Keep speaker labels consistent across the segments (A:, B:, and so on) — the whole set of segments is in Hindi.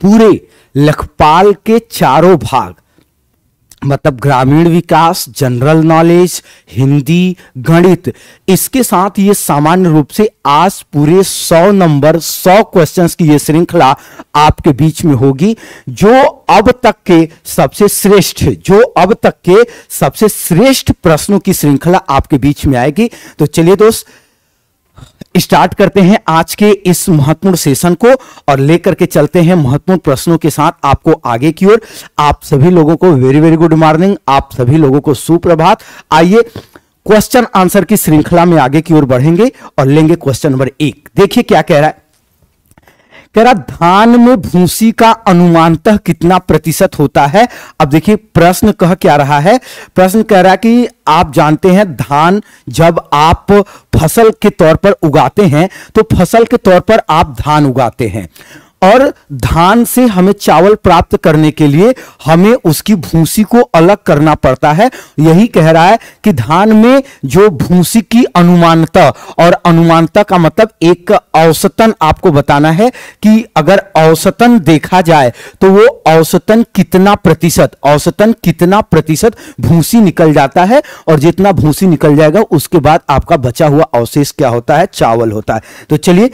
A: पूरे लखपाल के चारों भाग मतलब ग्रामीण विकास जनरल नॉलेज हिंदी, गणित, इसके साथ ये सामान्य रूप से आज पूरे 100 नंबर 100 क्वेश्चंस की ये श्रृंखला आपके बीच में होगी, जो अब तक के सबसे श्रेष्ठ, जो अब तक के सबसे श्रेष्ठ प्रश्नों की श्रृंखला आपके बीच में आएगी। तो चलिए दोस्त स्टार्ट करते हैं आज के इस महत्वपूर्ण सेशन को और लेकर के चलते हैं महत्वपूर्ण प्रश्नों के साथ आपको आगे की ओर। आप सभी लोगों को वेरी वेरी गुड मॉर्निंग आप सभी लोगों को सुप्रभात। आइए क्वेश्चन आंसर की श्रृंखला में आगे की ओर बढ़ेंगे और लेंगे क्वेश्चन नंबर एक। देखिए क्या कह रहा है। कह रहा, धान में भूसी का अनुमानतः कितना प्रतिशत होता है? अब देखिए, प्रश्न कह क्या रहा है? प्रश्न कह रहा है कि आप जानते हैं, धान जब आप फ़सल के तौर पर उगाते हैं तो फ़सल के तौर पर आप धान उगाते हैं। और धान से हमें चावल प्राप्त करने के लिए हमें उसकी भूसी को अलग करना पड़ता है। यही कह रहा है कि धान में जो भूसी की अनुमानता और अनुमानता का मतलब एक औसतन आपको बताना है कि अगर औसतन देखा जाए तो वो औसतन कितना प्रतिशत, औसतन कितना प्रतिशत भूसी निकल जाता है और जितना भूसी निकल जाएगा उसके बाद आपका बचा हुआ अवशेष क्या होता है? चावल होता है। तो चलिए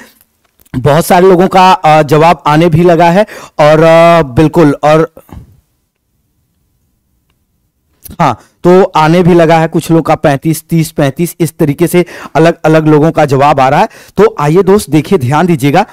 A: बहुत सारे लोगों का जवाब आने भी लगा है और बिल्कुल और हाँ तो आने भी लगा है कुछ लोगों का पैंतीस, तीस, पैंतीस, इस तरीके से अलग अलग लोगों का जवाब आ रहा है। तो आइए दोस्त, देखिए, ध्यान दीजिएगा।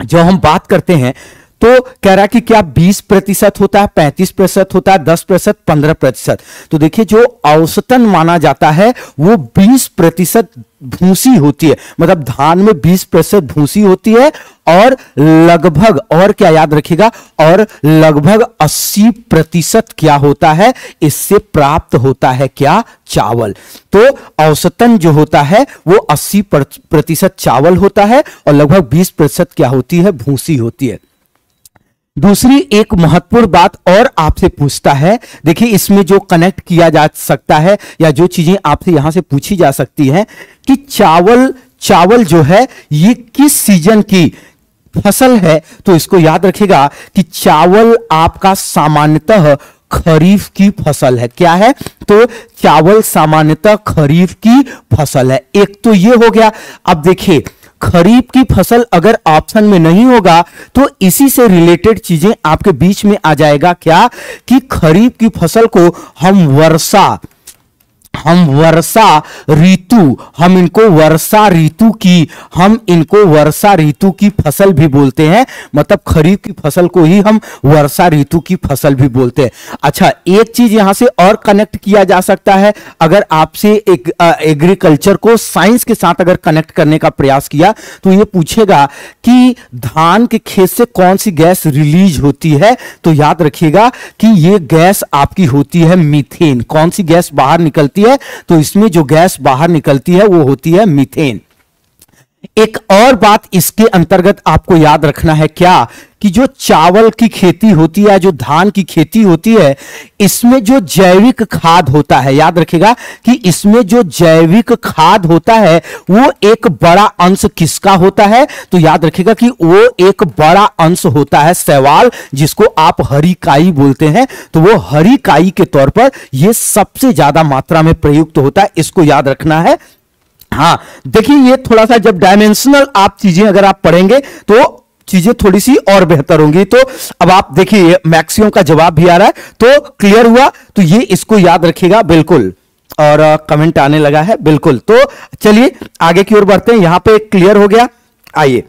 A: जो हम बात करते हैं तो कह रहा कि क्या 20 प्रतिशत होता है 35 प्रतिशत होता है 10 प्रतिशत 15 प्रतिशत? तो देखिए, जो औसतन माना जाता है, वो 20 प्रतिशत भूसी होती है। मतलब धान में 20 प्रतिशत भूसी होती है और लगभग, और क्या याद रखिएगा, और लगभग 80 प्रतिशत क्या होता है, इससे प्राप्त होता है क्या? चावल। तो औसतन जो होता है, वो 80 प्रतिशत चावल होता है और लगभग 20 प्रतिशत क्या होती है? भूसी होती है। दूसरी एक महत्वपूर्ण बात और आपसे पूछता है। देखिए, इसमें जो कनेक्ट किया जा सकता है या जो चीज़ें आपसे यहाँ से पूछी जा सकती हैं कि चावल चावल जो है, ये किस सीज़न की फ़सल है? तो इसको याद रखेगा कि चावल आपका सामान्यतः खरीफ की फ़सल है। क्या है? तो चावल सामान्यतः खरीफ की फ़सल है। एक तो ये हो गया। अब देखिए खरीफ की फ़सल अगर ऑप्शन में नहीं होगा तो इसी से रिलेटेड चीज़ें आपके बीच में आ जाएगा। क्या? कि खरीफ की फ़सल को हम वर्षा हम वर्षा ऋतु, हम इनको वर्षा ऋतु की, हम इनको वर्षा ऋतु की फ़सल भी बोलते हैं। मतलब खरीफ की फ़सल को ही हम वर्षा ऋतु की फ़सल भी बोलते हैं। अच्छा एक चीज़ यहाँ से और कनेक्ट किया जा सकता है। अगर आपसे एक एग्रीकल्चर को साइंस के साथ अगर कनेक्ट करने का प्रयास किया तो ये पूछेगा कि धान के खेत से कौन सी गैस रिलीज़ होती है? तो याद रखिएगा कि ये गैस आपकी होती है मीथेन। कौन सी गैस बाहर निकलती है है तो इसमें जो गैस बाहर निकलती है वो होती है मीथेन। एक और बात इसके अंतर्गत आपको याद रखना है क्या? कि जो चावल की खेती होती है, जो धान की खेती होती है, इसमें जो जैविक खाद होता है, याद रखिएगा कि इसमें जो जैविक खाद होता है, वो एक बड़ा अंश किसका होता है? तो याद रखिएगा कि वो एक बड़ा अंश होता है सवाल जिसको आप हरी काई बोलते हैं। तो वो हरी काई के तौर पर यह सबसे ज़्यादा मात्रा में प्रयुक्त होता है। इसको याद रखना है। हाँ देखिए ये थोड़ा सा जब डायमेंशनल आप चीज़ें अगर आप पढ़ेंगे तो चीज़ें थोड़ी सी और बेहतर होंगी। तो अब आप देखिए मैक्सिमम का जवाब भी आ रहा है। तो क्लियर हुआ? तो ये इसको याद रखिएगा, बिल्कुल। और कमेंट आने लगा है, बिल्कुल। तो चलिए, आगे की ओर बढ़ते हैं। यहाँ पे क्लियर हो गया। आइए।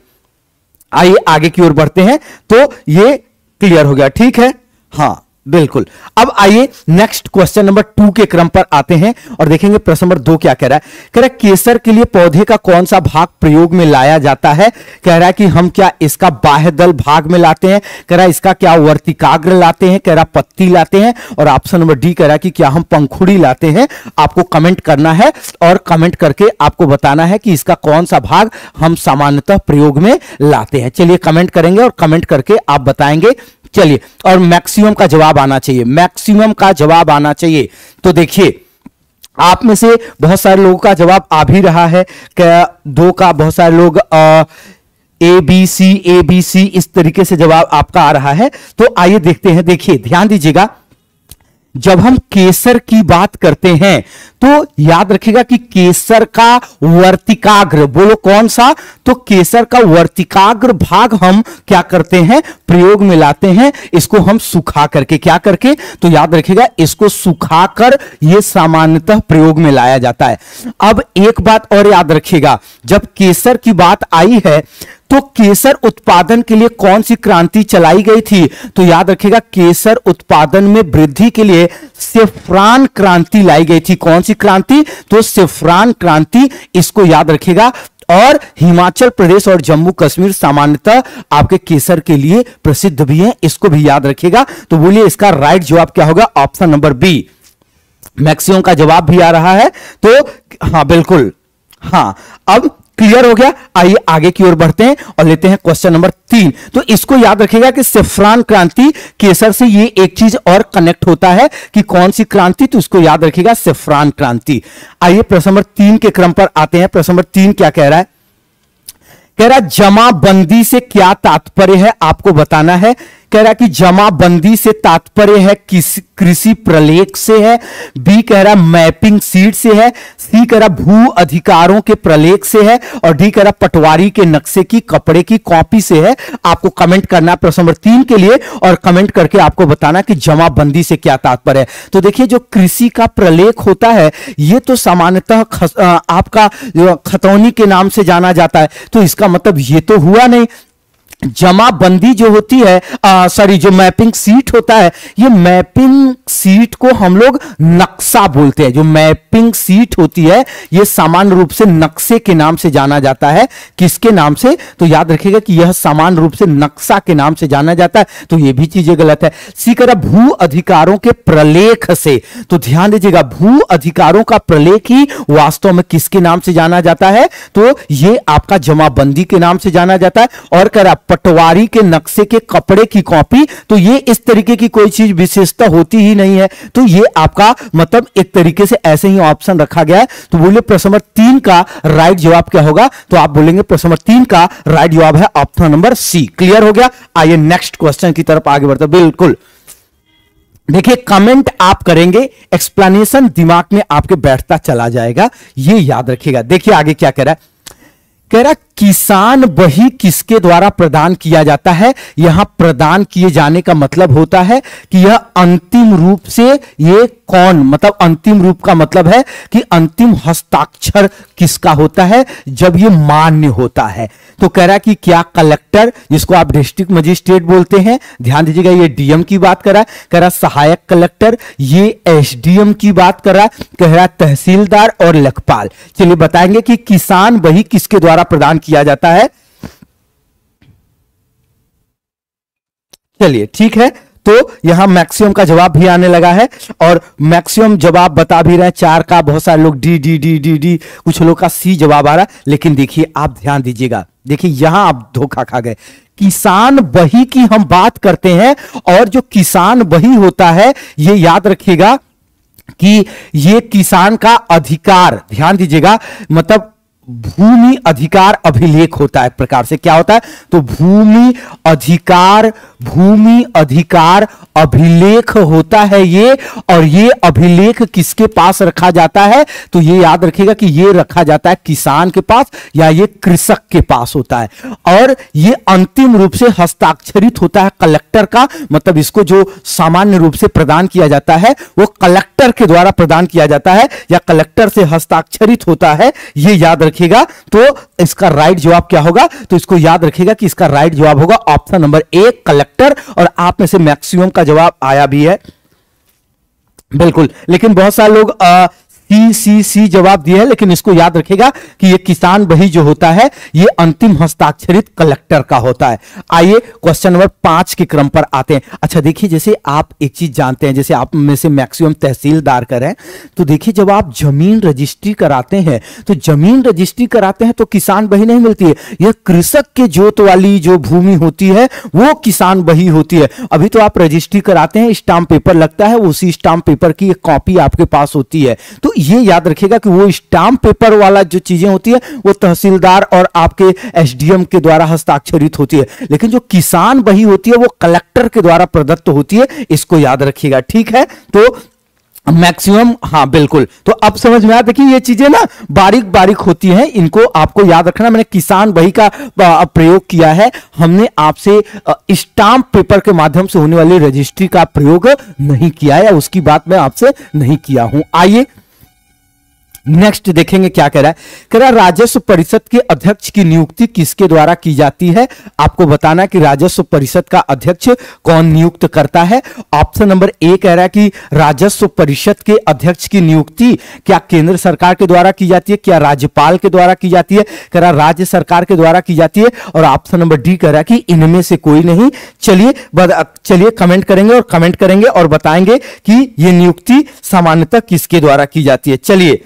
A: आइए, आगे की ओर बढ़ते हैं। तो ये क्लियर हो गया। ठीक है? हाँ। बिल्कुल। अब आइए नेक्स्ट क्वेश्चन नंबर टू के क्रम पर आते हैं और देखेंगे प्रश्न नंबर दो क्या कह रहा है। कह रहा है, केसर के लिए पौधे का कौन सा भाग प्रयोग में लाया जाता है? कह रहा है कि हम क्या इसका बाह्य दल भाग में लाते हैं? कह रहा है, इसका क्या वर्तिकाग्र लाते हैं? कह रहा पत्ती लाते हैं? और ऑप्शन नंबर डी कह रहा है कि क्या हम पंखुड़ी लाते हैं? आपको कमेंट करना है और कमेंट करके आपको बताना है कि इसका कौन सा भाग हम सामान्यतः प्रयोग में लाते हैं। चलिए कमेंट करेंगे और कमेंट करके आप बताएँगे चलिए और मैक्सिमम का जवाब आना चाहिए। मैक्सिमम का जवाब आना चाहिए। तो देखिए आप में से बहुत सारे लोगों का जवाब आ भी रहा है। क्या दो का बहुत सारे लोग आ, ए बी सी ए बी सी इस तरीके से जवाब आपका आ रहा है। तो आइए देखते हैं। देखिए ध्यान दीजिएगा। जब हम केसर की बात करते हैं तो याद रखिएगा कि केसर का वर्तिकाग्र, बोलो कौन सा? तो केसर का वर्तिकाग्र भाग हम क्या करते हैं? प्रयोग में लाते हैं। इसको हम सुखा करके, क्या करके? तो याद रखिएगा, इसको सुखा कर ये सामान्यतः प्रयोग में लाया जाता है। अब एक बात और याद रखिएगा, जब केसर की बात आई है तो केसर उत्पादन के लिए कौन सी क्रांति चलाई गई थी? तो याद रखिएगा, केसर उत्पादन में वृद्धि के लिए सेफ्रान क्रांति लाई गई थी। कौन सी क्रांति? तो सेफ्रान क्रांति, इसको याद रखिएगा। और हिमाचल प्रदेश और जम्मू कश्मीर सामान्यतः आपके केसर के लिए प्रसिद्ध भी है, इसको भी याद रखिएगा। तो बोलिए, इसका राइट जवाब क्या होगा? Option number B. मैक्सिमम का जवाब भी आ रहा है। तो हाँ बिल्कुल। हाँ अब क्लियर हो गया? आइए आगे की ओर बढ़ते हैं और लेते हैं क्वेश्चन नंबर तीन। तो इसको याद रखिएगा कि सेफ्रान क्रांति केसर से ये एक चीज़ और कनेक्ट होता है कि कौन सी क्रांति? तो इसको याद रखिएगा, सेफ्रान क्रांति। आइए प्रश्न नंबर तीन के क्रम पर आते हैं। प्रश्न नंबर तीन क्या कह रहा है? कह रहा जमाबंदी से क्या तात्पर्य है? आपको बताना है। कह रहा कि जमाबंदी से तात्पर्य है कृषि प्रलेख से है बी कह रहा मैपिंग सीट से है सी कह रहा भू अधिकारों के प्रलेख से है, और डी कह रहा पटवारी के नक्शे की, कपड़े की कॉपी से है। आपको कमेंट करना प्रश्न नंबर तीन के लिए, और कमेंट करके आपको बताना कि जमाबंदी से क्या तात्पर्य है। तो देखिए, जो कृषि का प्रलेख होता है, ये तो सामान्यतः आपका खतौनी के नाम से जाना जाता है। तो इसका मतलब ये तो हुआ नहीं। जमाबंदी जो होती है सॉरी जो मैपिंग सीट होता है, ये मैपिंग सीट को हम लोग नक्शा बोलते हैं। जो मैपिंग सीट होती है, ये सामान्य रूप से नक्शे के नाम से जाना जाता है। किसके नाम से? तो याद रखिएगा कि यह सामान्य रूप से नक्शा के नाम से जाना जाता है तो ये भी चीज़ें गलत है। सी करा भू अधिकारों के प्रलेख से तो ध्यान दीजिएगा, भू अधिकारों का प्रलेख ही वास्तव में किसके नाम से जाना जाता है? तो ये आपका जमाबंदी के नाम से जाना जाता है। और करा पटवारी के नक्शे के कपड़े की कॉपी तो ये इस तरीके की कोई चीज़ विशेषता होती ही नहीं है। तो ये आपका मतलब एक तरीके से ऐसे ही ऑप्शन रखा गया है। तो बोलिए प्रश्न नंबर तीन का राइट जवाब क्या होगा? तो आप बोलेंगे प्रश्न नंबर तीन का राइट जवाब है ऑप्शन नंबर सी क्लियर हो गया? आइए नेक्स्ट क्वेश्चन की तरफ़ आगे बढ़ते बिल्कुल। देखिए कमेंट आप करेंगे एक्सप्लेनेशन दिमाग में आपके बैठता चला जाएगा। ये याद रखिएगा। देखिए आगे क्या कह रहा है। कह रहा किसान बही किसके द्वारा प्रदान किया जाता है? यहाँ प्रदान किए जाने का मतलब होता है कि यह अंतिम रूप से ये कौन? मतलब अंतिम रूप का मतलब है कि अंतिम हस्ताक्षर किसका होता है? जब ये मान्य होता है। तो कह रहा है कि क्या कलेक्टर, जिसको आप डिस्ट्रिक्ट मजिस्ट्रेट बोलते हैं, ध्यान दीजिएगा ये डीएम की बात कर रहा है, कह रहा सहायक कलेक्टर, ये एसडीएम की बात कर रहा है, कह रहा तहसीलदार और लेखपाल। चलिए बताएँगे कि किसान बही किसके द्वारा प्रदान जाता है। चलिए, ठीक है तो यहाँ मैक्सिमम का जवाब भी आने लगा है और मैक्सिमम जवाब बता भी रहे हैं। चार का बहुत सारे लोग D D D D D, कुछ लोग का सी जवाब आ रहा है, लेकिन देखिए, आप ध्यान दीजिएगा। देखिए, यहाँ आप धोखा खा गए। किसान बही की हम बात करते हैं और जो किसान बही होता है, ये याद रखिएगा कि ये किसान का अधिकार, ध्यान दीजिएगा मतलब भूमि अधिकार अभिलेख होता है प्रकार से। क्या होता है? तो भूमि अधिकार भूमि अधिकार अभिलेख होता है ये, और ये अभिलेख किसके पास रखा जाता है? तो ये याद रखिएगा कि ये रखा जाता है किसान के पास या ये कृषक के पास होता है। और ये अंतिम रूप से हस्ताक्षरित होता है कलेक्टर का मतलब इसको जो सामान्य रूप से प्रदान किया जाता है, वो कलेक्टर के द्वारा प्रदान किया जाता है या कलेक्टर से हस्ताक्षरित होता है, ये याद रखिए रखिएगा तो इसका राइट जवाब क्या होगा? तो इसको याद रखिएगा कि इसका राइट जवाब होगा ऑप्शन नंबर ए कलेक्टर और आप में से मैक्सिमम का जवाब आया भी है। बिल्कुल लेकिन बहुत सारे लोग आ, सी सी सी जवाब दिया है, लेकिन इसको याद रखेगा कि ये किसान बही जो होता है, ये अंतिम हस्ताक्षरित कलेक्टर का होता है। आइए क्वेश्चन नंबर पाँच के क्रम पर आते हैं। अच्छा देखिए, जैसे आप एक चीज़ जानते हैं, जैसे आप में से मैक्सिमम तहसीलदार करें तो देखिए, जब आप ज़मीन रजिस्ट्री कराते हैं तो ज़मीन रजिस्ट्री कराते हैं तो किसान बही नहीं मिलती है। यह कृषक के जोत वाली जो भूमि होती है, वो किसान बही होती है। अभी तो आप रजिस्ट्री कराते हैं, स्टाम्प पेपर लगता है, उसी स्टाम्प पेपर की एक कॉपी आपके पास होती है। तो ये याद रखिएगा कि वो स्टाम्प पेपर वाला जो चीज़ें होती है, वो तहसीलदार और आपके एसडीएम के द्वारा हस्ताक्षरित होती है। लेकिन जो किसान बही होती है, वो कलेक्टर के द्वारा प्रदत्त होती है, इसको याद रखिएगा, ठीक है? तो मैक्सिमम हाँ बिल्कुल। तो अब समझ में आया, देखिए, ये चीज़ें ना बारीक बारीक होती हैं, इनको आपको याद रखना। मैंने किसान बही का प्रयोग किया है। हमने आपसे स्टाम्प पेपर के माध्यम से होने वाली रजिस्ट्री का प्रयोग नहीं किया है उसकी बात मैं आपसे नहीं किया हूँ। आइए नेक्स्ट देखेंगे क्या कह रहा है। कह रहा है, राजस्व परिषद के अध्यक्ष की नियुक्ति किसके द्वारा की जाती है? आपको बताना कि राजस्व परिषद का अध्यक्ष कौन नियुक्त करता है। ऑप्शन नंबर ए कह रहा है कि राजस्व परिषद के अध्यक्ष की नियुक्ति क्या केंद्र सरकार के द्वारा की जाती है, क्या राज्यपाल के द्वारा की जाती है? कह रहा राज्य सरकार के द्वारा की जाती है। और ऑप्शन नंबर डी कह रहा है कि इनमें से कोई नहीं। चलिए चलिए कमेंट करेंगे और कमेंट करेंगे और बताएँगे कि यह नियुक्ति सामान्यतः किसके द्वारा की जाती है। चलिए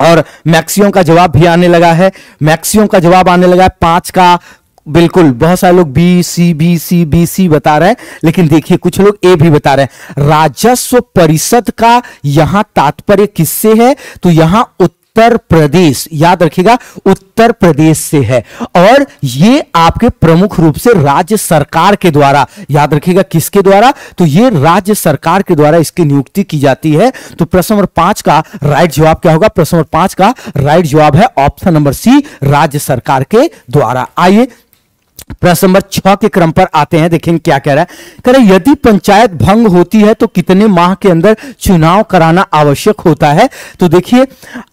A: और मैक्सियों का जवाब भी आने लगा है। मैक्सियों का जवाब आने लगा है पाँच का। बिल्कुल, बहुत सारे लोग B C B C B C बता रहे हैं, लेकिन देखिए, कुछ लोग ए भी बता रहे हैं। राजस्व परिषद का यहाँ तात्पर्य किससे है? तो यहाँ उत्तर प्रदेश, याद रखिएगा, उत्तर प्रदेश से है। और ये आपके प्रमुख रूप से राज्य सरकार के द्वारा, याद रखिएगा किसके द्वारा? तो ये राज्य सरकार के द्वारा इसकी नियुक्ति की जाती है। तो प्रश्न नंबर पाँच का राइट जवाब क्या होगा? प्रश्न नंबर पाँच का राइट जवाब है ऑप्शन नंबर सी, राज्य सरकार के द्वारा। आइए प्रश्न नंबर छह के क्रम पर आते हैं देखेंगे क्या कह रहा है। कह रहे, यदि पंचायत भंग होती है तो कितने माह के अंदर चुनाव कराना आवश्यक होता है? तो देखिए,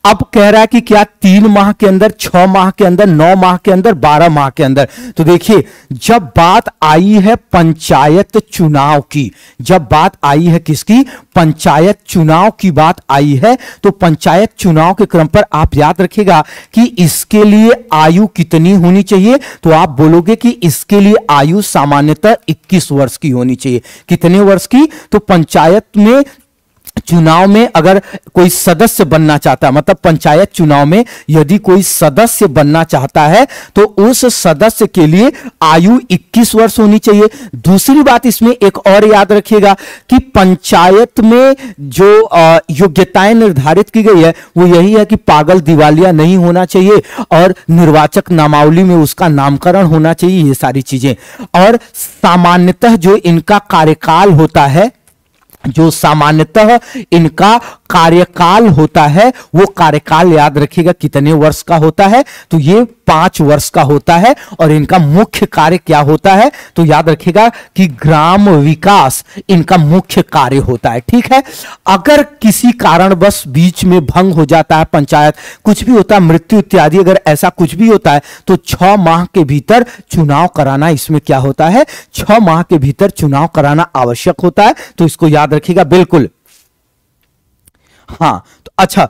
A: अब कह रहा है कि क्या तीन माह के अंदर, छह माह के अंदर, नौ माह के अंदर, बारह माह के अंदर? तो देखिए, जब बात आई है पंचायत चुनाव की, जब बात आई है किसकी? पंचायत चुनाव की बात आई है तो पंचायत चुनाव के क्रम पर आप याद रखिएगा कि इसके लिए आयु कितनी होनी चाहिए? तो आप बोलोगे कि इसके लिए आयु सामान्यतः 21 वर्ष की होनी चाहिए। कितने वर्ष की? तो पंचायत में चुनाव में अगर कोई सदस्य बनना चाहता है मतलब पंचायत चुनाव में यदि कोई सदस्य बनना चाहता है तो उस सदस्य के लिए आयु 21 वर्ष होनी चाहिए। दूसरी बात इसमें एक और याद रखिएगा कि पंचायत में जो योग्यताएँ निर्धारित की गई है, वो यही है कि पागल दिवालिया नहीं होना चाहिए और निर्वाचक नामावली में उसका नामकरण होना चाहिए, ये सारी चीज़ें। और सामान्यतः जो इनका कार्यकाल होता है जो सामान्यतः इनका कार्यकाल होता है, वो कार्यकाल याद रखिएगा कितने वर्ष का होता है। तो ये पाँच वर्ष का होता है और इनका मुख्य कार्य क्या होता है तो याद रखिएगा कि ग्राम विकास इनका मुख्य कार्य होता है, ठीक है? अगर किसी कारणवश बीच में भंग हो जाता है पंचायत, कुछ भी होता है, मृत्यु इत्यादि, अगर ऐसा कुछ भी होता है तो छह माह के भीतर चुनाव कराना इसमें क्या होता है? छह माह के भीतर चुनाव कराना आवश्यक होता है तो इसको याद रखिएगा बिल्कुल। हाँ तो अच्छा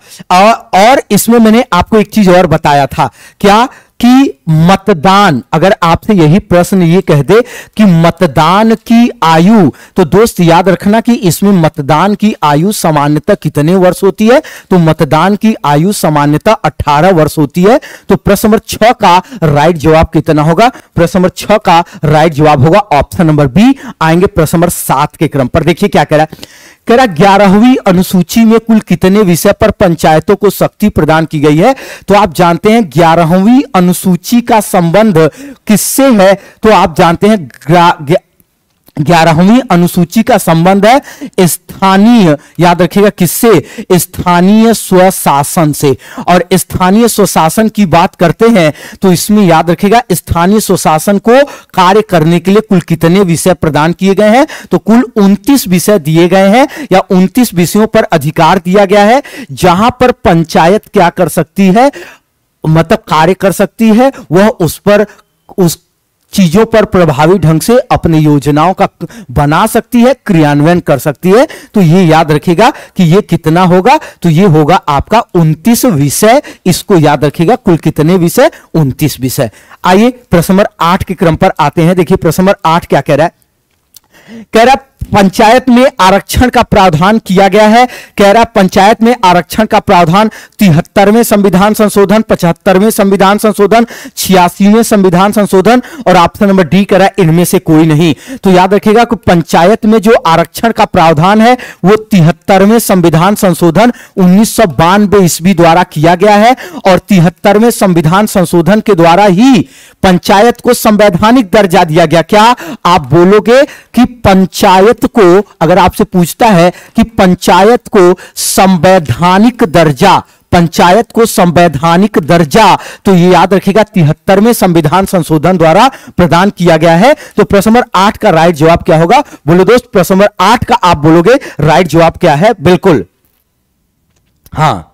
A: और इसमें मैंने आपको एक चीज़ और बताया था। क्या कि मतदान। अगर आपसे यही प्रश्न ये कह दे कि मतदान की आयु तो दोस्त याद रखना कि इसमें मतदान की आयु सामान्यतः कितने वर्ष होती है? तो मतदान की आयु सामान्यतः 18 वर्ष होती है। तो प्रश्न नंबर छह का राइट जवाब कितना होगा? प्रश्न नंबर छह का राइट जवाब होगा ऑप्शन नंबर बी आएँगे प्रश्न नंबर सात के क्रम पर। देखिए क्या कह रहा है। कह रहा ग्यारहवीं अनुसूची में कुल कितने विषय पर पंचायतों को शक्ति प्रदान की गई है? तो आप जानते हैं, ग्यारहवीं अनुसूची का संबंध किससे है? तो आप जानते हैं ग्यारहवीं अनुसूची का संबंध है स्थानीय। याद रखिएगा किससे? स्थानीय स्वशासन से। और स्थानीय स्वशासन की बात करते हैं तो इसमें याद रखिएगा, स्थानीय स्वशासन को कार्य करने के लिए कुल कितने विषय प्रदान किए गए हैं? तो कुल 29 विषय दिए गए हैं, या 29 विषयों पर अधिकार दिया गया है, जहाँ पर पंचायत क्या कर सकती है? मतलब कार्य कर सकती है, वह उस पर, उस चीज़ों पर प्रभावी ढंग से अपनी योजनाओं का बना सकती है, क्रियान्वयन कर सकती है। तो ये याद रखिएगा कि ये कितना होगा तो ये होगा आपका 29 विषय। इसको याद रखिएगा, कुल कितने विषय? 29 विषय। आइए प्रश्न नंबर आठ के क्रम पर आते हैं। देखिए प्रश्न नंबर आठ क्या कह रहा है? कह रहा पंचायत में आरक्षण का प्रावधान किया गया है। कह रहा पंचायत में आरक्षण का प्रावधान तिहत्तरवें संविधान संशोधन, पचहत्तरवें संविधान संशोधन, छियासीवें संविधान संशोधन और ऑप्शन नंबर डी कह रहा है, इनमें से कोई नहीं। तो याद रखिएगा कि पंचायत में जो आरक्षण का प्रावधान है, वो तिहत्तरवें संविधान संशोधन उन्नीस सौ बानबे ईस्वी द्वारा किया गया है और तिहत्तरवें संविधान संशोधन के द्वारा ही पंचायत को संवैधानिक दर्जा दिया गया। क्या आप बोलोगे कि पंचायत को अगर आपसे पूछता है कि पंचायत को संवैधानिक दर्जा, पंचायत को संवैधानिक दर्जा तो ये याद रखिएगा तिहत्तरवें संविधान संशोधन द्वारा प्रदान किया गया है। तो प्रश्न नंबर आठ का राइट जवाब क्या होगा? बोलो दोस्त, प्रश्न नंबर आठ का आप बोलोगे, राइट जवाब क्या है? बिल्कुल। हाँ।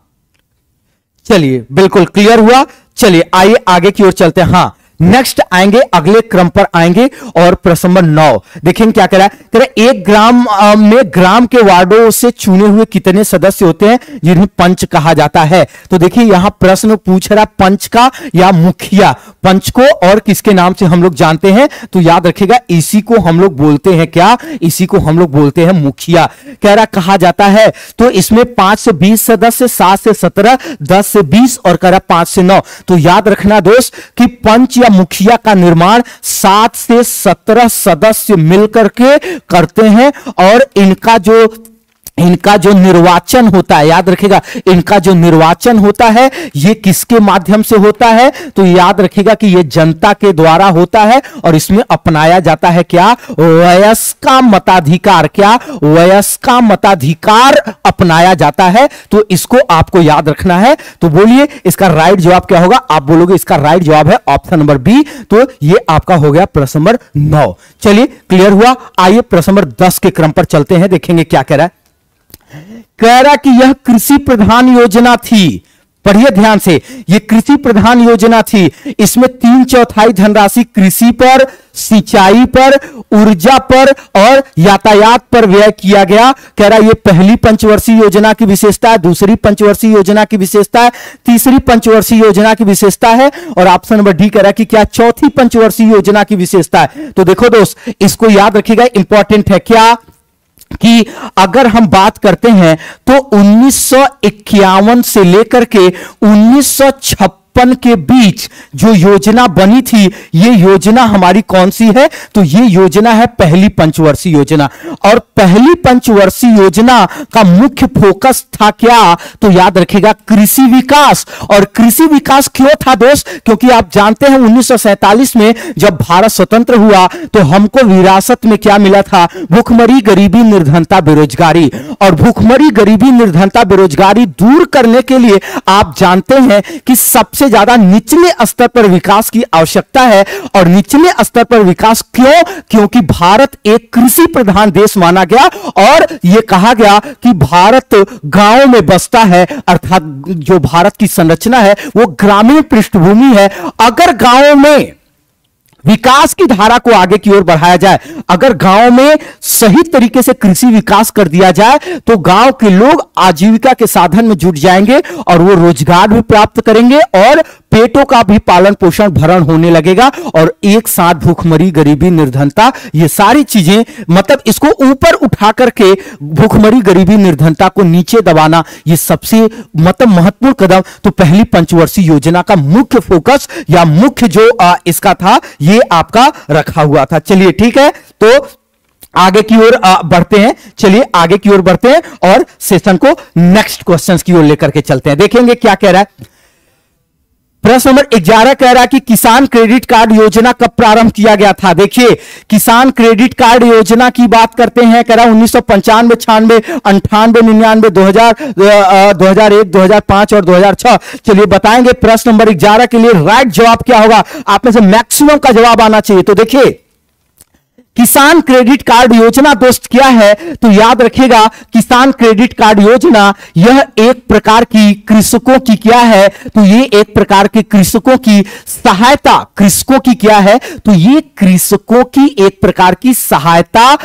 A: चलिए, बिल्कुल क्लियर हुआ। चलिए, आइए आगे की ओर चलते हैं। हाँ नेक्स्ट आएँगे, अगले क्रम पर आएँगे और प्रश्न नंबर नौ। देखेंगे क्या है। कह रहा एक ग्राम में ग्राम के वार्डो से चुने हुए कितने सदस्य होते हैं, जिन्हें पंच कहा जाता है। तो देखिए, यहाँ प्रश्न पूछ रहा पंच का या मुखिया? पंच को और किसके नाम से हम लोग जानते हैं? तो याद रखेगा इसी को हम लोग बोलते हैं क्या? इसी को हम लोग बोलते हैं मुखिया। कह रहा कहा जाता है तो इसमें पाँच से बीस सदस्य, सात से सत्रह, दस से बीस और कह रहा पाँच से नौ। तो याद रखना दोस्त, कि पंच या मुखिया का निर्माण सात से सत्रह सदस्य मिलकर के करते हैं और इनका जो इनका जो निर्वाचन होता है, याद रखेगा, इनका जो निर्वाचन होता है, ये किसके माध्यम से होता है? तो याद रखेगा कि ये जनता के द्वारा होता है और इसमें अपनाया जाता है क्या? वयस्का मताधिकार, क्या? वयस्का मताधिकार अपनाया जाता है। तो इसको आपको याद रखना है। तो बोलिए, इसका राइट जवाब क्या होगा? आप बोलोगे, इसका राइट जवाब है ऑप्शन नंबर बी तो ये आपका हो गया प्रश्न नंबर नौ। चलिए क्लियर हुआ? आइए, प्रश्न नंबर दस के क्रम पर चलते हैं, देखेंगे क्या कह रहा है। कह रहा कि यह कृषि प्रधान योजना थी। पढ़िए ध्यान से यह कृषि प्रधान योजना थी। इसमें तीन चौथाई धनराशि कृषि पर, सिंचाई पर, ऊर्जा पर और यातायात पर व्यय किया गया। कह रहा यह पहली पंचवर्षीय योजना की विशेषता है, दूसरी पंचवर्षीय योजना की विशेषता है, तीसरी पंचवर्षीय योजना की विशेषता है और ऑप्शन नंबर डी कह रहा है कि क्या चौथी पंचवर्षीय योजना की विशेषता है। तो देखो दोस्त, इसको याद रखिएगा इंपॉर्टेंट है क्या? कि अगर हम बात करते हैं तो उन्नीस सौ इक्यावन से लेकर के उन्नीस तिरपन के बीच जो योजना बनी थी, ये योजना हमारी कौन सी है? तो ये योजना है पहली पंचवर्षीय योजना। और पहली पंचवर्षीय योजना का मुख्य फोकस था क्या? तो याद रखेगा कृषि विकास। और कृषि विकास क्यों था दोस्त? क्योंकि आप जानते हैं, उन्नीस सौ सैंतालीस में जब भारत स्वतंत्र हुआ तो हमको विरासत में क्या मिला था? भूखमरी गरीबी निर्धनता बेरोजगारी। और भूखमरी गरीबी निर्धनता बेरोजगारी दूर करने के लिए आप जानते हैं कि सबसे सबसे ज़्यादा निचले स्तर पर विकास की आवश्यकता है। और निचले स्तर पर विकास क्यों? क्योंकि भारत एक कृषि प्रधान देश माना गया और यह कहा गया कि भारत गाँव में बसता है। अर्थात जो भारत की संरचना है, वो ग्रामीण पृष्ठभूमि है। अगर गाँवों में विकास की धारा को आगे की ओर बढ़ाया जाए। अगर गाँव में सही तरीके से कृषि विकास कर दिया जाए तो गाँव के लोग आजीविका के साधन में जुट जाएँगे और वो रोज़गार भी प्राप्त करेंगे और पेटों का भी पालन पोषण भरण होने लगेगा और एक साथ भूखमरी गरीबी निर्धनता ये सारी चीज़ें मतलब इसको ऊपर उठा करके भूखमरी गरीबी निर्धनता को नीचे दबाना ये सबसे मतलब महत्वपूर्ण कदम। तो पहली पंचवर्षीय योजना का मुख्य फोकस या मुख्य जो आ, इसका था ये आपका रखा हुआ था। चलिए ठीक है तो आगे की ओर बढ़ते हैं। चलिए आगे की ओर बढ़ते हैं और सेशन को नेक्स्ट क्वेश्चंस की ओर लेकर के चलते हैं। देखेंगे क्या कह रहा है। प्रश्न नंबर ग्यारह कह रहा है कि किसान क्रेडिट कार्ड योजना कब प्रारंभ किया गया था? देखिए, किसान क्रेडिट कार्ड योजना की बात करते हैं, कह रहा है उन्नीस सौ पंचानवे छियानवे अंठानवे, निन्यानवे, दो हज़ार दो हज़ार एक, दो हज़ार पाँच और दो हज़ार छह। चलिए बताएँगे प्रश्न नंबर ग्यारह के लिए राइट जवाब क्या होगा? आप में से मैक्सिमम का जवाब आना चाहिए। तो देखिए किसान क्रेडिट कार्ड योजना दोस्त क्या है तो याद रखिएगा, किसान क्रेडिट कार्ड योजना यह एक प्रकार की कृषकों की क्या है तो ये एक प्रकार के कृषकों की सहायता कृषकों की क्या है तो ये कृषकों की एक प्रकार की सहायता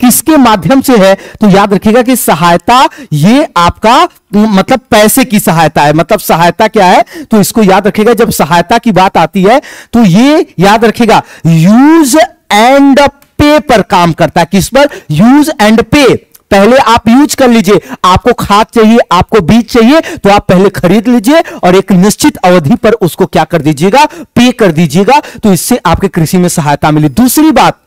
A: किसके माध्यम से है तो याद रखिएगा कि सहायता ये आपका मतलब पैसे की सहायता है मतलब सहायता क्या है तो इसको याद रखिएगा, जब सहायता की बात आती है तो ये याद रखिएगा यूज़ एंड पे पर काम करता है। किस पर? यूज़ एंड पे पहले आप यूज़ कर लीजिए। आपको खाद चाहिए, आपको बीज चाहिए तो आप पहले खरीद लीजिए और एक निश्चित अवधि पर उसको क्या कर दीजिएगा? पे कर दीजिएगा। तो इससे आपके कृषि में सहायता मिली। दूसरी बात,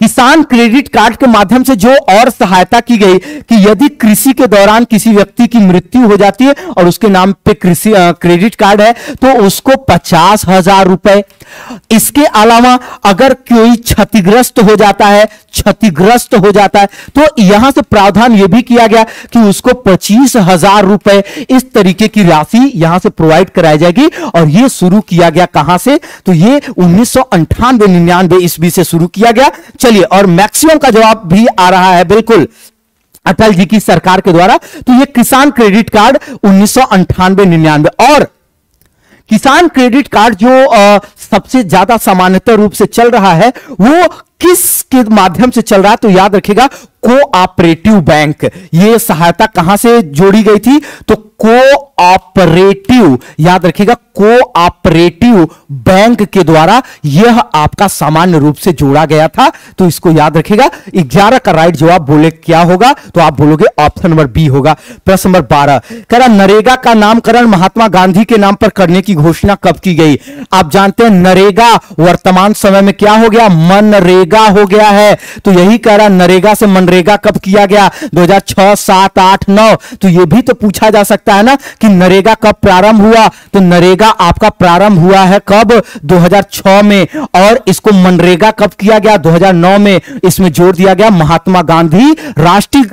A: किसान क्रेडिट कार्ड के माध्यम से जो और सहायता की गई कि यदि कृषि के दौरान किसी व्यक्ति की मृत्यु हो जाती है और उसके नाम पे कृषि क्रेडिट कार्ड है तो उसको पचास हज़ार रुपए इसके अलावा अगर कोई क्षतिग्रस्त हो जाता है क्षतिग्रस्त हो जाता है तो यहाँ से प्रावधान यह भी किया गया कि उसको पच्चीस हज़ार रुपए इस तरीके की राशि यहाँ से प्रोवाइड कराई जाएगी। और यह शुरू किया गया कहाँ से? तो ये उन्नीस सौ अंठानवे निन्यानवे ईस्वी से शुरू किया गया। चलिए और मैक्सिमम का जवाब भी आ रहा है बिल्कुल। अटल जी की सरकार के द्वारा। तो ये किसान क्रेडिट कार्ड उन्नीस सौ और किसान क्रेडिट कार्ड जो आ, सबसे ज़्यादा सामान्यतः रूप से चल रहा है, वो किस के माध्यम से चल रहा है तो याद रखिएगा, कोऑपरेटिव बैंक। ये सहायता कहाँ से जोड़ी गई थी? तो कोऑपरेटिव, याद रखिएगा कोऑपरेटिव बैंक के द्वारा यह आपका सामान्य रूप से जोड़ा गया था। तो इसको याद रखेगा, ग्यारह का राइट जवाब बोले क्या होगा? तो आप बोलोगे ऑप्शन नंबर बी होगा। प्रश्न नंबर 12 कह रहा, नरेगा का नामकरण महात्मा गांधी के नाम पर करने की घोषणा कब की गई? आप जानते हैं, नरेगा वर्तमान समय में क्या हो गया? मनरेगा हो गया है। तो यही कह रहा, नरेगा से मनरेगा कब किया गया? दो हज़ार छह, सात, आठ, नौ। तो यह भी तो पूछा जा सकता है ना कि नरेगा कब प्रारंभ हुआ? तो नरेगा आपका प्रारंभ हुआ है कब? 2006 में। और इसको मनरेगा कब किया गया? 2009 में। इसमें ज़ोर दिया गया महात्मा गांधी राष्ट्रीय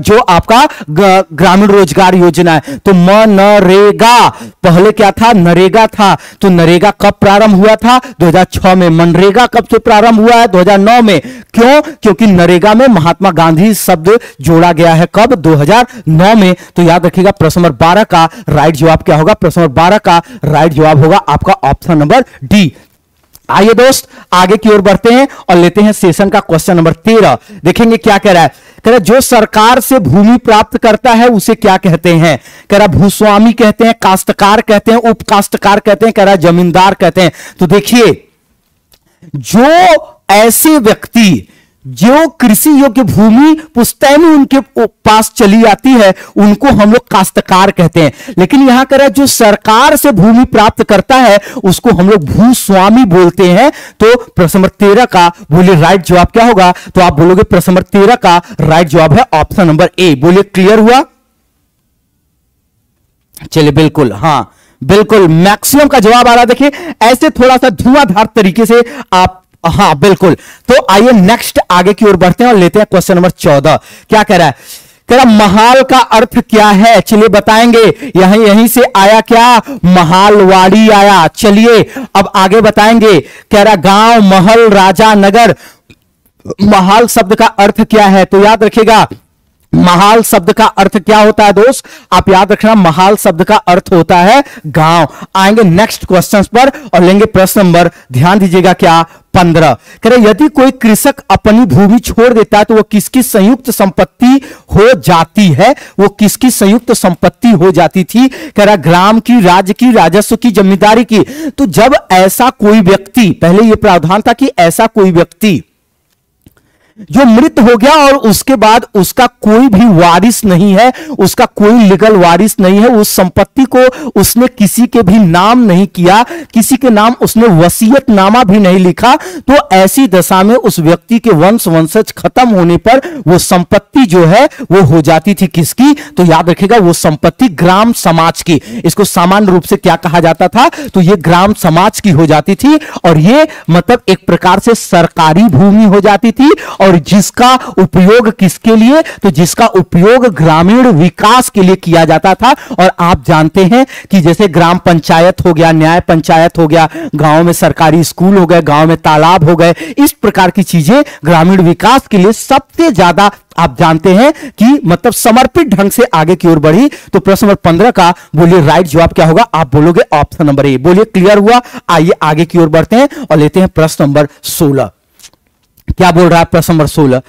A: जो आपका ग्रामीण रोज़गार योजना है। तो मनरेगा, पहले क्या था? नरेगा था। तो नरेगा कब प्रारंभ हुआ था? 2006 में। मनरेगा कब से प्रारंभ हुआ है? 2009 में। क्यों? क्योंकि नरेगा में महात्मा गांधी शब्द जोड़ा गया है कब? 2009 में। तो याद रखिएगा प्रश्न नंबर 12 का। राइट जवाब क्या होगा? प्रश्न नंबर 12 का। राइट जवाब होगा आपका ऑप्शन नंबर डी। आइए दोस्त, आगे की ओर बढ़ते हैं और लेते हैं सेशन का क्वेश्चन नंबर तेरह। देखेंगे क्या कह रहा है। कह रहा जो सरकार से भूमि प्राप्त करता है, उसे क्या कहते हैं? कह रहा भूस्वामी कहते हैं, काश्तकार कहते हैं उप काश्तकार कहते हैं, कह रहा जमींदार कहते हैं। तो देखिए, जो ऐसे व्यक्ति जो कृषि योग्य भूमि पुस्तैनी उनके पास चली आती है, उनको हम लोग काश्तकार कहते हैं। लेकिन यहाँ कर जो सरकार से भूमि प्राप्त करता है, उसको हम लोग भूस्वामी बोलते हैं। तो प्रश्न तेरह का, बोलिए राइट जवाब क्या होगा? तो आप बोलोगे प्रश्न तेरह का राइट जवाब है ऑप्शन नंबर ए बोलिए क्लियर हुआ? चलिए, बिल्कुल, हाँ, बिल्कुल मैक्सिमम का जवाब आ रहा देखिए, ऐसे थोड़ा सा धुआंधार तरीके से आप हाँ बिल्कुल। तो आइए नेक्स्ट आगे की ओर बढ़ते हैं और लेते हैं क्वेश्चन नंबर चौदह। क्या कह रहा है? कह रहा, महाल का अर्थ क्या है? चलिए बताएँगे। यहीं यहीं से आया क्या? महालवाड़ी आया। चलिए, अब आगे बताएँगे। कह रहा, गाँव, महल, राजा, नगर, महाल शब्द का अर्थ क्या है? तो याद रखिएगा महाल शब्द का अर्थ क्या होता है दोस्त? आप याद रखना, महाल शब्द का अर्थ होता है गाँव। आएँगे नेक्स्ट क्वेश्चन पर और लेंगे प्रश्न नंबर। ध्यान दीजिएगा क्या? पंद्रह। कह रहे, यदि कोई कृषक अपनी भूमि छोड़ देता है तो वो किसकी संयुक्त संपत्ति हो जाती है? वो किसकी संयुक्त संपत्ति हो जाती थी? कह रहा, ग्राम की, राज्य की, राजस्व की, जमींदारी की। तो जब ऐसा कोई व्यक्ति, पहले यह प्रावधान था कि ऐसा कोई व्यक्ति जो मृत हो गया और उसके बाद उसका कोई भी वारिस नहीं है, उसका कोई लीगल वारिस नहीं है, उस संपत्ति को उसने किसी के भी नाम नहीं किया, किसी के नाम उसने वसीयत नामा भी नहीं लिखा तो ऐसी दशा में उस व्यक्ति के वंश वंशज खत्म होने पर वो संपत्ति जो है, वो हो जाती थी किसकी? तो याद रखेगा वो संपत्ति ग्राम समाज की। इसको सामान्य रूप से क्या कहा जाता था? तो ये ग्राम समाज की हो जाती थी और ये मतलब एक प्रकार से सरकारी भूमि हो जाती थी और जिसका उपयोग किसके लिए? तो जिसका उपयोग ग्रामीण विकास के लिए किया जाता था। और आप जानते हैं कि जैसे ग्राम पंचायत हो गया, न्याय पंचायत हो गया, गाँव में सरकारी स्कूल हो गए, गाँव में तालाब हो गए, इस प्रकार की चीज़ें ग्रामीण विकास के लिए सबसे ज़्यादा आप जानते हैं कि मतलब समर्पित ढंग से आगे की ओर बढ़ी। तो प्रश्न नंबर पंद्रह का बोलिए राइट जवाब क्या होगा? आप बोलोगे ऑप्शन नंबर ए बोलिए क्लियर हुआ? आइए आगे की ओर बढ़ते हैं और लेते हैं प्रश्न नंबर सोलह। क्या बोल रहा है प्रश्न नंबर सोलह?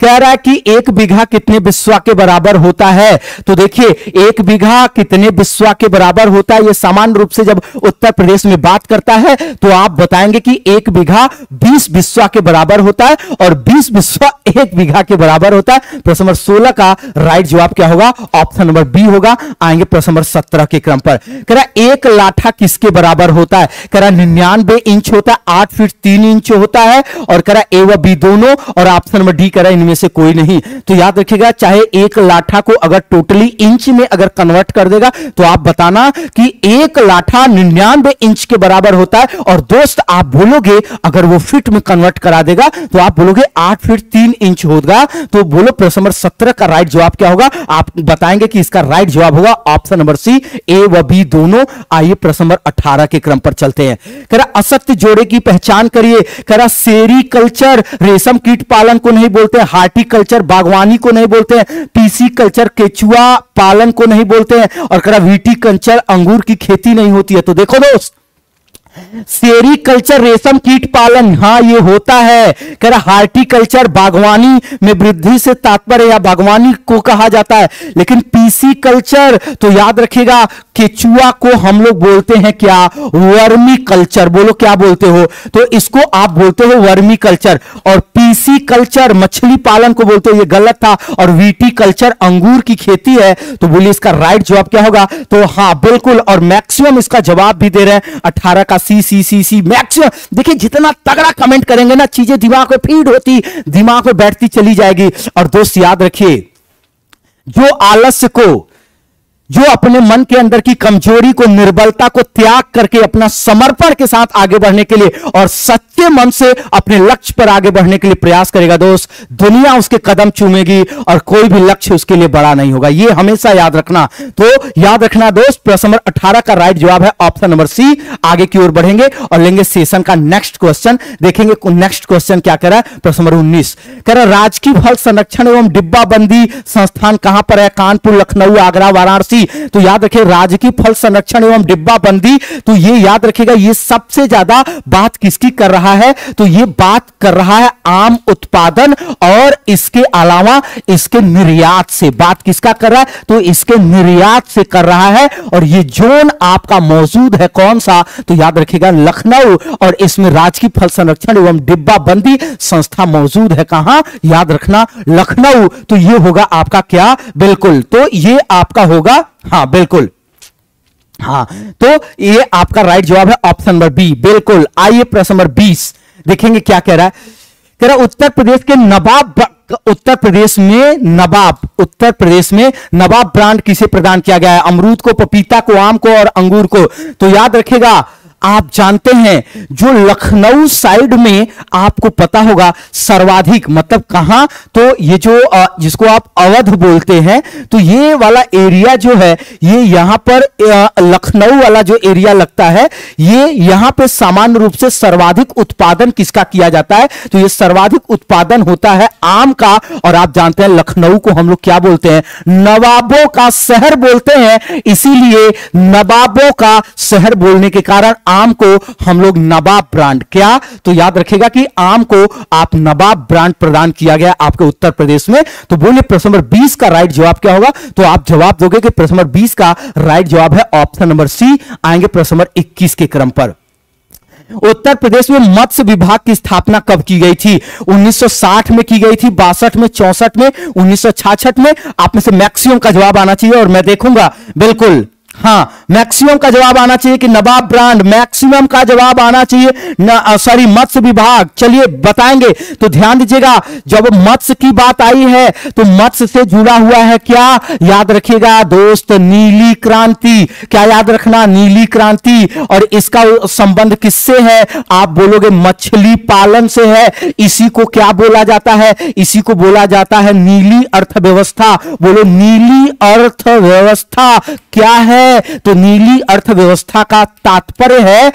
A: कह रहा है कि एक बीघा कितने विश्वा के बराबर होता है? तो देखिए, एक बीघा कितने विश्वा के बराबर होता है? ये सामान्य रूप से जब उत्तर प्रदेश में बात करता है तो आप बताएँगे कि एक बीघा बीस बिस्वा के बराबर होता है और बीस बिस्वा एक बीघा के बराबर होता है। प्रश्न नंबर सोलह का राइट जवाब क्या होगा? ऑप्शन नंबर बी होगा। आएँगे प्रश्न नंबर सत्रह के क्रम पर। कह रहा एक लाठा किसके बराबर होता है? कह रहा निन्यानवे इंच होता है, आठ फीट तीन इंच होता है और कह रहा ए व बी दोनों और ऑप्शन नंबर डी कह रहा इनमें से कोई नहीं। तो याद रखिएगा, चाहे एक लाठा को अगर टोटली इंच में अगर कन्वर्ट कर देगा तो आप बताना कि एक लाठा निन्यानवे इंच के बराबर होता है। और दोस्त, आप बोलोगे, अगर वो फिट में कन्वर्ट करा देगा तो आप बोलोगे आठ फीट तीन इंच होगा। तो बोलो, प्रश्न नंबर सत्रह का राइट जवाब क्या होगा? आप बताएँगे कि इसका राइट जवाब होगा ऑप्शन नंबर सी ए व बी दोनों। आइए प्रश्न नंबर अठारह के क्रम पर चलते हैं। कह रहा असत्य जोड़े की पहचान करिए। कह रहा सेरी कल्चर, रेशम कीट पालन को नहीं बोलते हार्टिकल्चर बागवानी को नहीं बोलते हैं पीसी कल्चर, केचुआ पालन को नहीं बोलते हैं, और कड़ा वीटी कल्चर अंगूर की खेती नहीं होती है। तो देखो दोस्त सेरिकल्चर रेशम कीट पालन हाँ ये होता है। कह रहा हार्टिकल्चर बागवानी में वृद्धि से तात्पर्य, या बागवानी को कहा जाता है। लेकिन पीसी कल्चर तो याद रखिएगा केचुआ को हम लोग बोलते हैं क्या? वर्मी कल्चर बोलो, क्या बोलते हो? तो इसको आप बोलते हो वर्मी कल्चर और पीसी कल्चर मछली पालन को बोलते हो, ये गलत था। और वीटी कल्चर अंगूर की खेती है। तो बोलिए, इसका राइट जवाब क्या होगा? तो हाँ बिल्कुल। और मैक्सिमम इसका जवाब भी दे रहे हैं, अठारह का सी सी सी सी मैक्सिमम देखिए, जितना तगड़ा कमेंट करेंगे ना, चीज़ें दिमाग में फ़ीड होती, दिमाग में बैठती चली जाएगी। और दोस्त, याद रखिए, जो आलस्य को, जो अपने मन के अंदर की कमज़ोरी को, निर्बलता को त्याग करके अपना समर्पण के साथ आगे बढ़ने के लिए, और सच्चे मन से अपने लक्ष्य पर आगे बढ़ने के लिए प्रयास करेगा दोस्त। दुनिया उसके कदम चूमेगी और कोई भी लक्ष्य उसके लिए बड़ा नहीं होगा। यह हमेशा याद रखना। तो याद रखना दोस्त, प्रश्न नंबर अठारह का राइट जवाब है ऑप्शन नंबर सी आगे की ओर बढ़ेंगे और लेंगे सेशन का नेक्स्ट क्वेश्चन देखेंगे नेक्स्ट क्वेश्चन क्या कह रहा है। प्रश्न नंबर उन्नीस। कह रहा राजकीय फल संरक्षण एवं डिब्बाबंदी संस्थान कहाँ पर है? कानपुर, लखनऊ, आगरा, वाराणसी। तो याद रखिए, राजकीय फल संरक्षण एवं डिब्बा बंदी। तो ये याद रखेगा ये सबसे ज़्यादा बात किसकी कर रहा है तो ये बात कर रहा है आम उत्पादन और इसके अलावा इसके निर्यात से। बात किसका कर रहा है? तो इसके निर्यात से कर रहा है और ये जोन आपका मौजूद है कौन सा? तो याद रखिएगा, लखनऊ और इसमें राजकीय फल संरक्षण एवं डिब्बा बंदी संस्था मौजूद है कहाँ? याद रखना, लखनऊ। तो ये होगा आपका क्या? बिल्कुल। तो ये आपका होगा हाँ बिल्कुल। हाँ तो ये आपका राइट जवाब है ऑप्शन नंबर बी बिल्कुल। आइए प्रश्न नंबर बीस, देखेंगे क्या कह रहा है। कह रहा उत्तर प्रदेश के नवाब उत्तर प्रदेश में नवाब, उत्तर प्रदेश में नवाब ब्रांड किसे प्रदान किया गया है? अमरूद को, पपीता को, आम को और अंगूर को। तो याद रखेगा आप जानते हैं, जो लखनऊ साइड में आपको पता होगा, सर्वाधिक मतलब कहाँ? तो ये जो जिसको आप अवध बोलते हैं तो ये वाला एरिया जो है, ये यहाँ पर लखनऊ वाला जो एरिया लगता है, ये यहाँ पे सामान्य रूप से सर्वाधिक उत्पादन किसका किया जाता है? तो ये सर्वाधिक उत्पादन होता है आम का, और आप जानते हैं लखनऊ को हम लोग क्या बोलते हैं? नवाबों का शहर बोलते हैं, इसीलिए नवाबों का शहर बोलने के कारण आम को हम लोग नवाब ब्रांड। क्या? तो याद रखेगा कि आम को आप नवाब ब्रांड प्रदान किया गया आपके उत्तर प्रदेश में। तो बोलिए, प्रश्न नंबर बीस का राइट जवाब क्या होगा? तो आप जवाब दोगे कि प्रश्न नंबर बीस का राइट जवाब है ऑप्शन नंबर सी आएँगे प्रश्न नंबर इक्कीस के क्रम पर। उत्तर प्रदेश में मत्स्य विभाग की स्थापना कब की गई थी? 1960 में की गई थी, बासठ में, चौसठ में, उन्नीस सौ छियासठ में। आप में से मैक्सिमम का जवाब आना चाहिए और मैं देखूँगा। बिल्कुल। हाँ मैक्सिमम का जवाब आना चाहिए कि नवाब ब्रांड, मैक्सिमम का जवाब आना चाहिए। सॉरी मत्स्य विभाग। चलिए, बताएँगे। तो ध्यान दीजिएगा, जब मत्स्य की बात आई है तो मत्स्य से जुड़ा हुआ है क्या? याद रखिएगा, दोस्त, नीली क्रांति। क्या याद रखना? नीली क्रांति। और इसका संबंध किससे है? आप बोलोगे, मछली पालन से है। इसी को क्या बोला जाता है? इसी को बोला जाता है नीली अर्थव्यवस्था। बोलो, नीली अर्थव्यवस्था क्या है? तो नीली अर्थव्यवस्था का तात्पर्य है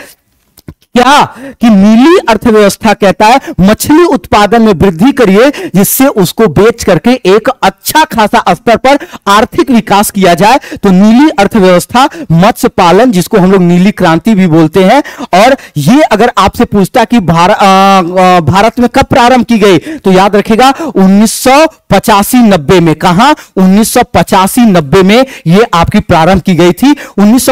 A: क्या? कि नीली अर्थव्यवस्था कहता है मछली उत्पादन में वृद्धि करिए जिससे उसको बेच करके एक अच्छा खासा स्तर पर आर्थिक विकास किया जाए। तो नीली अर्थव्यवस्था मत्स्य पालन जिसको हम लोग नीली क्रांति भी बोलते हैं और ये अगर आपसे पूछता कि भार, आ, आ, भारत में कब प्रारंभ की गई तो याद रखेगा उन्नीस पचासी नब्बे में। कहा? उन्नीस नब्बे में ये आपकी प्रारंभ की गई थी। उन्नीस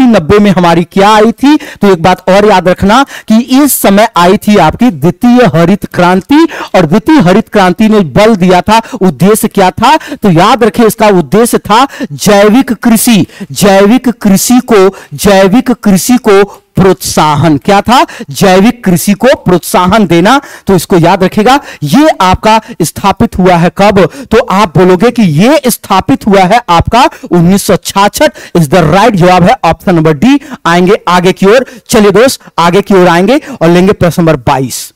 A: नब्बे में हमारी क्या आई थी? तो एक बात और याद रखना रखना कि इस समय आई थी आपकी द्वितीय हरित क्रांति और द्वितीय हरित क्रांति ने बल दिया था, उद्देश्य क्या था? तो याद रखें, इसका उद्देश्य था जैविक कृषि। जैविक कृषि को, जैविक कृषि को प्रोत्साहन। क्या था? जैविक कृषि को प्रोत्साहन देना। तो इसको याद रखेगा, ये आपका स्थापित हुआ है कब? तो आप बोलोगे कि ये स्थापित हुआ है आपका उन्नीस इज़ द राइट जवाब है ऑप्शन नंबर डी आएँगे आगे की ओर। चलिए दोस्त, आगे की ओर आएँगे और लेंगे प्रश्न नंबर बाईस।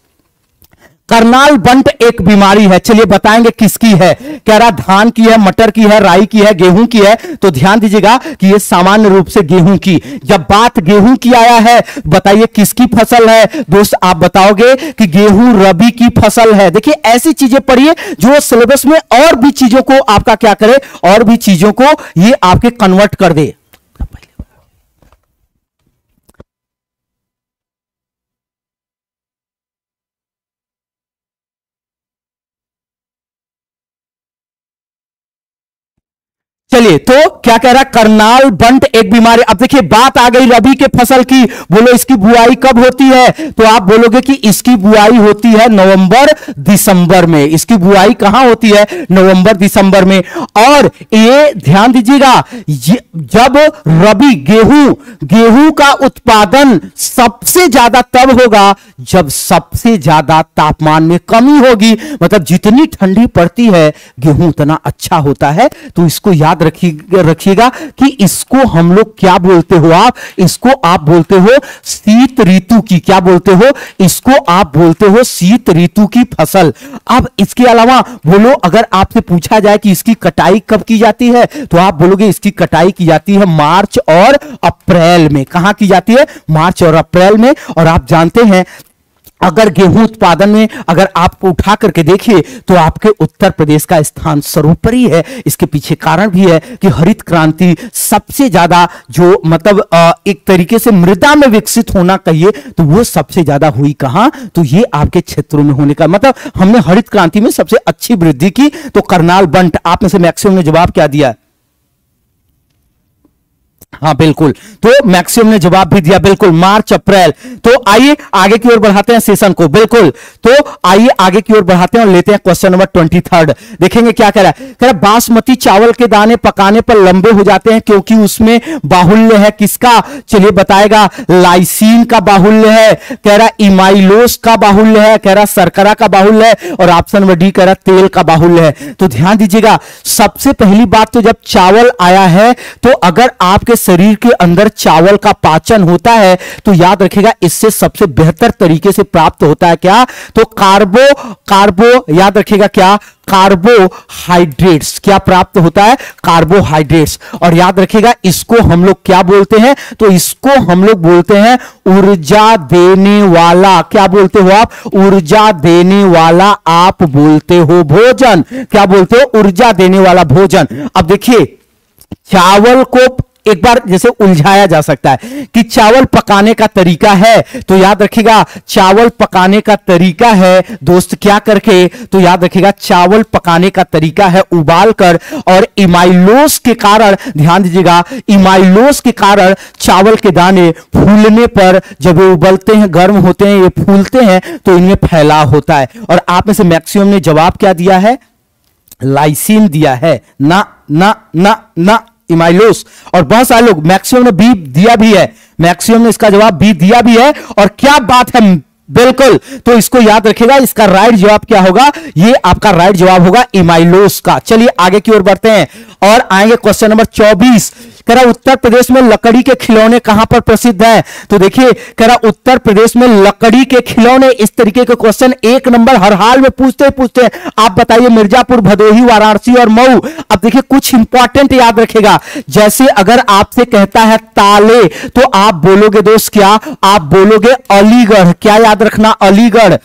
A: करनाल बंट एक बीमारी है। चलिए बताएँगे किसकी है। कह रहा, धान की है, मटर की है, राई की है, गेहूँ की है। तो ध्यान दीजिएगा कि ये सामान्य रूप से गेहूँ की। जब बात गेहूँ की आया है, बताइए किसकी फ़सल है? दोस्त, आप बताओगे कि गेहूँ रबी की फ़सल है। देखिए, ऐसी चीज़ें पढ़िए जो सिलेबस में और भी चीज़ों को आपका क्या करे, और भी चीज़ों को ये आपके कन्वर्ट कर दे। चलिए तो क्या कह रहा है? करनाल बंट एक बीमारी। अब देखिए, बात आ गई रबी के फ़सल की। बोलो, इसकी बुआई कब होती है? तो आप बोलोगे कि इसकी बुआई होती है नवंबर, दिसंबर में। इसकी बुआई कहाँ होती है? नवंबर, दिसंबर में। और ये ध्यान दीजिएगा जब रबी गेहूँ गेहूँ का उत्पादन सबसे ज़्यादा तब होगा, जब सबसे ज़्यादा तापमान में कमी होगी। मतलब जितनी ठंडी पड़ती है, गेहूँ उतना अच्छा होता है। तो इसको याद रखिए रखिएगा कि इसको हम लोग क्या बोलते हो आप? इसको आप बोलते हो शीत ऋतु की। क्या बोलते हो? इसको आप बोलते हो शीत ऋतु की फ़सल। अब इसके अलावा बोलो, अगर आपसे पूछा जाए कि इसकी कटाई कब की जाती है तो आप बोलोगे इसकी कटाई की जाती है मार्च और अप्रैल में। कहा की जाती है? मार्च और अप्रैल में। और आप जानते हैं अगर गेहूँ उत्पादन में अगर आपको उठा करके देखिए तो आपके उत्तर प्रदेश का स्थान सर्वोपरि है। इसके पीछे कारण भी है कि हरित क्रांति सबसे ज़्यादा जो मतलब एक तरीके से मृदा में विकसित होना कहिए तो वो सबसे ज़्यादा हुई कहाँ? तो ये आपके क्षेत्रों में होने का मतलब हमने हरित क्रांति में सबसे अच्छी वृद्धि की तो करनाल बंट आपने से मैक्सिमम ने जवाब क्या दिया? हाँ बिल्कुल। तो मैक्सिमम ने जवाब भी दिया, बिल्कुल, मार्च, अप्रैल। तो आइए आगे की ओर बढ़ाते हैं सेशन को, बिल्कुल। तो आइए आगे की ओर बढ़ाते हैं और लेते हैं क्वेश्चन नंबर ट्वेंटी थर्ड। देखेंगे क्या कह रहा है। कह रहा बासमती चावल के दाने पकाने पर लंबे हो जाते हैं क्योंकि उसमें बाहुल्य है। किसका? चलिए बताएगा, लाइसिन का बाहुल्य है। कह रहा इमाइलोस का बाहुल्य है। कह रहा सरकरा का बाहुल्य है। और ऑप्शन नंबर डी कह रहा तेल का बाहुल्य है। तो ध्यान दीजिएगा, सबसे पहली बात तो जब चावल आया है तो अगर आपके शरीर के अंदर चावल का पाचन होता है तो याद रखेगा इससे सबसे बेहतर तरीके से प्राप्त होता है क्या? तो कार्बो कार्बो, याद रखेगा क्या? कार्बोहाइड्रेट्स, क्या प्राप्त होता है? कार्बोहाइड्रेट्स। और याद रखेगा इसको हम लोग क्या बोलते हैं? तो इसको हम लोग बोलते हैं ऊर्जा देने वाला। क्या बोलते हो आप? ऊर्जा देने वाला आप बोलते हो भोजन। क्या बोलते हो? ऊर्जा देने वाला भोजन। अब देखिए, चावल को एक बार जैसे उलझाया जा सकता है कि चावल पकाने का तरीका है तो याद रखिएगा चावल पकाने का तरीका है दोस्त क्या करके तो याद रखिएगा चावल पकाने का तरीका है उबाल कर और इमाइलोस के कारण, ध्यान दीजिएगा, इमाइलोस के कारण चावल के दाने फूलने पर जब ये उबलते हैं, गर्म होते हैं, ये फूलते हैं तो इनमें फैलाव होता है। और आप में से मैक्सिमम ने जवाब क्या दिया है? लाइसिन दिया है। ना ना ना ना इमाइलोस। और बहुत सारे लोग, मैक्सिमम ने बी दिया भी है। मैक्सिमम ने इसका जवाब बी दिया भी है। और क्या बात है बिल्कुल। तो इसको याद रखेगा, इसका राइट जवाब क्या होगा? ये आपका राइट जवाब होगा इमाइलोस का। चलिए आगे की ओर बढ़ते हैं और आएँगे क्वेश्चन नंबर 24 कह रहा उत्तर प्रदेश में लकड़ी के खिलौने कहाँ पर प्रसिद्ध है? तो देखिए, कह रहा उत्तर प्रदेश में लकड़ी के खिलौने। इस तरीके के क्वेश्चन एक नंबर हर हाल में पूछते ही पूछते हैं। आप बताइए, मिर्जापुर, भदोही, वाराणसी और मऊ। अब देखिए, कुछ इंपॉर्टेंट याद रखेगा। जैसे अगर आपसे कहता है ताले तो आप बोलोगे दोस्त क्या? आप बोलोगे अलीगढ़। क्या याद रखना अलीगढ़।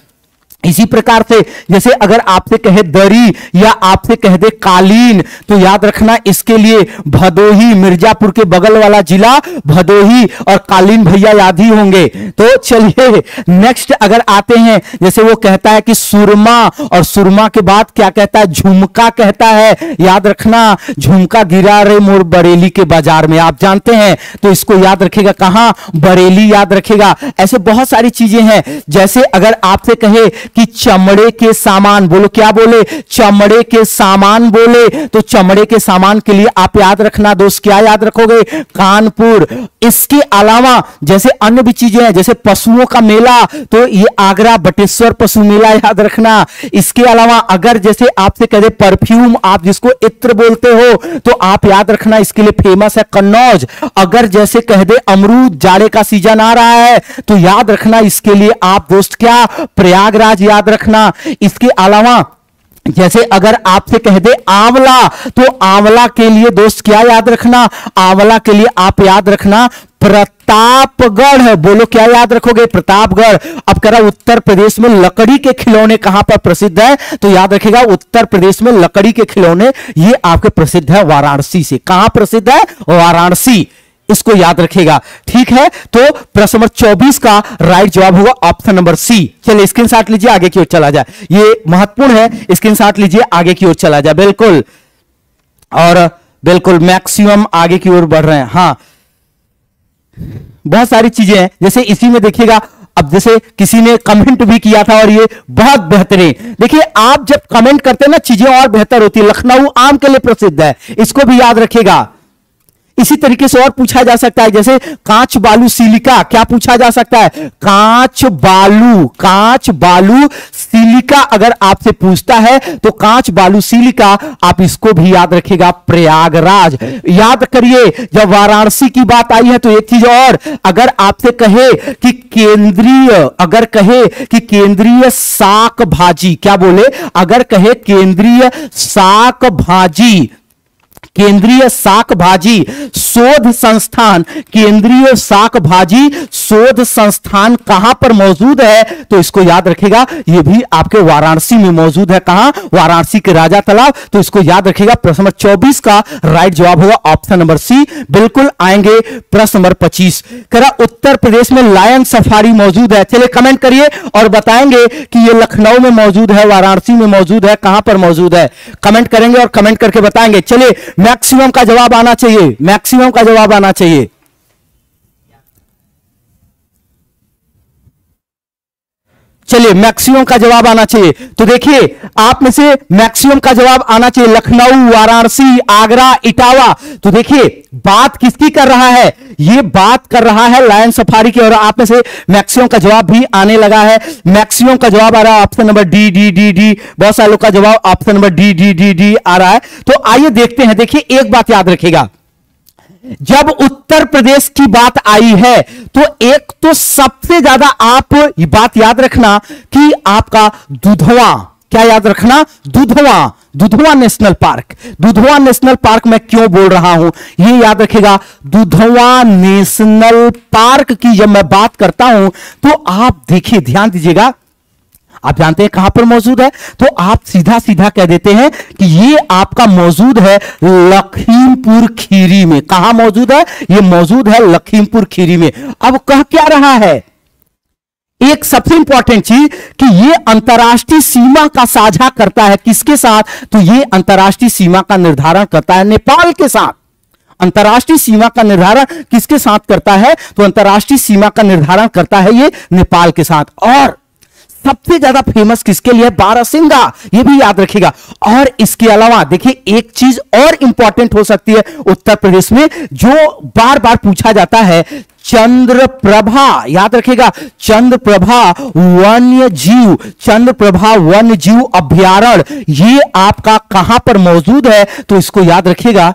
A: इसी प्रकार से जैसे अगर आपसे कहे दरी या आपसे कह दे कालीन तो याद रखना इसके लिए भदोही मिर्जापुर के बगल वाला जिला भदोही और कालीन भैया याद ही होंगे। तो चलिए नेक्स्ट अगर आते हैं, जैसे वो कहता है कि सुरमा, और सुरमा के बाद क्या कहता है? झुमका कहता है। याद रखना, झुमका गिरा रे मोर बरेली के बाज़ार में। आप जानते हैं तो इसको याद रखेगा कहाँ? बरेली याद रखेगा। ऐसे बहुत सारी चीज़ें हैं। जैसे अगर आपसे कहे कि चमड़े के सामान बोलो। क्या बोले? चमड़े के सामान बोले। तो चमड़े के सामान के लिए आप याद रखना दोस्त, क्या याद रखोगे? कानपुर। इसके अलावा जैसे अन्य भी चीज़ें हैं, जैसे पशुओं का मेला तो ये आगरा बटेश्वर पशु मेला याद रखना। इसके अलावा अगर जैसे आपसे कहे परफ्यूम, आप जिसको इत्र बोलते हो तो आप याद रखना, इसके लिए फ़ेमस है कन्नौज। अगर जैसे कह दे अमरूद जाड़े का सीज़न आ रहा है तो याद रखना इसके लिए आप दोस्त, क्या? प्रयागराज याद रखना। इसके अलावा, जैसे अगर आपसे कह दे आंवला तो आंवला के लिए दोस्त क्या याद रखना? आंवला के लिए आप याद रखना, प्रतापगढ़। बोलो, क्या याद रखोगे? प्रतापगढ़। अब कह रहा उत्तर प्रदेश में लकड़ी के खिलौने कहाँ पर प्रसिद्ध है? तो याद रखेगा, उत्तर प्रदेश में लकड़ी के खिलौने, ये आपके प्रसिद्ध है वाराणसी से। कहाँ प्रसिद्ध है? वाराणसी। इसको याद रखेगा। ठीक है? तो प्रश्न नंबर 24 का राइट जवाब होगा ऑप्शन नंबर सी। चलिए स्क्रीन शॉट लीजिए, आगे की ओर चला जाए। ये महत्वपूर्ण है। स्क्रीन शॉट लीजिए, आगे की ओर चला जाए। बिल्कुल। और बिल्कुल मैक्सिमम आगे की ओर बढ़ रहे हैं। हाँ। बहुत सारी चीज़ें हैं। जैसे इसी में देखिएगा, अब जैसे किसी ने कमेंट भी किया था और ये बहुत बेहतरीन। देखिए, आप जब कमेंट करते हैं ना, चीज़ें और बेहतर होती है। लखनऊ आम के लिए प्रसिद्ध है। इसको भी याद रखेगा इसी तरीके से और पूछा जा सकता है, जैसे कांच बालू सिलिका, क्या पूछा जा सकता है? कांच बालू कांच बालू सिलिका अगर आपसे पूछता है तो कांच बालू सिलिका, आप इसको भी याद रखेगा प्रयागराज। याद करिए, जब वाराणसी की बात आई है तो एक चीज़ और, अगर आपसे कहे कि केंद्रीय, अगर कहे कि केंद्रीय साक भाजी, क्या बोले? अगर कहे केंद्रीय साक भाजी केंद्रीय साक भाजी शोध संस्थान। केंद्रीय साक भाजी शोध संस्थान कहाँ पर मौजूद है? तो इसको याद रखेगा, ये भी आपके वाराणसी में मौजूद है। कहाँ? वाराणसी के राजा तालाब तो इसको याद रखेगा, प्रश्न नंबर चौबीस का राइट जवाब होगा ऑप्शन नंबर सी। बिल्कुल आएँगे प्रश्न नंबर पच्चीस। करा उत्तर प्रदेश में लायन सफारी मौजूद है। चलिए कमेंट करिए और बताएँगे कि ये लखनऊ में मौजूद है, वाराणसी में मौजूद है, कहाँ पर मौजूद है। कमेंट करेंगे और कमेंट करके बताएँगे। चलिए मैक्सिमम का जवाब आना चाहिए। मैक्सिमम का जवाब आना चाहिए। चलिए, मैक्सिमम का जवाब आना चाहिए। तो देखिए, आप में से मैक्सिमम का जवाब आना चाहिए। लखनऊ, वाराणसी, आगरा, इटावा। तो देखिए, बात किसकी कर रहा है? ये बात कर रहा है लायन सफारी की, और आप में से मैक्सिमम का जवाब भी आने लगा है। मैक्सिमम का जवाब आ रहा है option number D D D D. बहुत सारे लोग का जवाब option number D D D D आ रहा है। तो आइए देखते हैं। देखिए, एक बात याद रखेगा जब उत्तर प्रदेश की बात आई है तो एक तो सबसे ज़्यादा आप ये बात याद रखना कि आपका दुधवा, क्या याद रखना? Dudhwa Dudhwa national park. Dudhwa national park मैं क्यों बोल रहा हूँ? ये याद रखेगा, दुधवा नेशनल पार्क की जब मैं बात करता हूँ तो आप देखिए, ध्यान दीजिएगा आप जानते हैं कहाँ पर मौजूद है? तो आप सीधा सीधा कह देते हैं कि ये आपका मौजूद है लखीमपुर खीरी में। कहा मौजूद है? ये मौजूद है लखीमपुर खीरी में। अब कह क्या रहा है? एक सबसे इंपॉर्टेंट चीज़ कि ये अंतर्राष्ट्रीय सीमा का साझा करता है किसके साथ? तो ये अंतर्राष्ट्रीय सीमा का निर्धारण करता है नेपाल के साथ। अंतर्राष्ट्रीय सीमा का निर्धारण किसके साथ करता है? तो अंतर्राष्ट्रीय सीमा का निर्धारण करता है ये नेपाल के साथ। और सबसे ज़्यादा फ़ेमस किसके लिए? बारासिंगा ये भी याद रखिएगा। और इसके अलावा, देखिए, एक चीज़ और इंपॉर्टेंट हो सकती है उत्तर प्रदेश में, जो बार बार पूछा जाता है चंद्र प्रभा याद रखेगा चंद्र प्रभा वन्य जीव चंद्र प्रभा वन्य जीव अभ्यारण ये आपका कहाँ पर मौजूद है? तो इसको याद रखिएगा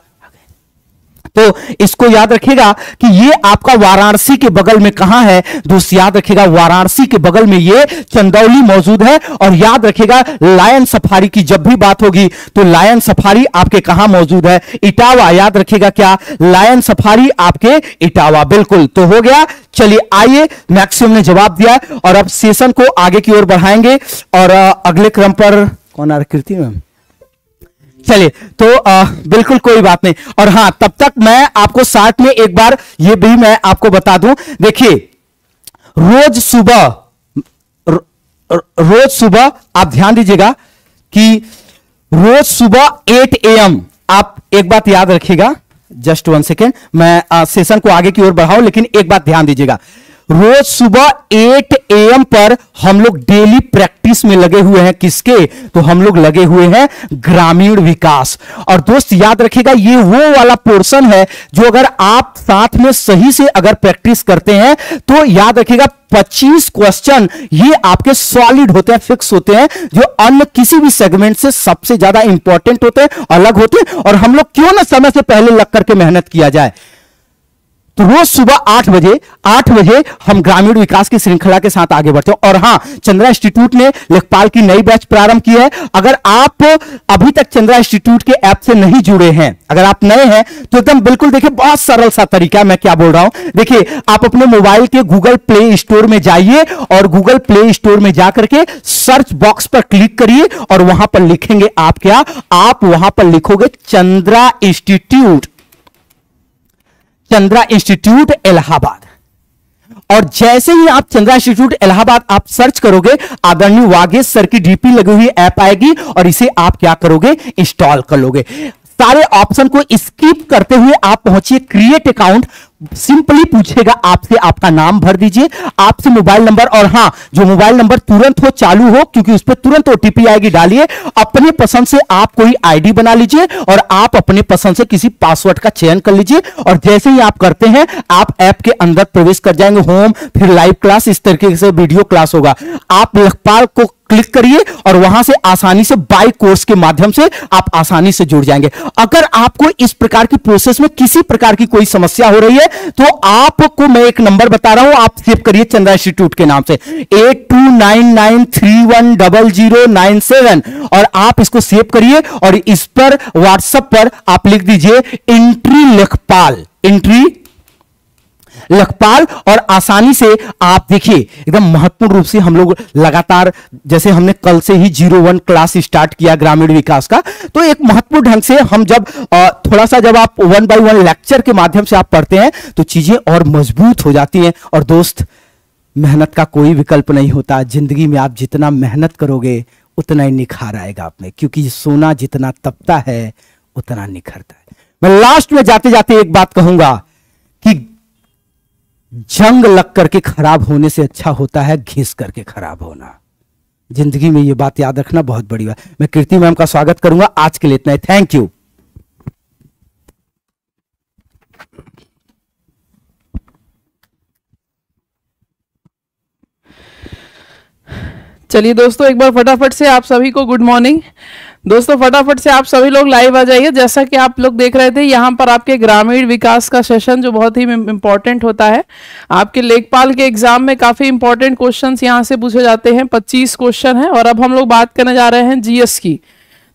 A: तो इसको याद रखिएगा कि ये आपका वाराणसी के बगल में कहाँ है? दोस्त, याद रखिएगा वाराणसी के बगल में ये चंदौली मौजूद है और याद रखिएगा लायन सफारी की जब भी बात होगी तो लायन सफारी आपके कहाँ मौजूद है? इटावा, याद रखिएगा क्या? लायन सफारी आपके इटावा, बिल्कुल। तो हो गया, चलिए आइए, मैक्सिमम ने जवाब दिया और अब सेशन को आगे की ओर बढ़ाएँगे और अगले क्रम पर, कौन आ रहा कीर्ति मैम। चलिए तो आ, बिल्कुल कोई बात नहीं। और हाँ तब तक मैं आपको साथ में एक बार ये भी मैं आपको बता दूँ। देखिए रोज सुबह रोज सुबह आप ध्यान दीजिएगा कि रोज सुबह 8 एम आप एक बात याद रखिएगा जस्ट वन सेकेंड मैं आ, सेशन को आगे की ओर बढ़ाऊं लेकिन एक बात ध्यान दीजिएगा। रोज सुबह 8 एम पर हम लोग डेली प्रैक्टिस में लगे हुए हैं किसके? तो हम लोग लगे हुए हैं ग्रामीण विकास। और दोस्त, याद रखिएगा, ये वो वाला पोर्शन है जो अगर आप साथ में सही से अगर प्रैक्टिस करते हैं तो याद रखिएगा 25 क्वेश्चन ये आपके सॉलिड होते हैं फिक्स होते हैं, जो अन्य किसी भी सेगमेंट से सबसे ज़्यादा इंपॉर्टेंट होते हैं, अलग होते हैं, और हम लोग क्यों ना समय से पहले लग करके मेहनत किया जाए? तो रोज सुबह आठ बजे आठ बजे हम ग्रामीण विकास की श्रृंखला के साथ आगे बढ़ते हैं। और हाँ, चंद्रा इंस्टीट्यूट ने लेखपाल की नई बैच प्रारंभ की है। अगर आप अभी तक चंद्रा इंस्टीट्यूट के ऐप से नहीं जुड़े हैं, अगर आप नए हैं तो एकदम बिल्कुल देखिए, बहुत सरल सा तरीका मैं क्या बोल रहा हूँ। देखिए, आप अपने मोबाइल के गूगल प्ले स्टोर में जाइए और गूगल प्ले स्टोर में जाकर के सर्च बॉक्स पर क्लिक करिए और वहाँ पर लिखेंगे आप क्या? आप वहाँ पर लिखोगे चंद्रा इंस्टीट्यूट। चंद्रा इंस्टीट्यूट इलाहाबाद। और जैसे ही आप चंद्रा इंस्टीट्यूट इलाहाबाद आप सर्च करोगे, आदरणीय वागेश सर की डीपी लगी हुई ऐप आएगी और इसे आप क्या करोगे? इंस्टॉल कर लोगे। सारे ऑप्शन को स्किप करते हुए आप पहुंचिए क्रिएट अकाउंट सिंपली पूछेगा आपसे आपका नाम, भर दीजिए। आपसे मोबाइल नंबर और हाँ, जो मोबाइल नंबर तुरंत हो, चालू हो, क्योंकि उस पर तुरंत ओटीपी आएगी, डालिए। अपने पसंद से आप कोई आईडी बना लीजिए और आप अपने पसंद से किसी पासवर्ड का चयन कर लीजिए। और जैसे ही आप करते हैं, आप ऐप के अंदर प्रवेश कर जाएँगे होम फिर लाइव क्लास इस तरीके से वीडियो क्लास होगा। आप लखपाल को क्लिक करिए और वहाँ से आसानी से बाई कोर्स के माध्यम से आप आसानी से जुड़ जाएँगे। अगर आपको इस प्रकार की प्रोसेस में किसी प्रकार की कोई समस्या हो रही है तो आपको मैं एक नंबर बता रहा हूँ, आप सेव करिए चंद्रा इंस्टीट्यूट के नाम से। Eight two nine nine three one double zero nine seven और आप इसको सेव करिए और इस पर व्हाट्सएप पर आप लिख दीजिए इंट्री लेखपाल इंट्री लखपाल और आसानी से आप देखिए, एकदम महत्वपूर्ण रूप से हम लोग लगातार, जैसे हमने कल से ही ज़ीरो वन क्लास स्टार्ट किया ग्रामीण विकास का तो एक महत्वपूर्ण ढंग से हम जब थोड़ा सा जब आप वन बाय वन लेक्चर के माध्यम से आप पढ़ते हैं तो चीज़ें और मज़बूत हो जाती हैं और दोस्त, मेहनत का कोई विकल्प नहीं होता। ज़िंदगी में आप जितना मेहनत करोगे, उतना ही निखार आएगा आप में, क्योंकि सोना जितना तपता है, उतना निखरता है। मैं लास्ट में जाते जाते एक बात कहूँगा कि जंग लग करके खराब होने से अच्छा होता है घिस करके खराब होना। ज़िंदगी में ये बात याद रखना बहुत बड़ी बात। मैं कीर्ति मैम का स्वागत करूँगा आज के लिए इतना ही। थैंक यू
B: चलिए दोस्तों, एक बार फटाफट से आप सभी को गुड मॉर्निंग दोस्तों, फटाफट से आप सभी लोग लाइव आ जाइए। जैसा कि आप लोग देख रहे थे, यहाँ पर आपके ग्रामीण विकास का सेशन जो बहुत ही इम्पोर्टेंट होता है। आपके लेखपाल के एग्ज़ाम में काफ़ी इंपॉर्टेंट क्वेश्चन यहाँ से पूछे जाते हैं। पच्चीस क्वेश्चन है और अब हम लोग बात करने जा रहे हैं जीएस की।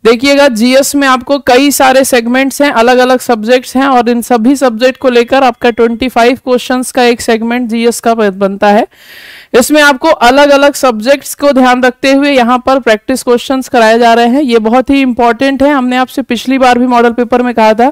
B: देखिएगा जीएस में आपको कई सारे सेगमेंट्स हैं अलग अलग सब्जेक्ट्स हैं और इन सभी सब्जेक्ट को लेकर आपका 25 क्वेश्चंस का एक सेगमेंट जीएस का बनता है। इसमें आपको अलग अलग सब्जेक्ट्स को ध्यान रखते हुए यहाँ पर प्रैक्टिस क्वेश्चंस कराए जा रहे हैं। ये बहुत ही इंपॉर्टेंट है। हमने आपसे पिछली बार भी मॉडल पेपर में कहा था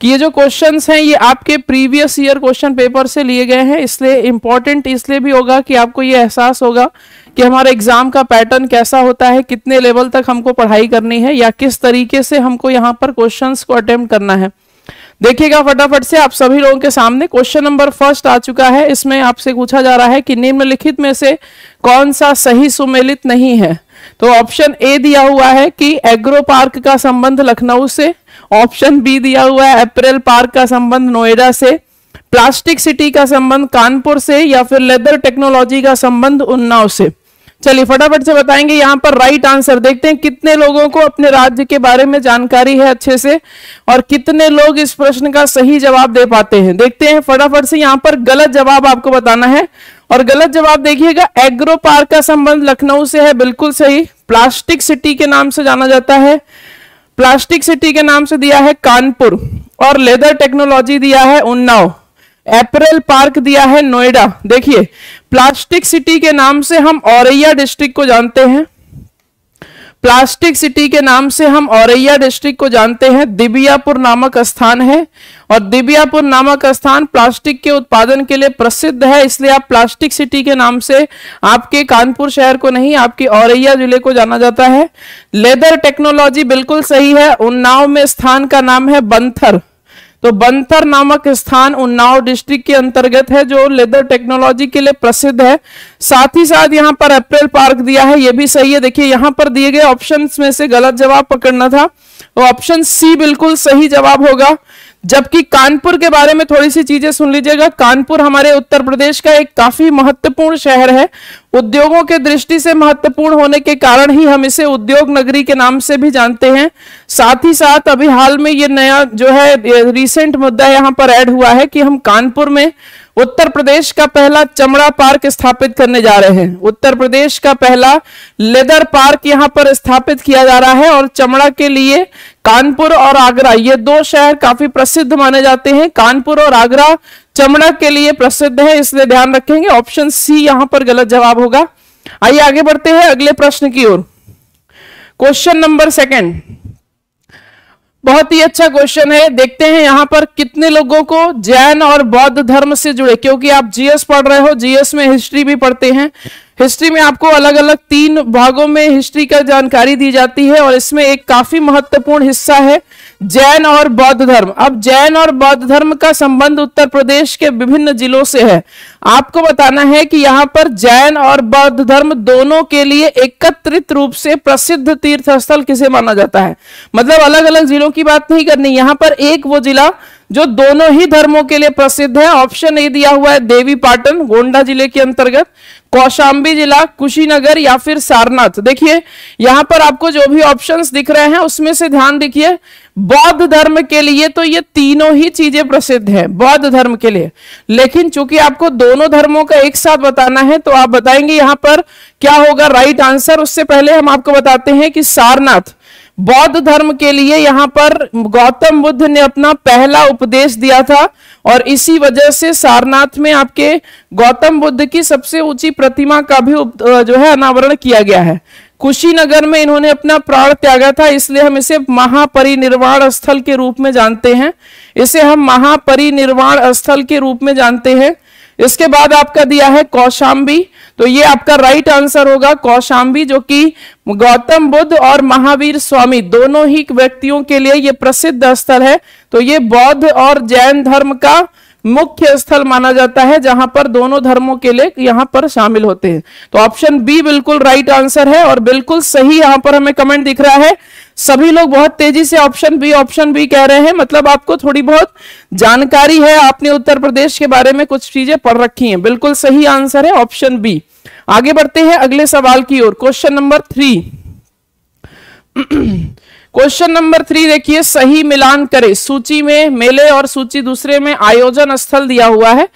B: कि ये जो क्वेश्चंस हैं, ये आपके प्रीवियस ईयर क्वेश्चन पेपर से लिए गए हैं, इसलिए इंपॉर्टेंट इसलिए भी होगा कि आपको ये एहसास होगा कि हमारे एग्ज़ाम का पैटर्न कैसा होता है, कितने लेवल तक हमको पढ़ाई करनी है, या किस तरीके से हमको यहाँ पर क्वेश्चन को अटेम्प्ट करना है। देखिएगा फटाफट से, आप सभी लोगों के सामने क्वेश्चन नंबर फ़र्स्ट आ चुका है। इसमें आपसे पूछा जा रहा है कि निम्नलिखित में से कौन सा सही सुमेलित नहीं है। तो ऑप्शन ए दिया हुआ है कि एग्रो पार्क का संबंध लखनऊ से ऑप्शन बी दिया हुआ है अप्रैल पार्क का संबंध नोएडा से, प्लास्टिक सिटी का संबंध कानपुर से या फिर लेदर टेक्नोलॉजी का संबंध उन्नाव से। चलिए, फटाफट से बताएँगे यहाँ पर राइट आंसर देखते हैं कितने लोगों को अपने राज्य के बारे में जानकारी है अच्छे से और कितने लोग इस प्रश्न का सही जवाब दे पाते हैं। देखते हैं फटाफट से यहाँ पर गलत जवाब आपको बताना है और गलत जवाब देखिएगा, एग्रो पार्क का संबंध लखनऊ से है, बिल्कुल सही। प्लास्टिक सिटी के नाम से जाना जाता है। प्लास्टिक सिटी के नाम से दिया है कानपुर, और लेदर टेक्नोलॉजी दिया है उन्नाव एपरल पार्क दिया है नोएडा। देखिए, प्लास्टिक सिटी के नाम से हम औरैया डिस्ट्रिक्ट को जानते हैं। प्लास्टिक सिटी के नाम से हम औरैया डिस्ट्रिक्ट को जानते हैं। दिबियापुर नामक स्थान है और दिबियापुर नामक स्थान प्लास्टिक के उत्पादन के लिए प्रसिद्ध है, इसलिए आप प्लास्टिक सिटी के नाम से आपके कानपुर शहर को नहीं, आपके औरैया ज़िले को जाना जाता है। लेदर टेक्नोलॉजी बिल्कुल सही है, उन्नाव में स्थान का नाम है बंथर। तो बंथर नामक स्थान उन्नाव डिस्ट्रिक्ट के अंतर्गत है, जो लेदर टेक्नोलॉजी के लिए प्रसिद्ध है। साथ ही साथ यहाँ पर अप्रैल पार्क दिया है, ये भी सही है। देखिए, यहाँ पर दिए गए ऑप्शंस में से गलत जवाब पकड़ना था। तो ऑप्शन सी बिल्कुल सही जवाब होगा। जबकि कानपुर के बारे में थोड़ी सी चीज़ें सुन लीजिएगा। कानपुर हमारे उत्तर प्रदेश का एक काफ़ी महत्वपूर्ण शहर है। उद्योगों के दृष्टि से महत्वपूर्ण होने के कारण ही हम इसे उद्योग नगरी के नाम से भी जानते हैं। साथ ही साथ अभी हाल में ये नया जो है रिसेंट मुद्दा यहाँ पर ऐड हुआ है कि हम कानपुर में उत्तर प्रदेश का पहला चमड़ा पार्क स्थापित करने जा रहे हैं। उत्तर प्रदेश का पहला लेदर पार्क यहाँ पर स्थापित किया जा रहा है और चमड़ा के लिए कानपुर और आगरा, ये दो शहर काफ़ी प्रसिद्ध माने जाते हैं। कानपुर और आगरा चमड़ा के लिए प्रसिद्ध है, इसलिए ध्यान रखेंगे। ऑप्शन सी यहाँ पर गलत जवाब होगा। आइए आगे बढ़ते हैं अगले प्रश्न की ओर। Question number second. बहुत ही अच्छा क्वेश्चन है। देखते हैं यहाँ पर कितने लोगों को जैन और बौद्ध धर्म से जुड़े। क्योंकि आप जीएस पढ़ रहे हो जीएस में हिस्ट्री भी पढ़ते हैं। हिस्ट्री में आपको अलग अलग तीन भागों में हिस्ट्री का जानकारी दी जाती है और इसमें एक काफ़ी महत्वपूर्ण हिस्सा है। जैन और बौद्ध धर्म। अब जैन और बौद्ध धर्म का संबंध उत्तर प्रदेश के विभिन्न जिलों से है। आपको बताना है कि यहाँ पर जैन और बौद्ध धर्म दोनों के लिए एकत्रित रूप से प्रसिद्ध तीर्थ स्थल किसे माना जाता है? मतलब अलग अलग जिलों की बात नहीं करनी। यहाँ पर एक वो जिला जो दोनों ही धर्मों के लिए प्रसिद्ध है। ऑप्शन ए दिया हुआ है देवी पाटन, गोंडा ज़िले के अंतर्गत। कौशाम्बी जिला, कुशीनगर या फिर सारनाथ। देखिए, यहाँ पर आपको जो भी ऑप्शंस दिख रहे हैं, उसमें से ध्यान देखिए, बौद्ध धर्म के लिए तो ये तीनों ही चीज़ें प्रसिद्ध हैं, बौद्ध धर्म के लिए। लेकिन चूँकि आपको दोनों धर्मों का एक साथ बताना है तो आप बताएँगे यहाँ पर क्या होगा राइट आंसर उससे पहले हम आपको बताते हैं कि सारनाथ बौद्ध धर्म के लिए यहाँ पर गौतम बुद्ध ने अपना पहला उपदेश दिया था और इसी वजह से सारनाथ में आपके गौतम बुद्ध की सबसे ऊँची प्रतिमा का भी जो है अनावरण किया गया है। कुशीनगर में इन्होंने अपना प्राण त्यागा था, इसलिए हम इसे महापरिनिर्वाण स्थल के रूप में जानते हैं। इसे हम महापरिनिर्वाण स्थल के रूप में जानते हैं। इसके बाद आपका दिया है कौशाम्बी। तो ये आपका राइट आंसर होगा कौशाम्बी, जो कि गौतम बुद्ध और महावीर स्वामी, दोनों ही व्यक्तियों के लिए ये प्रसिद्ध स्थल है। तो ये बौद्ध और जैन धर्म का मुख्य स्थल माना जाता है, जहाँ पर दोनों धर्मों के लिए यहाँ पर शामिल होते हैं। तो ऑप्शन बी बिल्कुल राइट आंसर है और बिल्कुल सही यहाँ पर हमें कमेंट दिख रहा है। सभी लोग बहुत तेज़ी से ऑप्शन बी ऑप्शन बी कह रहे हैं। मतलब आपको थोड़ी बहुत जानकारी है, आपने उत्तर प्रदेश के बारे में कुछ चीज़ें पढ़ रखी हैं। बिल्कुल सही आंसर है ऑप्शन बी आगे बढ़ते हैं अगले सवाल की ओर। Question number three question number three देखिए, सही मिलान करे। सूची में मेले और सूची दूसरे में आयोजन स्थल दिया हुआ है।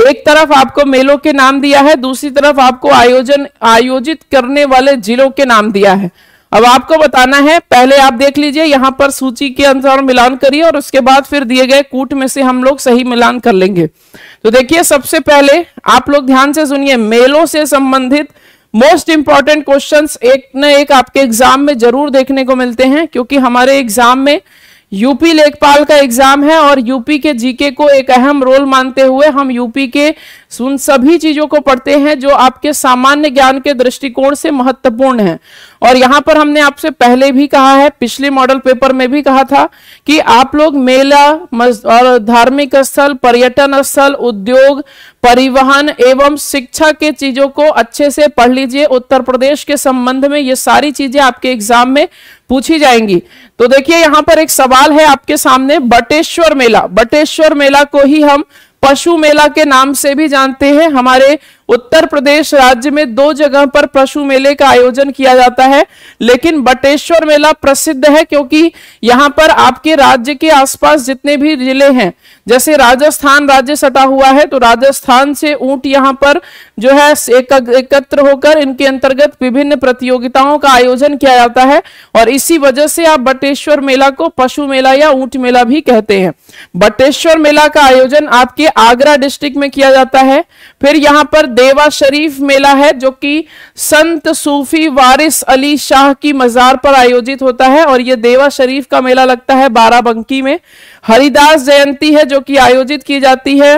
B: एक तरफ़ आपको मेलों के नाम दिया है, दूसरी तरफ़ आपको आयोजन, आयोजित करने वाले जिलों के नाम दिया है। अब आपको बताना है, पहले आप देख लीजिए, यहाँ पर सूची के अनुसार मिलान करिए और उसके बाद फिर दिए गए कूट में से हम लोग सही मिलान कर लेंगे। तो देखिए, सबसे पहले आप लोग ध्यान से सुनिए, मेलों से संबंधित मोस्ट इंपॉर्टेंट क्वेश्चंस एक न एक आपके एग्ज़ाम में ज़रूर देखने को मिलते हैं, क्योंकि हमारे एग्ज़ाम में यूपी लेखपाल का एग्ज़ाम है और यूपी के जीके को एक अहम रोल मानते हुए हम यूपी के उन सभी चीज़ों को पढ़ते हैं जो आपके सामान्य ज्ञान के दृष्टिकोण से महत्वपूर्ण है। और यहाँ पर हमने आपसे पहले भी कहा है, पिछले मॉडल पेपर में भी कहा था कि आप लोग मेला और धार्मिक स्थल, पर्यटन स्थल, उद्योग परिवहन एवं शिक्षा के चीज़ों को अच्छे से पढ़ लीजिए। उत्तर प्रदेश के संबंध में ये सारी चीज़ें आपके एग्ज़ाम में पूछी जाएँगी। तो देखिए, यहाँ पर एक सवाल है आपके सामने। बटेश्वर मेला बटेश्वर मेला को ही हम पशु मेला के नाम से भी जानते हैं। हमारे उत्तर प्रदेश राज्य में दो जगह पर पशु मेले का आयोजन किया जाता है, लेकिन बटेश्वर मेला प्रसिद्ध है क्योंकि यहाँ पर आपके राज्य के आसपास जितने भी ज़िले हैं, जैसे राजस्थान राज्य सटा हुआ है तो राजस्थान से ऊँट यहाँ पर जो है एकत्र होकर इनके अंतर्गत विभिन्न प्रतियोगिताओं का आयोजन किया जाता है और इसी वजह से आप बटेश्वर मेला को पशु मेला या ऊँट मेला भी कहते हैं। बटेश्वर मेला का आयोजन आपके आगरा डिस्ट्रिक्ट में किया जाता है, फिर यहाँ पर देवा शरीफ मेला है, जो कि संत सूफी वारिस अली शाह की मजार पर आयोजित होता है और ये देवा शरीफ का मेला लगता है बाराबंकी में। हरिदास जयंती है, जो कि आयोजित की जाती है।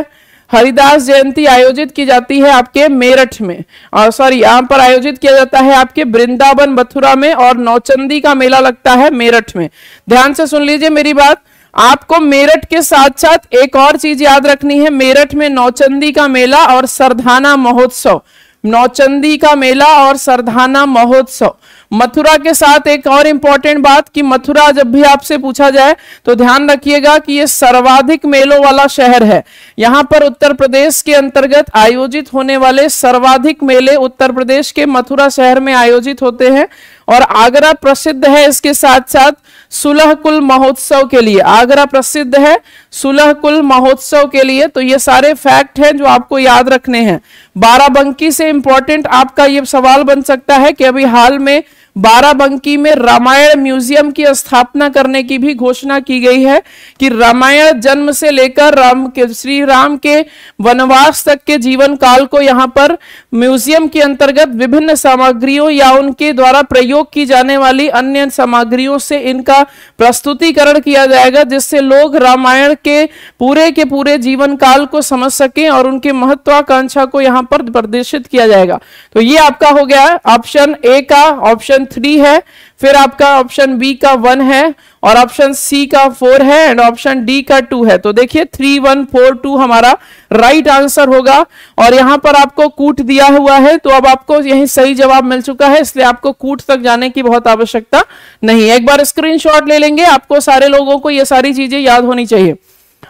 B: हरिदास जयंती आयोजित की जाती है आपके मेरठ में। और सॉरी, यहाँ पर आयोजित किया जाता है आपके वृंदावन मथुरा में और नौचंदी का मेला लगता है मेरठ में। ध्यान से सुन लीजिए मेरी बात। आपको मेरठ के साथ साथ एक और चीज़ याद रखनी है। मेरठ में नौचंदी का मेला और सरधाना महोत्सव। नौचंदी का मेला और सरधाना महोत्सव। मथुरा के साथ एक और इंपॉर्टेंट बात कि मथुरा जब भी आपसे पूछा जाए तो ध्यान रखिएगा कि ये सर्वाधिक मेलों वाला शहर है। यहाँ पर उत्तर प्रदेश के अंतर्गत आयोजित होने वाले सर्वाधिक मेले उत्तर प्रदेश के मथुरा शहर में आयोजित होते हैं। और आगरा प्रसिद्ध है इसके साथ साथ सुलह कुल महोत्सव के लिए। आगरा प्रसिद्ध है सुलह कुल महोत्सव के लिए। तो ये सारे फैक्ट हैं जो आपको याद रखने हैं। बाराबंकी से इंपॉर्टेंट आपका ये सवाल बन सकता है कि अभी हाल में बाराबंकी में रामायण म्यूज़ियम की स्थापना करने की भी घोषणा की गई है कि रामायण जन्म से लेकर राम के श्री राम के वनवास तक के जीवन काल को यहाँ पर म्यूज़ियम के अंतर्गत विभिन्न सामग्रियों या उनके द्वारा प्रयोग की जाने वाली अन्य सामग्रियों से इनका प्रस्तुतिकरण किया जाएगा, जिससे लोग रामायण के पूरे के पूरे जीवन काल को समझ सकें और उनके महत्वाकांक्षा को यहाँ पर प्रदर्शित किया जाएगा। तो ये आपका हो गया ऑप्शन ए का ऑप्शन थ्री है, फिर आपका ऑप्शन बी का वन है और ऑप्शन सी का फोर है एंड ऑप्शन डी का टू है। तो देखिए थ्री वन फोर टू हमारा राइट आंसर होगा और यहाँ पर आपको कूट दिया हुआ है तो अब आपको यही सही जवाब मिल चुका है, इसलिए आपको कूट तक जाने की बहुत आवश्यकता नहीं एक बार स्क्रीनशॉट ले लेंगे, आपको सारे लोगों को ये सारी चीज़ें याद होनी चाहिए।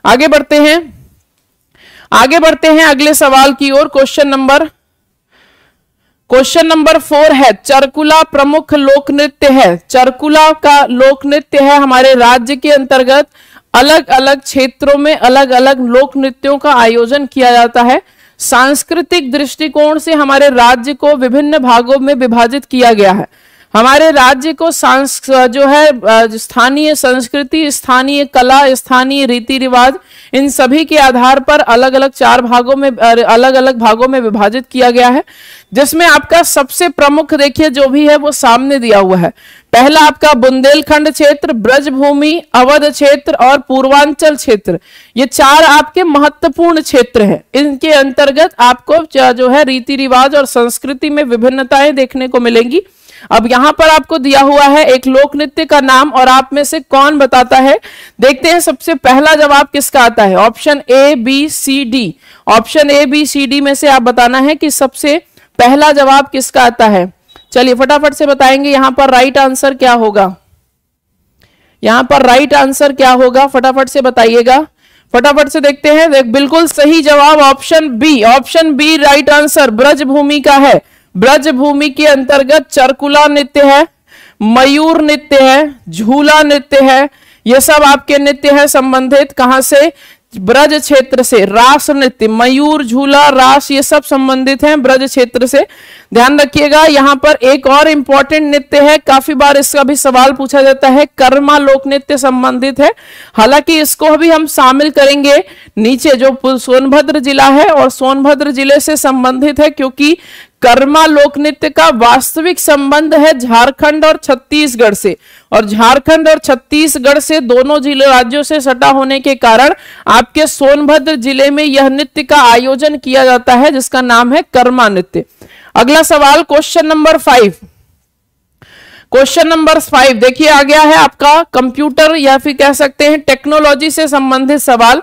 B: आगे बढ़ते हैं। आगे बढ़ते हैं अगले सवाल की ओर question number question number four है, चरकुला प्रमुख लोक नृत्य है। चरकुला का लोक नृत्य है हमारे राज्य के अंतर्गत। अलग अलग क्षेत्रों में अलग अलग लोक नृत्यों का आयोजन किया जाता है। सांस्कृतिक दृष्टिकोण से हमारे राज्य को विभिन्न भागों में विभाजित किया गया है। हमारे राज्य को सांस जो है स्थानीय संस्कृति, स्थानीय कला, स्थानीय रीति रिवाज इन सभी के आधार पर अलग अलग चार भागों में अलग अलग भागों में विभाजित किया गया है। जिसमें आपका सबसे प्रमुख देखिए जो भी है, वो सामने दिया हुआ है। पहला आपका बुंदेलखंड क्षेत्र, ब्रजभूमि, अवध क्षेत्र और पूर्वांचल क्षेत्र। ये चार आपके महत्वपूर्ण क्षेत्र हैं। इनके अंतर्गत आपको जो है रीति रिवाज और संस्कृति में विभिन्नताएँ देखने को मिलेंगी। अब यहाँ पर आपको दिया हुआ है एक लोक नृत्य का नाम और आप में से कौन बताता है? देखते हैं, सबसे पहला जवाब किसका आता है? Option A B C D option A B C D में से आप बताना है कि सबसे पहला जवाब किसका आता है? चलिए, फटाफट से बताएँगे यहाँ पर राइट आंसर क्या होगा। यहाँ पर राइट आंसर क्या होगा? फटाफट से बताइएगा। फटाफट से देखते हैं। देख, बिल्कुल सही जवाब, option B option B right answer Braj Bhumi का है। ब्रज भूमि के अंतर्गत चरकुला नृत्य है, मयूर नृत्य है, झूला नृत्य है, ये सब आपके नृत्य है संबंधित, कहाँ से? ब्रज क्षेत्र से, रास नृत्य, मयूर, झूला, रास, ये सब संबंधित हैं ब्रज क्षेत्र से। ध्यान रखिएगा, यहाँ पर एक और इंपॉर्टेंट नृत्य है, काफ़ी बार इसका भी सवाल पूछा जाता है, कर्मा लोक नृत्य संबंधित है। हालाँकि इसको भी हम शामिल करेंगे नीचे, जो सोनभद्र जिला है और सोनभद्र ज़िले से संबंधित है, क्योंकि कर्मा लोक नृत्य का वास्तविक संबंध है झारखंड और छत्तीसगढ़ से। और झारखंड और छत्तीसगढ़ से दोनों ज़िले राज्यों से सटा होने के कारण आपके सोनभद्र ज़िले में यह नृत्य का आयोजन किया जाता है, जिसका नाम है कर्मा नृत्य। अगला सवाल question number five. Question number five, देखिए आ गया है आपका कंप्यूटर या फिर कह सकते हैं टेक्नोलॉजी से संबंधित सवाल।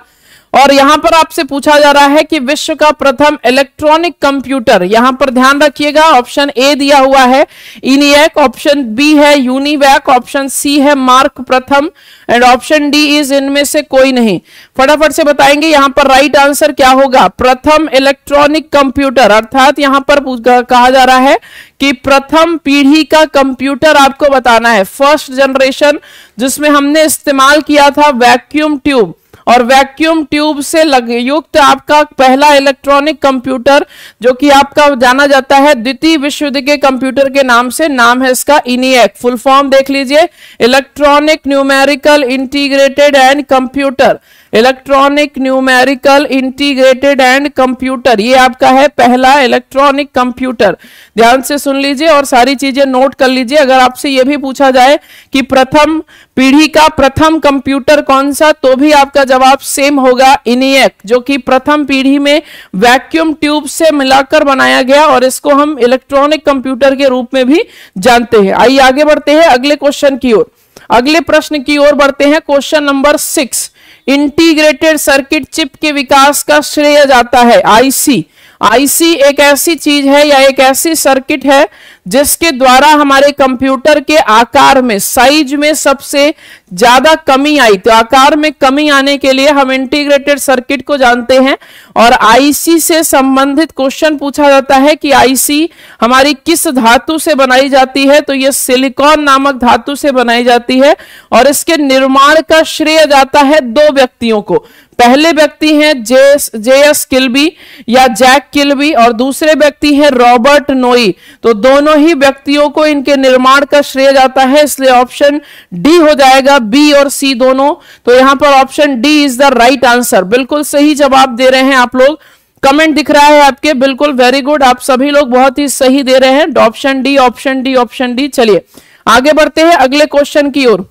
B: और यहाँ पर आपसे पूछा जा रहा है कि विश्व का प्रथम इलेक्ट्रॉनिक कंप्यूटर यहाँ पर ध्यान रखिएगा ऑप्शन ए दिया हुआ है इनियक ऑप्शन बी है यूनिवैक ऑप्शन सी है मार्क प्रथम एंड ऑप्शन डी इज़ इनमें से कोई नहीं। फटाफट से बताएँगे यहाँ पर राइट आंसर क्या होगा। प्रथम इलेक्ट्रॉनिक कंप्यूटर अर्थात यहाँ पर कहा जा रहा है कि प्रथम पीढ़ी का कंप्यूटर आपको बताना है। फ़र्स्ट जनरेशन जिसमें हमने इस्तेमाल किया था वैक्यूम ट्यूब और वैक्यूम ट्यूब से लग युक्त आपका पहला इलेक्ट्रॉनिक कंप्यूटर जो कि आपका जाना जाता है द्वितीय विश्व युद्ध के कंप्यूटर के नाम से, नाम है इसका इनियक फुल फॉर्म देख लीजिए। Electronic numerical integrated and computer electronic numerical, integrated and computer. ये आपका है पहला इलेक्ट्रॉनिक कंप्यूटर। ध्यान से सुन लीजिए और सारी चीज़ें नोट कर लीजिए। अगर आपसे ये भी पूछा जाए कि प्रथम पीढ़ी का प्रथम कंप्यूटर कौन सा तो भी आपका जवाब सेम होगा इनियक, जो कि प्रथम पीढ़ी में वैक्यूम ट्यूब से मिलाकर बनाया गया और इसको हम इलेक्ट्रॉनिक कंप्यूटर के रूप में भी जानते हैं। आइए आगे बढ़ते हैं अगले क्वेश्चन की ओर। अगले प्रश्न की ओर बढ़ते हैं। Question number six. Integrated circuit chip के विकास का श्रेय जाता है आईसी आईसी एक ऐसी चीज़ है या एक ऐसी सर्किट है जिसके द्वारा हमारे कंप्यूटर के आकार में साइज़ में सबसे ज़्यादा कमी आई। तो आकार में कमी आने के लिए हम इंटीग्रेटेड सर्किट को जानते हैं और आईसी से संबंधित क्वेश्चन पूछा जाता है कि आईसी हमारी किस धातु से बनाई जाती है। तो यह सिलिकॉन नामक धातु से बनाई जाती है और इसके निर्माण का श्रेय जाता है दो व्यक्तियों को। पहले व्यक्ति हैं जे जे एस किल्बी या जैक किल्बी और दूसरे व्यक्ति हैं रॉबर्ट नोई तो दोनों ही व्यक्तियों को इनके निर्माण का श्रेय जाता है, इसलिए ऑप्शन डी हो जाएगा बी और सी दोनों। तो यहाँ पर option D is the right answer बिल्कुल सही जवाब दे रहे हैं आप लोग। कमेंट दिख रहा है आपके। बिल्कुल वेरी गुड आप सभी लोग बहुत ही सही दे रहे हैं। Option D option D option D चलिए, आगे बढ़ते हैं अगले क्वेश्चन की ओर।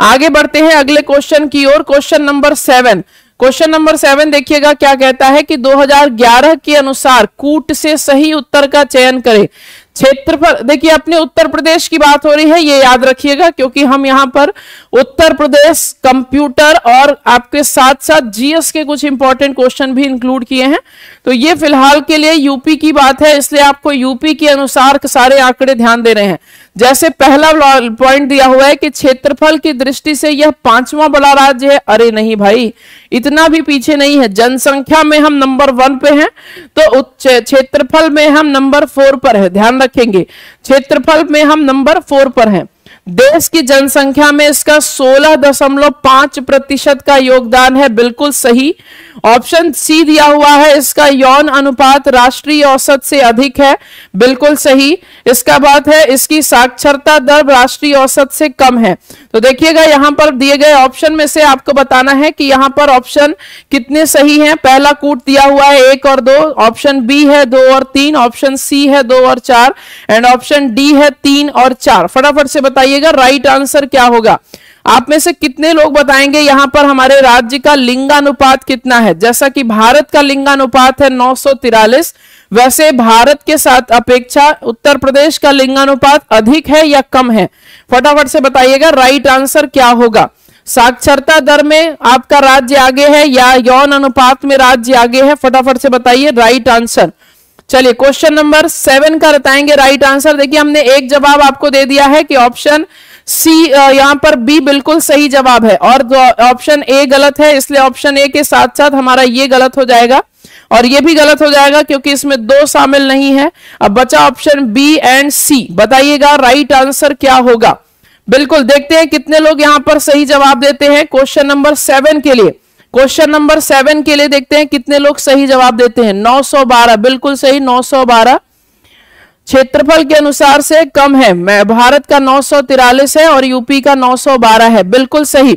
B: आगे बढ़ते हैं अगले क्वेश्चन की ओर। Question number seven question number seven देखिएगा, क्या कहता है कि 2011 के अनुसार कूट से सही उत्तर का चयन करें। क्षेत्र पर देखिए, अपने उत्तर प्रदेश की बात हो रही है, ये याद रखिएगा, क्योंकि हम यहाँ पर उत्तर प्रदेश, कंप्यूटर और आपके साथ साथ जीएस के कुछ इंपॉर्टेंट क्वेश्चन भी इंक्लूड किए हैं। तो ये फ़िलहाल के लिए यूपी की बात है, इसलिए आपको यूपी के अनुसार सारे आंकड़े ध्यान दे रहे हैं। जैसे पहला पॉइंट दिया हुआ है कि क्षेत्रफल की दृष्टि से यह पांचवा बड़ा राज्य है। अरे नहीं भाई, इतना भी पीछे नहीं है। जनसंख्या में हम नंबर वन पे हैं तो क्षेत्रफल में हम नंबर फोर पर है। ध्यान रखेंगे, क्षेत्रफल में हम नंबर फोर पर हैं। देश की जनसंख्या में इसका 16.5 प्रतिशत का योगदान है। बिल्कुल सही। ऑप्शन सी दिया हुआ है, इसका यौन अनुपात राष्ट्रीय औसत से अधिक है। बिल्कुल सही। इसका बात है, इसकी साक्षरता दर राष्ट्रीय औसत से कम है। तो देखिएगा, यहाँ पर दिए गए ऑप्शन में से आपको बताना है कि यहाँ पर ऑप्शन कितने सही हैं। पहला कूट दिया हुआ है एक और दो, ऑप्शन बी है दो और तीन, ऑप्शन सी है दो और चार एंड ऑप्शन डी है तीन और चार। फटाफट से बताइएगा राइट आंसर क्या होगा? आप में से कितने लोग बताएँगे यहाँ पर हमारे राज्य का लिंगानुपात कितना है? जैसा कि भारत का लिंगानुपात है नौ वैसे भारत के साथ अपेक्षा उत्तर प्रदेश का लिंगानुपात अधिक है या कम है? फटाफट से बताइएगा राइट आंसर क्या होगा? साक्षरता दर में आपका राज्य आगे है या यौन अनुपात में राज्य आगे है? फटाफट से बताइए राइट आंसर चलिए क्वेश्चन नंबर सेवन का बताएँगे राइट आंसर देखिए, हमने एक जवाब आपको दे दिया है कि ऑप्शन सी यहाँ पर बी बिल्कुल सही जवाब है। और ऑप्शन ए गलत है, इसलिए ऑप्शन ए के साथ साथ हमारा ये गलत हो जाएगा। और ये भी गलत हो जाएगा क्योंकि इसमें दो शामिल नहीं है। अब बचा ऑप्शन बी एंड सी। बताइएगा, राइट आंसर क्या होगा? बिल्कुल, देखते हैं कितने लोग यहाँ पर सही जवाब देते हैं क्वेश्चन नंबर सेवन के लिए। क्वेश्चन नंबर सेवन के लिए देखते हैं कितने लोग सही जवाब देते हैं। 912 बिल्कुल सही 912 क्षेत्रफल के अनुसार से कम है। मैं, भारत का नौ है और यूपी का 912 है। बिल्कुल सही।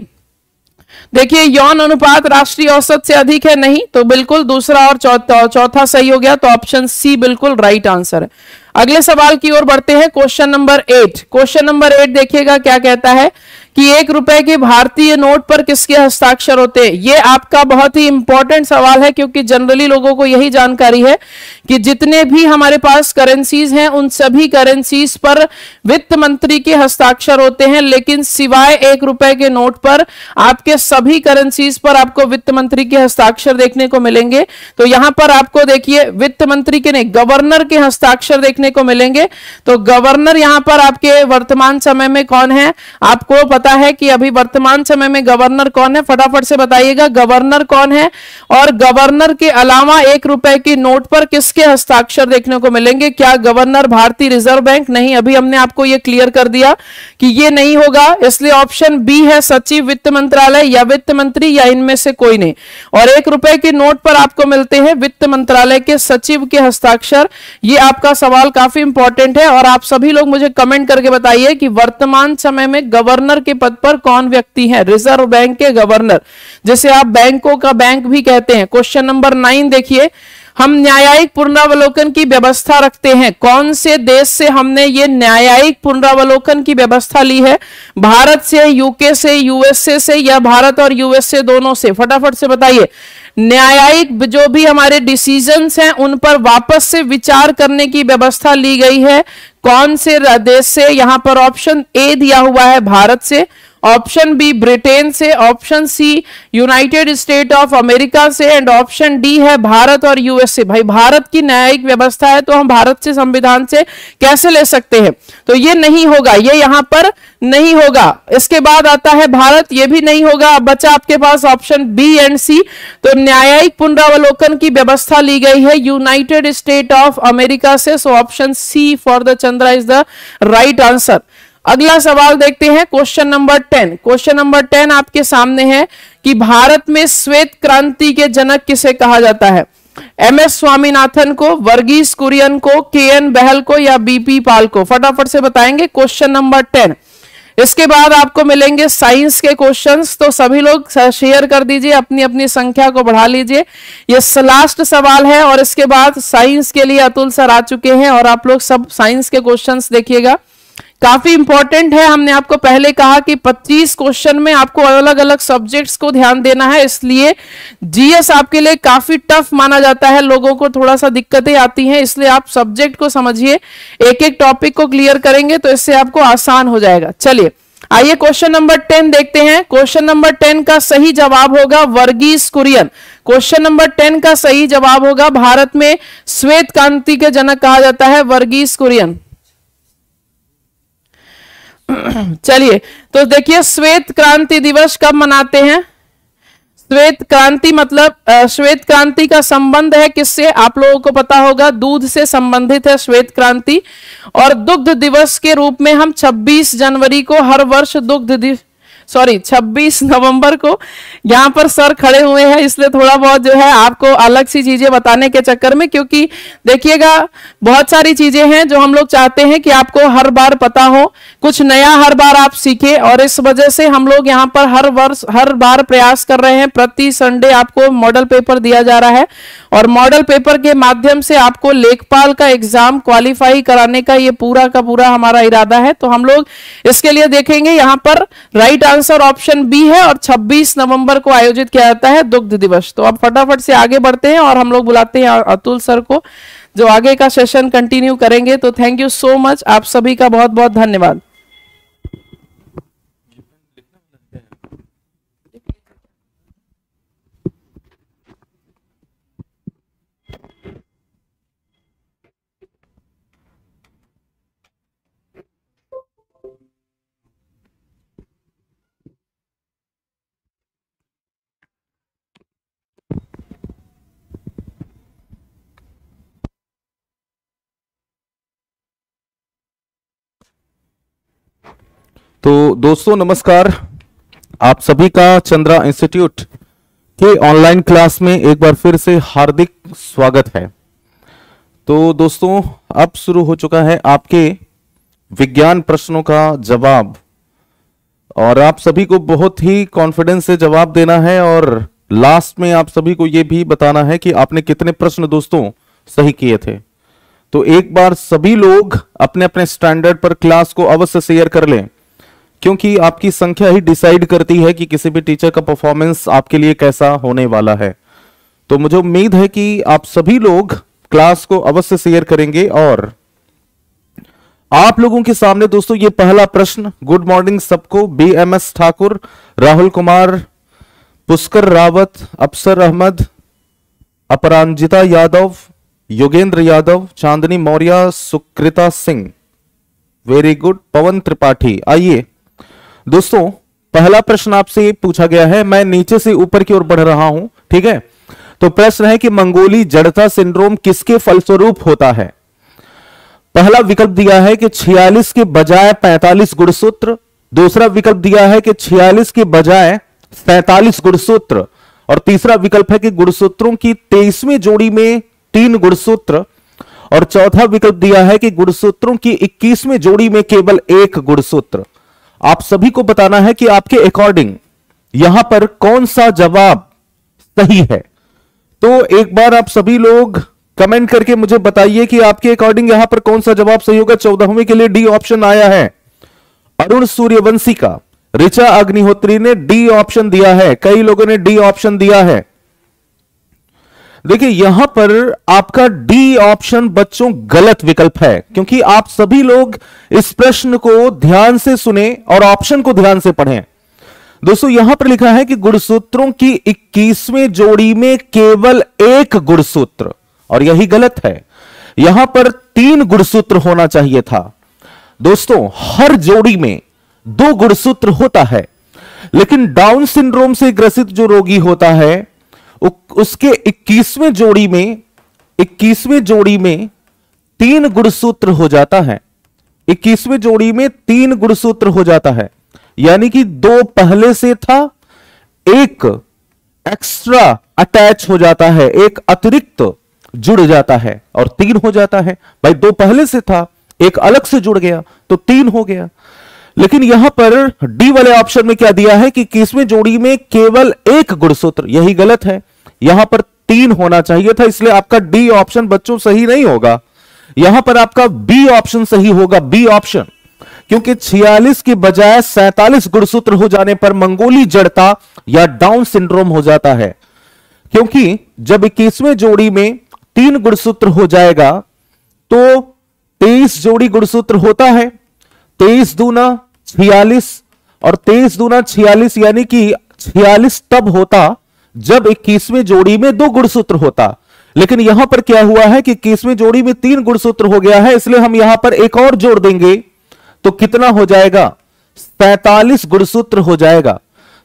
B: देखिए, यौन अनुपात राष्ट्रीय औसत से अधिक है नहीं तो बिल्कुल दूसरा और चौथा चौथा सही हो गया तो ऑप्शन सी बिल्कुल राइट आंसर है। अगले सवाल की ओर बढ़ते हैं। Question number eight question number eight देखिएगा, क्या कहता है? कि एक रुपए के भारतीय नोट पर किसके हस्ताक्षर होते हैं? ये आपका बहुत ही इंपॉर्टेंट सवाल है, क्योंकि जनरली लोगों को यही जानकारी है कि जितने भी हमारे पास करेंसीज हैं, उन सभी करेंसीज पर वित्त मंत्री के हस्ताक्षर होते हैं, लेकिन सिवाय एक रुपए के नोट पर आपके सभी करेंसीज पर आपको वित्त मंत्री के हस्ताक्षर देखने को मिलेंगे। तो यहाँ पर आपको देखिए, वित्त मंत्री के नहीं गवर्नर के हस्ताक्षर देखने को मिलेंगे। तो गवर्नर यहाँ पर आपके वर्तमान समय में कौन है? आपको पता है कि अभी वर्तमान समय में गवर्नर कौन है? फटाफट से बताइएगा, गवर्नर कौन है? और गवर्नर के अलावा एक रुपए की नोट पर किसके हस्ताक्षर देखने को मिलेंगे? क्या गवर्नर भारतीय रिज़र्व बैंक? नहीं, अभी हमने आपको यह क्लियर कर दिया कि ये नहीं होगा। इसलिए ऑप्शन बी है, सचिव वित्त मंत्रालय या वित्त मंत्री, या इनमें से कोई नहीं। और एक रुपए के नोट पर आपको मिलते हैं वित्त मंत्रालय के सचिव के हस्ताक्षर। ये आपका सवाल काफ़ी इंपॉर्टेंट है और आप सभी लोग मुझे कमेंट करके बताइए कि वर्तमान समय में गवर्नर के पद पर कौन व्यक्ति है? रिज़र्व बैंक के गवर्नर जिसे आप बैंकों का बैंक भी कहते हैं क्वेश्चन नंबर नाइन देखिए। हम न्यायिक पुनरावलोकन की व्यवस्था रखते हैं। कौन से देश से हमने ये न्यायिक पुनरावलोकन की व्यवस्था ली है? भारत से यूके से यूएसए से या भारत और यूएसए दोनों से? फटाफट से बताइए। न्यायिक जो भी हमारे डिसीजंस हैं, उन पर वापस से विचार करने की व्यवस्था ली गई है। कौन से देश से यहाँ पर ऑप्शन ए दिया हुआ है? भारत से। ऑप्शन बी ब्रिटेन से, option C United State of America से एंड ऑप्शन डी है भारत और यूएसए भाई, भारत की न्यायिक व्यवस्था है तो हम भारत से संविधान से कैसे ले सकते हैं? तो ये नहीं होगा, ये यहाँ पर नहीं होगा। इसके बाद आता है भारत, ये भी नहीं होगा। अब बचा आपके पास ऑप्शन बी एंड सी। तो न्यायिक पुनरावलोकन की व्यवस्था ली गई है यूनाइटेड स्टेट ऑफ़ अमेरिका से so option C for the Chandra is the right answer अगला सवाल देखते हैं question number ten question number ten आपके सामने है कि भारत में श्वेत क्रांति के जनक किसे कहा जाता है? एम एस स्वामीनाथन को, वर्गीस कुरियन को के एन बहल को या बीपी पाल को? फटाफट से बताएँगे क्वेश्चन नंबर टेन इसके बाद आपको मिलेंगे साइंस के क्वेश्चंस तो सभी लोग शेयर कर दीजिए अपनी अपनी संख्या को बढ़ा लीजिए। ये लास्ट सवाल है और इसके बाद साइंस के लिए अतुल सर आ चुके हैं और आप लोग सब साइंस के क्वेश्चंस देखिएगा। काफ़ी इंपॉर्टेंट है। हमने आपको पहले कहा कि 25 क्वेश्चन में आपको अलग अलग सब्जेक्ट्स को ध्यान देना है, इसलिए जीएस आपके लिए काफ़ी टफ माना जाता है। लोगों को थोड़ा सा दिक्कतें आती हैं, इसलिए आप सब्जेक्ट को समझिए। एक एक टॉपिक को क्लियर करेंगे तो इससे आपको आसान हो जाएगा। चलिए, आइए क्वेश्चन नंबर टेन देखते हैं। क्वेश्चन नंबर टेन का सही जवाब होगा Verghese Kurien. Question number ten का सही जवाब होगा भारत में श्वेत क्रांति के जनक कहा जाता है वर्गीस कुरियन। चलिए तो देखिए, श्वेत क्रांति दिवस कब मनाते हैं? श्वेत क्रांति मतलब श्वेत क्रांति का संबंध है किससे? आप लोगों को पता होगा, दूध से संबंधित है श्वेत क्रांति। और दुग्ध दिवस के रूप में हम 26 जनवरी को हर वर्ष दुग्ध दिवस सॉरी 26 नवंबर को यहाँ पर सर खड़े हुए हैं, इसलिए थोड़ा बहुत जो है आपको अलग सी चीज़ें बताने के चक्कर में, क्योंकि देखिएगा, बहुत सारी चीज़ें हैं जो हम लोग चाहते हैं कि आपको हर बार पता हो। कुछ नया हर बार आप सीखे, और इस वजह से हम लोग यहाँ पर हर वर्ष, हर बार प्रयास कर रहे हैं। प्रति संडे आपको मॉडल पेपर दिया जा रहा है, और मॉडल पेपर के माध्यम से आपको लेखपाल का एग्ज़ाम क्वालिफाई कराने का ये पूरा का पूरा हमारा इरादा है। तो हम लोग इसके लिए देखेंगे, यहाँ पर राइट आंसर ऑप्शन बी है और 26 नवंबर को आयोजित किया जाता है दुग्ध दिवस। तो अब फटाफट से आगे बढ़ते हैं और हम लोग बुलाते हैं अतुल सर को, जो आगे का सेशन कंटिन्यू करेंगे। तो थैंक यू सो मच आप सभी का बहुत बहुत धन्यवाद।
C: तो दोस्तों, नमस्कार। आप सभी का चंद्रा इंस्टीट्यूट के ऑनलाइन क्लास में एक बार फिर से हार्दिक स्वागत है। तो दोस्तों, अब शुरू हो चुका है आपके विज्ञान प्रश्नों का जवाब। और आप सभी को बहुत ही कॉन्फिडेंस से जवाब देना है और लास्ट में आप सभी को यह भी बताना है कि आपने कितने प्रश्न दोस्तों सही किए थे। तो एक बार सभी लोग अपने अपने स्टैंडर्ड पर क्लास को अवश्य शेयर कर लें। क्योंकि आपकी संख्या ही डिसाइड करती है कि किसी भी टीचर का परफॉर्मेंस आपके लिए कैसा होने वाला है। तो मुझे उम्मीद है कि आप सभी लोग क्लास को अवश्य शेयर करेंगे और आप लोगों के सामने दोस्तों ये पहला प्रश्न गुड मॉर्निंग सबको B M S Thakur, Rahul Kumar, Pushkar Rawat, Afsar Ahmed, Aparajita Yadav, Yogendra Yadav, Chandni Maurya, Sukrita Singh. Very good Pawan Tripathi, आइए। दोस्तों, पहला प्रश्न आपसे पूछा गया है, मैं नीचे से ऊपर की ओर बढ़ रहा हूँ, ठीक है? तो प्रश्न है कि मंगोली जड़ता सिंड्रोम किसके फलस्वरूप होता है? पहला विकल्प दिया है कि 46 के बजाय 45 गुणसूत्र। दूसरा विकल्प दिया है कि 46 के बजाय 47 गुणसूत्र। और तीसरा विकल्प है कि गुणसूत्रों की तेईसवीं जोड़ी में तीन गुणसूत्र। और चौथा विकल्प दिया है कि गुणसूत्रों की इक्कीसवीं जोड़ी में केवल एक गुणसूत्र। आप सभी को बताना है कि आपके अकॉर्डिंग यहाँ पर कौन सा जवाब सही है। तो एक बार आप सभी लोग कमेंट करके मुझे बताइए कि आपके अकॉर्डिंग यहाँ पर कौन सा जवाब सही होगा। चौदहवीं के लिए डी ऑप्शन आया है। अरुण सूर्यवंशी का, ऋचा अग्निहोत्री ने डी ऑप्शन दिया है। कई लोगों ने डी ऑप्शन दिया है। देखिए, यहाँ पर आपका डी ऑप्शन बच्चों गलत विकल्प है, क्योंकि आप सभी लोग इस प्रश्न को ध्यान से सुने और ऑप्शन को ध्यान से पढ़ें। दोस्तों, यहाँ पर लिखा है कि गुणसूत्रों की 21वें जोड़ी में केवल एक गुणसूत्र, और यही गलत है। यहाँ पर तीन गुणसूत्र होना चाहिए था। दोस्तों, हर जोड़ी में दो गुणसूत्र होता है, लेकिन डाउन सिंड्रोम से ग्रसित जो रोगी होता है उसके 21वें जोड़ी में 21वें जोड़ी में तीन गुणसूत्र हो जाता है। 21वें जोड़ी में तीन गुणसूत्र हो जाता है। यानी कि दो पहले से था, एक एक्स्ट्रा अटैच हो जाता है, एक अतिरिक्त जुड़ जाता है और तीन हो जाता है। भाई, दो पहले से था, एक अलग से जुड़ गया तो तीन हो गया। लेकिन यहाँ पर डी वाले ऑप्शन में क्या दिया है कि इक्कीसवें जोड़ी में केवल एक गुणसूत्र, यही गलत है। यहाँ पर तीन होना चाहिए था, इसलिए आपका डी ऑप्शन बच्चों सही नहीं होगा। यहाँ पर आपका बी ऑप्शन सही होगा बी ऑप्शन क्योंकि 46 की बजाय 47 गुणसूत्र हो जाने पर मंगोली जड़ता या डाउन सिंड्रोम हो जाता है। क्योंकि जब इक्कीसवें जोड़ी में तीन गुणसूत्र हो जाएगा तो तेईस जोड़ी गुणसूत्र होता है। तेईस दूना छियालीस और तेईस दूना छियालीस यानी कि छियालीस तब होता जब इक्कीसवीं जोड़ी में दो गुणसूत्र होता। लेकिन यहाँ पर क्या हुआ है कि इक्कीसवीं जोड़ी में तीन गुणसूत्र हो गया है, इसलिए हम यहाँ पर एक और जोड़ देंगे। तो कितना हो जाएगा? सैतालीस गुणसूत्र हो जाएगा।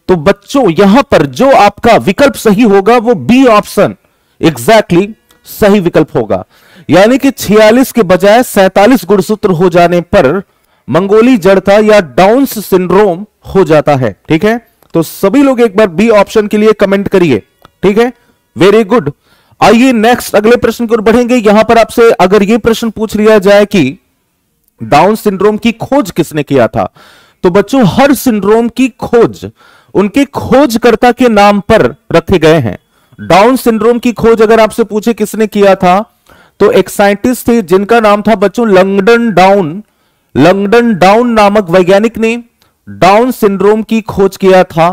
C: तो बच्चों, यहाँ पर जो आपका विकल्प सही होगा, वो बी ऑप्शन एग्जैक्टली सही विकल्प होगा। यानी कि 46 के बजाय सैतालीस गुणसूत्र हो जाने पर मंगोली जड़ता या डाउन्स सिंड्रोम हो जाता है। ठीक है? तो सभी लोग एक बार बी ऑप्शन के लिए कमेंट करिए, ठीक है? वेरी गुड आइए नेक्स्ट अगले प्रश्न की ओर बढ़ेंगे। यहाँ पर आपसे अगर यह प्रश्न पूछ लिया जाए कि डाउन सिंड्रोम की खोज किसने किया था? तो बच्चों, हर सिंड्रोम की खोज, उनके खोजकर्ता के नाम पर रखे गए हैं। डाउन सिंड्रोम की खोज अगर आपसे पूछे किसने किया था तो एक साइंटिस्ट थे, जिनका नाम था बच्चों, लंगडन डाउन। लंगडन डाउन नामक वैज्ञानिक ने डाउन सिंड्रोम की खोज किया था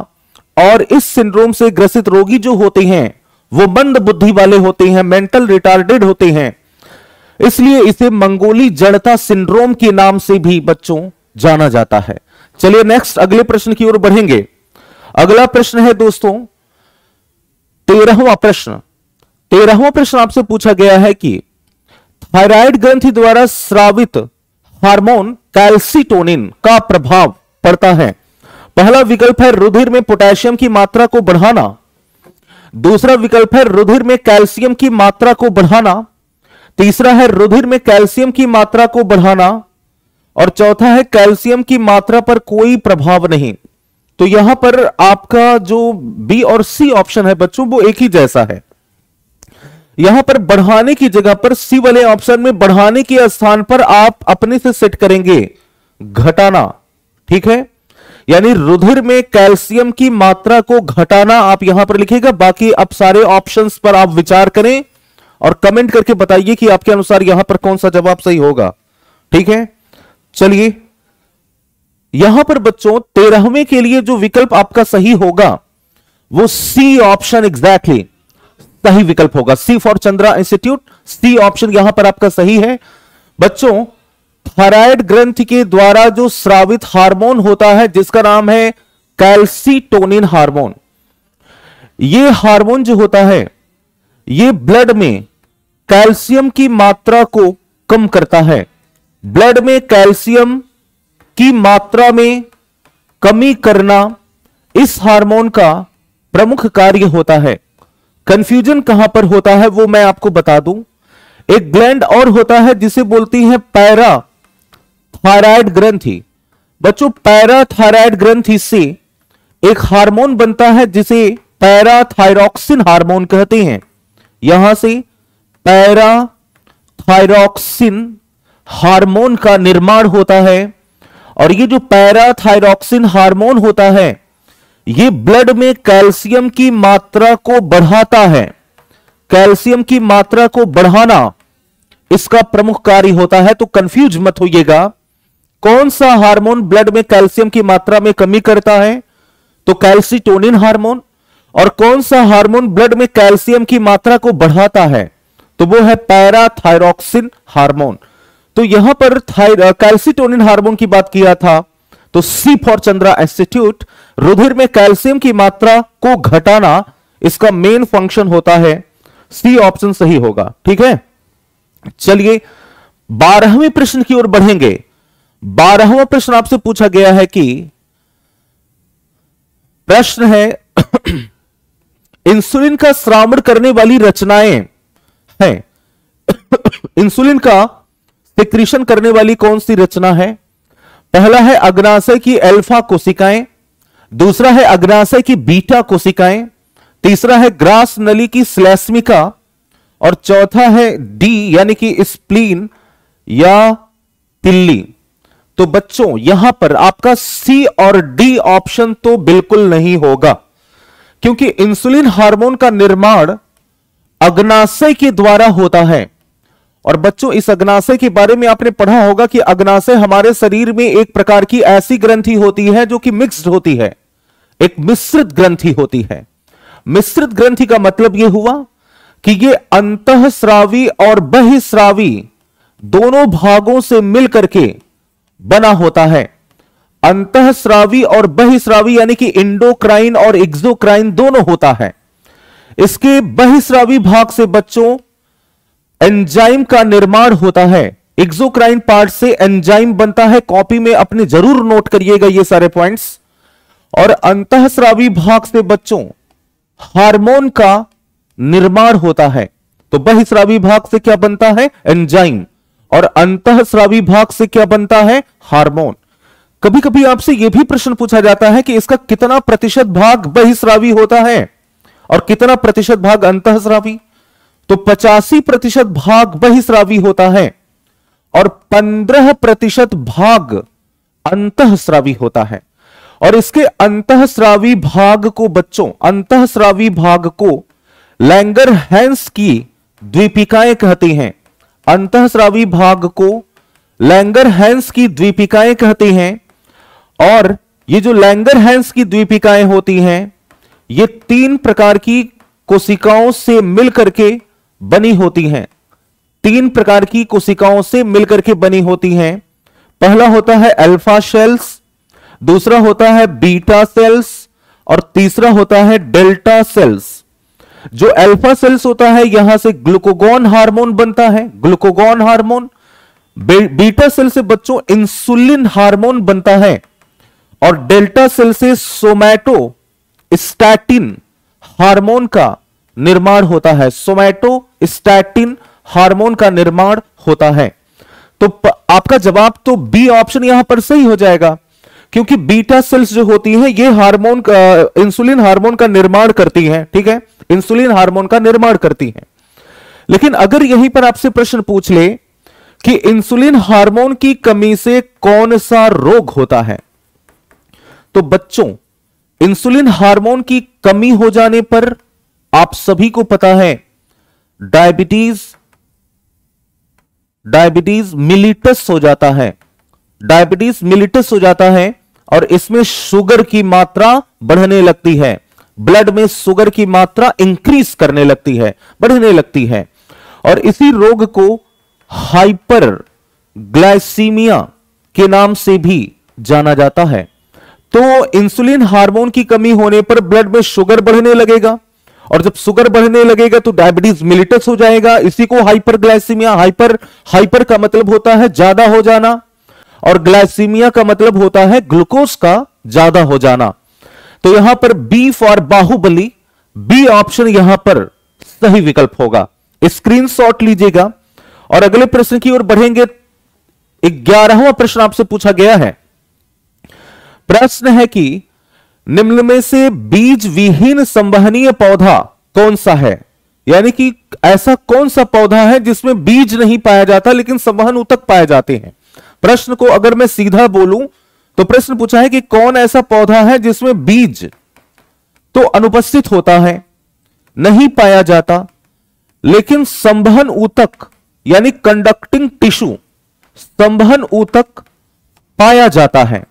C: और इस सिंड्रोम से ग्रसित रोगी जो होते हैं, वो मंद बुद्धि वाले होते हैं, मेंटल रिटार्डेड होते हैं। इसलिए इसे मंगोली जड़ता सिंड्रोम के नाम से भी बच्चों जाना जाता है। चलिए नेक्स्ट अगले प्रश्न की ओर बढ़ेंगे। अगला प्रश्न है दोस्तों, तेरहवा प्रश्न। तेरहवा प्रश्न आपसे पूछा गया है कि थायराइड ग्रंथि द्वारा स्रावित हार्मोन कैल्सिटोनिन का प्रभाव पड़ता है। पहला विकल्प है रुधिर में पोटेशियम की मात्रा को बढ़ाना। दूसरा विकल्प है रुधिर में कैल्शियम की मात्रा को बढ़ाना। तीसरा है रुधिर में कैल्शियम की मात्रा को बढ़ाना। और चौथा है कैल्शियम की मात्रा पर कोई प्रभाव नहीं। तो यहाँ पर आपका जो बी और सी ऑप्शन है बच्चों, वो एक ही जैसा है। यहाँ पर बढ़ाने की जगह पर सी वाले ऑप्शन में बढ़ाने के स्थान पर आप अपने से सेट करेंगे। घटाना। ठीक है? यानी रुधिर में कैल्शियम की मात्रा को घटाना आप यहाँ पर लिखेगा, बाकी अब सारे ऑप्शंस पर आप विचार करें और कमेंट करके बताइए कि आपके अनुसार यहाँ पर कौन सा जवाब सही होगा। ठीक है? चलिए, यहाँ पर बच्चों, तेरहवें के लिए जो विकल्प आपका सही होगा, वो सी ऑप्शन एग्जैक्टली सही विकल्प होगा। C for Chandra institute C option यहाँ पर आपका सही है। बच्चों थायराइड ग्रंथ के द्वारा जो स्रावित हार्मोन होता है, जिसका नाम है कैल्सीटोनिन हार्मोन। ये हार्मोन जो होता है, ये ब्लड में कैल्शियम की मात्रा को कम करता है। ब्लड में कैल्शियम की मात्रा में कमी करना इस हार्मोन का प्रमुख कार्य होता है। कंफ्यूजन कहाँ पर होता है, वो मैं आपको बता दूँ। एक ग्लैंड और होता है, जिसे बोलती है पैरा थायराइड ग्रंथि। बच्चों, पैराथायराइड ग्रंथि से एक हार्मोन बनता है जिसे पैराथायरॉक्सिन हार्मोन कहते हैं। यहाँ से पैराथायरॉक्सिन हार्मोन का निर्माण होता है और ये जो पैराथायरॉक्सिन हार्मोन होता है, ये ब्लड में कैल्शियम की मात्रा को बढ़ाता है। कैल्शियम की मात्रा को बढ़ाना इसका प्रमुख कार्य होता है। तो कंफ्यूज मत होइएगा। कौन सा हार्मोन ब्लड में कैल्शियम की मात्रा में कमी करता है? तो कैल्सिटोनिन हार्मोन। और कौन सा हार्मोन ब्लड में कैल्शियम की मात्रा को बढ़ाता है? तो वो है पैराथायरॉक्सिन हार्मोन। तो यहाँ पर कैल्सिटोनिन हार्मोन की बात किया था। तो सी फॉर चंद्रा इंस्टीट्यूट, रुधिर में कैल्शियम की मात्रा को घटाना इसका मेन फ़ंक्शन होता है। सी ऑप्शन सही होगा। ठीक है? चलिए, बारहवें प्रश्न की ओर बढ़ेंगे। बारहवा प्रश्न आपसे पूछा गया है कि प्रश्न है, इंसुलिन का श्रावण करने वाली रचनाएँ हैं। इंसुलिन का सिक्रीशन करने वाली कौन सी रचना है? पहला है अग्नाशय की अल्फ़ा कोशिकाएँ, दूसरा है अग्नाशय की बीटा कोशिकाएँ, तीसरा है ग्रास नली की स्लेस्मिका, और चौथा है डी, यानी कि स्प्लीन या पिल्ली। तो बच्चों, यहाँ पर आपका सी और डी ऑप्शन तो बिल्कुल नहीं होगा। क्योंकि इंसुलिन हार्मोन का निर्माण अग्नाशय के द्वारा होता है। और बच्चों, इस अग्नाशय के बारे में आपने पढ़ा होगा कि अग्नाशय हमारे शरीर में एक प्रकार की ऐसी ग्रंथि होती है जो कि मिक्स्ड होती है। एक मिश्रित ग्रंथि होती है। मिश्रित ग्रंथि का मतलब यह हुआ कि यह अंतःस्रावी और बहिस्रावी दोनों भागों से मिलकर के बना होता है। अंतःस्रावी और बहिस्रावी यानी कि इंडोक्राइन और एक्सोक्राइन दोनों होता है। इसके बहिस्रावी भाग से बच्चों, एंजाइम का निर्माण होता है। एक्सोक्राइन पार्ट से एंजाइम बनता है। कॉपी में अपने ज़रूर नोट करिएगा ये सारे पॉइंट्स। और अंतःस्रावी भाग से बच्चों, हार्मोन का निर्माण होता है। तो बहिस्रावी भाग से क्या बनता है? एंजाइम। और अंतःस्रावी भाग से क्या बनता है? हार्मोन। कभी कभी आपसे यह भी प्रश्न पूछा जाता है कि इसका कितना प्रतिशत भाग बहिस्रावी होता है? और कितना प्रतिशत भाग अंतःस्रावी? तो पचासी प्रतिशत भाग बहिस्रावी होता है और पंद्रह प्रतिशत भाग अंतःस्रावी होता है। और इसके अंत अंतःस्रावी भाग को बच्चों अंत अंतःस्रावी भाग को लैंगर हैंस की द्वीपिकाएँ कहती हैं। अंतःस्रावी भाग को लैंगर हैंस की द्वीपिकाएँ कहते हैं, और ये जो लैंगर हैंस की द्वीपिकाएँ होती हैं, ये तीन प्रकार की कोशिकाओं से मिलकर के बनी होती हैं। तीन प्रकार की कोशिकाओं से मिलकर के बनी होती हैं। पहला होता है अल्फ़ा सेल्स दूसरा होता है बीटा सेल्स, और तीसरा होता है डेल्टा सेल्स। जो अल्फ़ा सेल्स होता है, यहाँ से ग्लूकोगॉन हार्मोन बनता है। ग्लूकोगॉन हार्मोन बीटा सेल से बच्चों इंसुलिन हार्मोन बनता है। और डेल्टा सेल से सोमैटो स्टैटिन हार्मोन का निर्माण होता है। सोमैटो स्टैटिन हार्मोन का निर्माण होता है। तो आपका जवाब तो बी ऑप्शन यहाँ पर सही हो जाएगा। क्योंकि बीटा सेल्स जो होती हैं, ये हार्मोन का इंसुलिन हार्मोन का निर्माण करती हैं, ठीक है? इंसुलिन हार्मोन का निर्माण करती हैं। लेकिन अगर यहीं पर आपसे प्रश्न पूछ ले कि इंसुलिन हार्मोन की कमी से कौन सा रोग होता है तो बच्चों इंसुलिन हार्मोन की कमी हो जाने पर आप सभी को पता है डायबिटीज़ डायबिटीज़ मिलिटस हो जाता है। डायबिटीज़ मिलिटस हो जाता है और इसमें शुगर की मात्रा बढ़ने लगती है। ब्लड में शुगर की मात्रा इंक्रीज करने लगती है, बढ़ने लगती है। और इसी रोग को हाइपर ग्लाइसीमिया के नाम से भी जाना जाता है। तो इंसुलिन हार्मोन की कमी होने पर ब्लड में शुगर बढ़ने लगेगा और जब शुगर बढ़ने लगेगा तो डायबिटीज़ मिलिटस हो जाएगा। इसी को हाइपर ग्लाइसीमिया हाइपर हाइपर का मतलब होता है ज़्यादा हो जाना। और ग्लाइसीमिया का मतलब होता है ग्लूकोज का ज़्यादा हो जाना। तो यहाँ पर B for Baahubali B option यहाँ पर सही विकल्प होगा। स्क्रीनशॉट लीजिएगा। और अगले प्रश्न की ओर बढ़ेंगे। ग्यारहवा प्रश्न आपसे पूछा गया है। प्रश्न है कि निम्न में से बीज विहीन संवहनीय पौधा कौन सा है? यानी कि ऐसा कौन सा पौधा है जिसमें बीज नहीं पाया जाता, लेकिन संवहन उतक पाए जाते हैं? प्रश्न को अगर मैं सीधा बोलूँ तो प्रश्न पूछा है कि कौन ऐसा पौधा है जिसमें बीज तो अनुपस्थित होता है, नहीं पाया जाता, लेकिन संभन ऊतक, यानी कंडक्टिंग टिश्यू संवहन ऊतक पाया जाता है।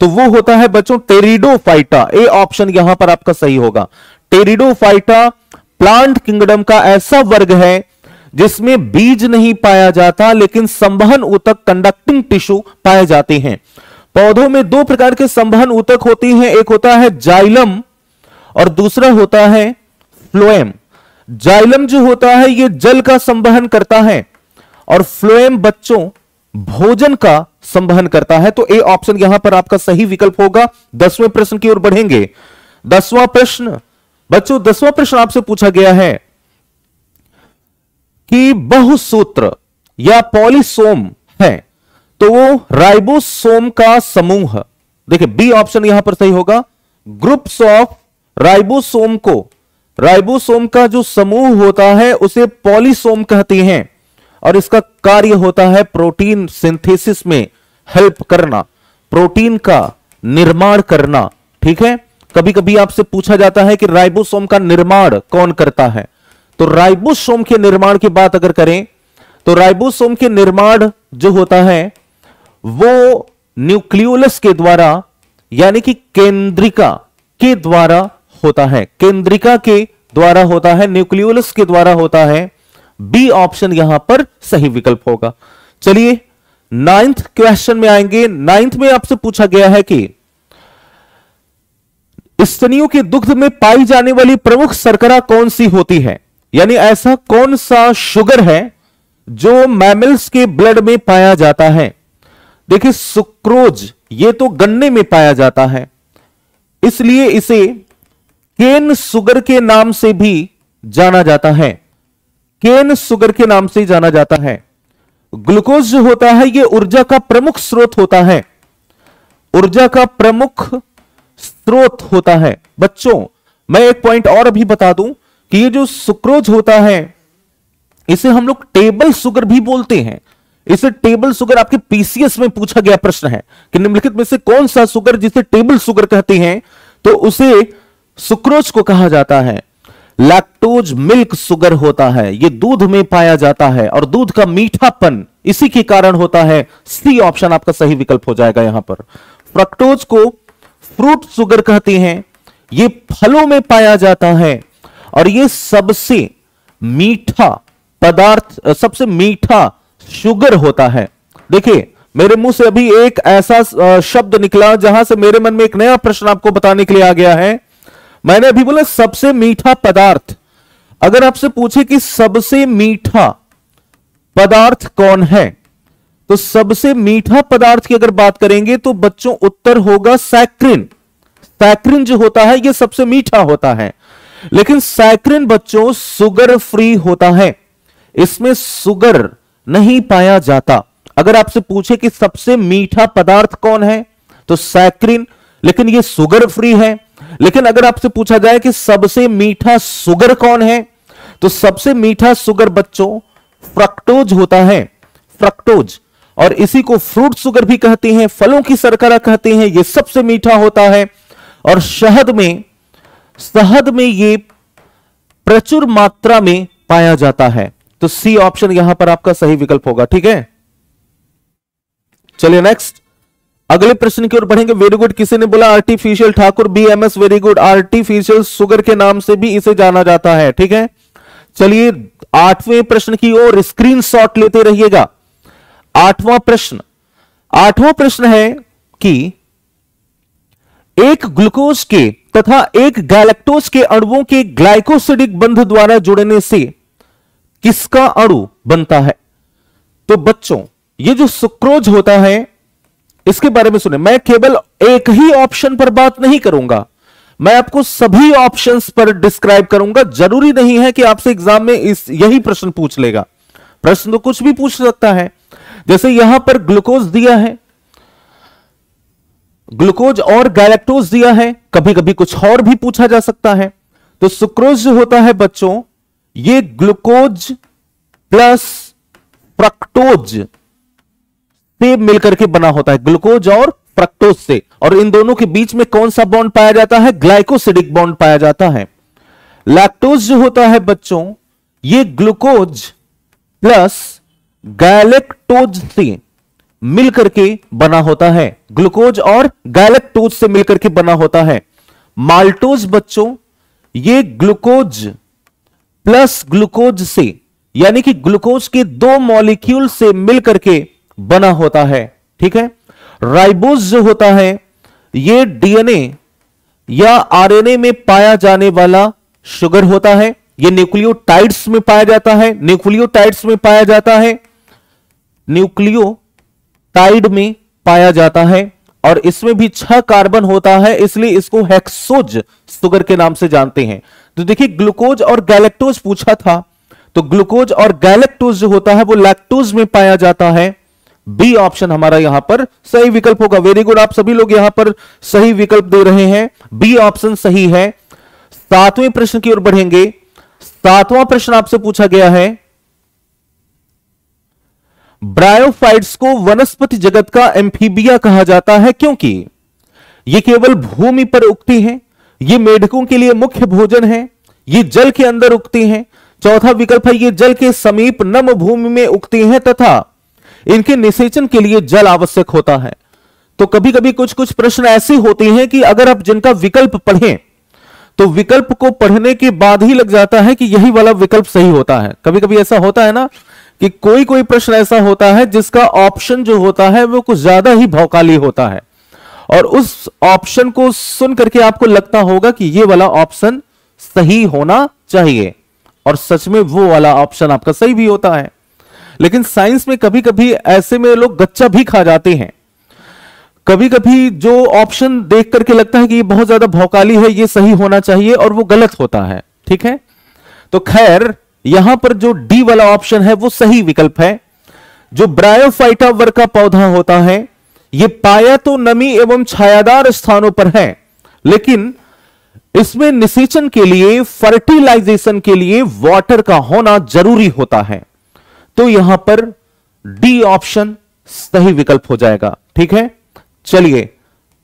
C: तो वो होता है बच्चों टेरिडोफाइटा ए ऑप्शन यहाँ पर आपका सही होगा। टेरिडोफाइटा प्लांट किंगडम का ऐसा वर्ग है जिसमें बीज नहीं पाया जाता, लेकिन संवहन ऊतक कंडक्टिंग टिश्यू पाए जाते हैं। पौधों में दो प्रकार के संवहन ऊतक होती हैं। एक होता है जाइलम और दूसरा होता है फ्लोएम। जाइलम जो होता है यह जल का संवहन करता है और फ्लोएम बच्चों भोजन का संवहन करता है। तो ए ऑप्शन यहाँ पर आपका सही विकल्प होगा। दसवें प्रश्न की ओर बढ़ेंगे। दसवां प्रश्न। बच्चों, दसवां प्रश्न आपसे पूछा गया है। कि बहुसूत्र या पॉलीसोम है तो वो राइबोसोम का समूह देखिए बी ऑप्शन यहाँ पर सही होगा। ग्रुप्स ऑफ़ राइबोसोम को, राइबोसोम का जो समूह होता है, उसे पॉलीसोम कहते हैं। और इसका कार्य होता है प्रोटीन सिंथेसिस में हेल्प करना, प्रोटीन का निर्माण करना, ठीक है? कभी कभी आपसे पूछा जाता है कि राइबोसोम का निर्माण कौन करता है? तो राइबोसोम के निर्माण की बात अगर करें तो राइबोसोम के निर्माण जो होता है, वो न्यूक्लियोलस के द्वारा, यानी कि केंद्रिका के द्वारा होता है। केंद्रिका के द्वारा होता है, न्यूक्लियोलस के द्वारा होता है। बी ऑप्शन यहाँ पर सही विकल्प होगा। चलिए, नाइन्थ क्वेश्चन में आएँगे। नाइन्थ में आपसे पूछा गया है कि स्तनियों के दुग्ध में पाई जाने वाली प्रमुख सरकरा कौन सी होती है? यानी ऐसा कौन सा शुगर है जो मैमल्स के ब्लड में पाया जाता है? देखिए, सुक्रोज, ये तो गन्ने में पाया जाता है। इसलिए इसे केन सुगर के नाम से भी जाना जाता है। केन सुगर के नाम से जाना जाता है। ग्लूकोज जो होता है यह ऊर्जा का प्रमुख स्रोत होता है। ऊर्जा का प्रमुख स्रोत होता है। बच्चों, मैं एक पॉइंट और अभी बता दूँ। कि ये जो सुक्रोज होता है, इसे हम लोग टेबल सुगर भी बोलते हैं। इसे टेबल सुगर आपके पीसीएस में पूछा गया प्रश्न है कि निम्नलिखित में से कौन सा सुगर जिसे टेबल सुगर कहते हैं तो उसे सुक्रोज को कहा जाता है। लैक्टोज मिल्क सुगर होता है यह दूध में पाया जाता है और दूध का मीठापन इसी के कारण होता है। सी ऑप्शन आपका सही विकल्प हो जाएगा यहाँ पर। फ्रक्टोज को फ्रूट सुगर कहते हैं यह फलों में पाया जाता है। और यह सबसे मीठा पदार्थ, सबसे मीठा शुगर होता है। देखिए, मेरे मुँह से अभी एक ऐसा शब्द निकला जहाँ से मेरे मन में एक नया प्रश्न आपको बताने के लिए आ गया है। मैंने अभी बोला, सबसे मीठा पदार्थ। अगर आपसे पूछे कि सबसे मीठा पदार्थ कौन है तो सबसे मीठा पदार्थ की अगर बात करेंगे तो बच्चों, उत्तर होगा सैक्रिन। सैक्रिन जो होता है यह सबसे मीठा होता है। लेकिन सैक्रिन बच्चों सुगर फ्री होता है। इसमें सुगर नहीं पाया जाता। अगर आपसे पूछे कि सबसे मीठा पदार्थ कौन है तो सैक्रिन लेकिन यह सुगर फ्री है। लेकिन अगर आपसे पूछा जाए कि सबसे मीठा सुगर कौन है तो सबसे मीठा सुगर बच्चों फ्रक्टोज होता है। फ्रक्टोज और इसी को फ्रूट सुगर भी कहते हैं, फलों की सरकरा कहते हैं यह सबसे मीठा होता है। और शहद में शहद में ये प्रचुर मात्रा में पाया जाता है। तो सी ऑप्शन यहाँ पर आपका सही विकल्प होगा, ठीक है? चलिए नेक्स्ट अगले प्रश्न की ओर बढ़ेंगे। वेरी गुड किसी ने बोला artificial Thakur BMS very good artificial sugar के नाम से भी इसे जाना जाता है, ठीक है? चलिए, आठवें प्रश्न की ओर स्क्रीनशॉट लेते रहिएगा। आठवां प्रश्न। आठवां प्रश्न है कि एक ग्लूकोज के तथा एक गैलेक्टोज के अणुओं के ग्लाइकोसिडिक बंध द्वारा जुड़ने से किसका अणु बनता है? तो बच्चों, ये जो सुक्रोज होता है, इसके बारे में सुने। मैं केवल एक ही ऑप्शन पर बात नहीं करूँगा। मैं आपको सभी ऑप्शंस पर डिस्क्राइब करूँगा। ज़रूरी नहीं है कि आपसे एग्ज़ाम में इस, यही प्रश्न पूछ लेगा। प्रश्न तो कुछ भी पूछ सकता है। जैसे यहाँ पर ग्लूकोज दिया है। ग्लूकोज और गैलेक्टोज दिया है कभी कभी कुछ और भी पूछा जा सकता है। तो सुक्रोज जो होता है बच्चों, ये ग्लूकोज प्लस फ्रक्टोज से मिलकर के बना होता है, ग्लूकोज और फ्रक्टोज से। और इन दोनों के बीच में कौन सा बॉन्ड पाया जाता है? ग्लाइकोसिडिक बॉन्ड पाया जाता है। लैक्टोज जो होता है बच्चों, ये ग्लूकोज प्लस गैलेक्टोज से मिलकर के बना होता है। ग्लूकोज और गैलेक्टोज से मिलकर के बना होता है। माल्टोज बच्चों, ये ग्लूकोज प्लस ग्लूकोज से, यानी कि ग्लूकोज के दो मॉलिक्यूल से मिलकर के बना होता है। ठीक है? राइबोज जो होता है, ये डीएनए या आरएनए में पाया जाने वाला शुगर होता है। ये न्यूक्लियोटाइड्स में पाया जाता है। न्यूक्लियोटाइड्स में पाया जाता है। न्यूक्लियोटाइड में पाया जाता है और इसमें भी छह कार्बन होता है, इसलिए इसको हेक्सोज शुगर के नाम से जानते हैं। तो देखिए ग्लूकोज और गैलेक्टोज पूछा था। तो ग्लूकोज और गैलेक्टोज जो होता है, वो लैक्टोज में पाया जाता है। बी ऑप्शन हमारा यहाँ पर सही विकल्प होगा। वेरी गुड आप सभी लोग यहाँ पर सही विकल्प दे रहे हैं। बी ऑप्शन सही है। सातवें प्रश्न की ओर बढ़ेंगे। सातवां प्रश्न आपसे पूछा गया है। ब्रायोफाइट्स को वनस्पति जगत का एम्फीबिया कहा जाता है क्योंकि ये केवल भूमि पर उगती हैं, ये मेढकों के लिए मुख्य भोजन है, ये जल के अंदर उगती हैं। चौथा विकल्प है, ये जल के समीप नम भूमि में उगती हैं तथा इनके निषेचन के लिए जल आवश्यक होता है। तो कभी कभी कुछ कुछ प्रश्न ऐसे होते हैं कि अगर आप जिनका विकल्प पढ़ें तो विकल्प को पढ़ने के बाद ही लग जाता है कि यही वाला विकल्प सही होता है। कभी कभी ऐसा होता है ना कि कोई कोई प्रश्न ऐसा होता है जिसका ऑप्शन जो होता है वो कुछ ज़्यादा ही भौकाली होता है। और उस ऑप्शन को सुन करके आपको लगता होगा कि ये वाला ऑप्शन सही होना चाहिए। और सच में वो वाला ऑप्शन आपका सही भी होता है। लेकिन साइंस में कभी कभी ऐसे में लोग गच्चा भी खा जाते हैं। कभी कभी जो ऑप्शन देख करके लगता है कि ये बहुत ज़्यादा भौकाली है, ये सही होना चाहिए और वो गलत होता है। ठीक है? तो खैर यहाँ पर जो डी वाला ऑप्शन है, वो सही विकल्प है। जो ब्रायोफाइटा वर्ग का पौधा होता है, ये पाया तो नमी एवं छायादार स्थानों पर है, लेकिन इसमें निषेचन के लिए फर्टिलाइजेशन के लिए वाटर का होना ज़रूरी होता है। तो यहाँ पर डी ऑप्शन सही विकल्प हो जाएगा। ठीक है? चलिए,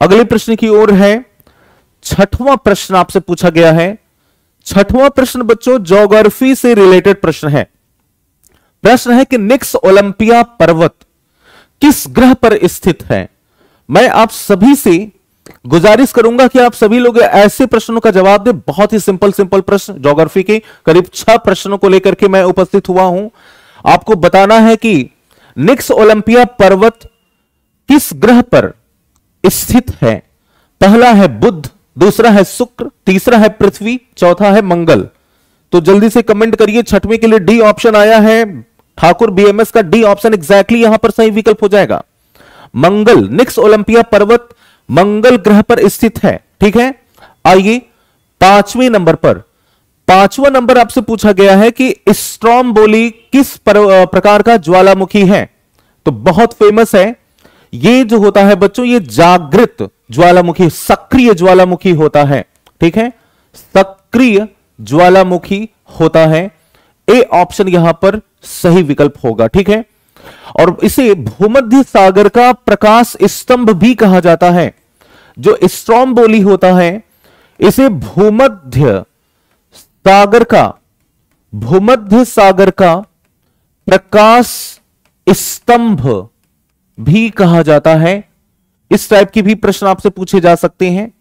C: अगले प्रश्न की ओर है। छठवां प्रश्न आपसे पूछा गया है। छठवां प्रश्न बच्चों जोग्राफी से रिलेटेड प्रश्न है। प्रश्न है कि निक्स ओलंपिया पर्वत किस ग्रह पर स्थित है? मैं आप सभी से गुजारिश करूँगा कि आप सभी लोग ऐसे प्रश्नों का जवाब दें। बहुत ही सिंपल सिंपल प्रश्न ज्योग्राफी के करीब छह प्रश्नों को लेकर के मैं उपस्थित हुआ हूँ। आपको बताना है कि निक्स ओलंपिया पर्वत किस ग्रह पर स्थित है? पहला है बुद्ध दूसरा है शुक्र तीसरा है पृथ्वी चौथा है मंगल। तो जल्दी से कमेंट करिए छठवें के लिए डी ऑप्शन आया है। ठाकुर बीएमएस का डी ऑप्शन एग्जैक्टली यहाँ पर सही विकल्प हो जाएगा। मंगल निक्स ओलंपिया पर्वत मंगल ग्रह पर स्थित है। ठीक है? आइए पाँचवें नंबर पर। पांचवा नंबर आपसे पूछा गया है कि स्ट्रॉम्बोली किस पर, प्रकार का ज्वालामुखी है? तो बहुत फ़ेमस है। ये जो होता है बच्चों ये जागृत। ज्वालामुखी, सक्रिय ज्वालामुखी होता है। ठीक है? सक्रिय ज्वालामुखी होता है। ए ऑप्शन यहाँ पर सही विकल्प होगा, ठीक है? और इसे भूमध्य सागर का प्रकाश स्तंभ भी कहा जाता है, जो स्ट्रॉम्बोली होता है। इसे भूमध्य सागर का, भूमध्य सागर का प्रकाश स्तंभ भी कहा जाता है। इस टाइप के भी प्रश्न आपसे पूछे जा सकते हैं।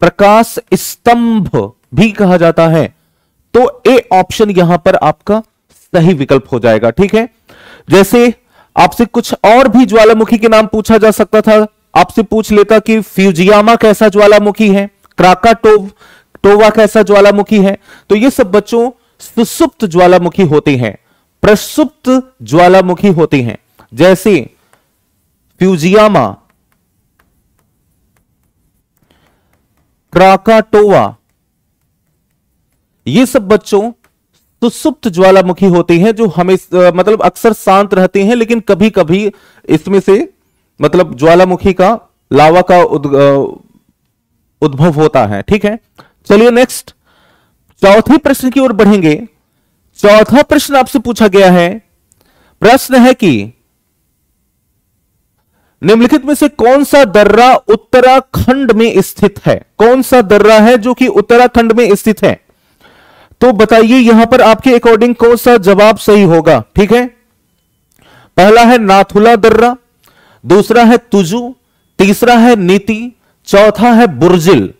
C: प्रकाश स्तंभ भी कहा जाता है। तो ए ऑप्शन यहाँ पर आपका सही विकल्प हो जाएगा, ठीक है? जैसे आपसे कुछ और भी ज्वालामुखी के नाम पूछा जा सकता था। आपसे पूछ लेता कि फ्यूजियामा कैसा ज्वालामुखी है? क्राकाटोव, टोवा कैसा ज्वालामुखी है? तो ये सब बच्चों सुसुप्त ज्वालामुखी होते हैं। प्रसुप्त ज्वालामुखी होते हैं। जैसे फ्यूजियामा क्राकाटोवा। ये सब बच्चों सुसुप्त ज्वालामुखी होती हैं जो हमें मतलब अक्सर शांत रहते हैं, लेकिन कभी कभी इसमें से मतलब ज्वालामुखी का लावा का उद्भव होता है। ठीक है? चलिए नेक्स्ट चौथे प्रश्न की ओर बढ़ेंगे। चौथा प्रश्न आपसे पूछा गया है। प्रश्न है कि निम्नलिखित में से कौन सा दर्रा उत्तराखंड में स्थित है? कौन सा दर्रा है जो कि उत्तराखंड में स्थित है? तो बताइए, यहाँ पर आपके अकॉर्डिंग कौन सा जवाब सही होगा? ठीक है? पहला है नाथुला दर्रा, दूसरा है तुजू, तीसरा है नीति, चौथा है बुर्जिल।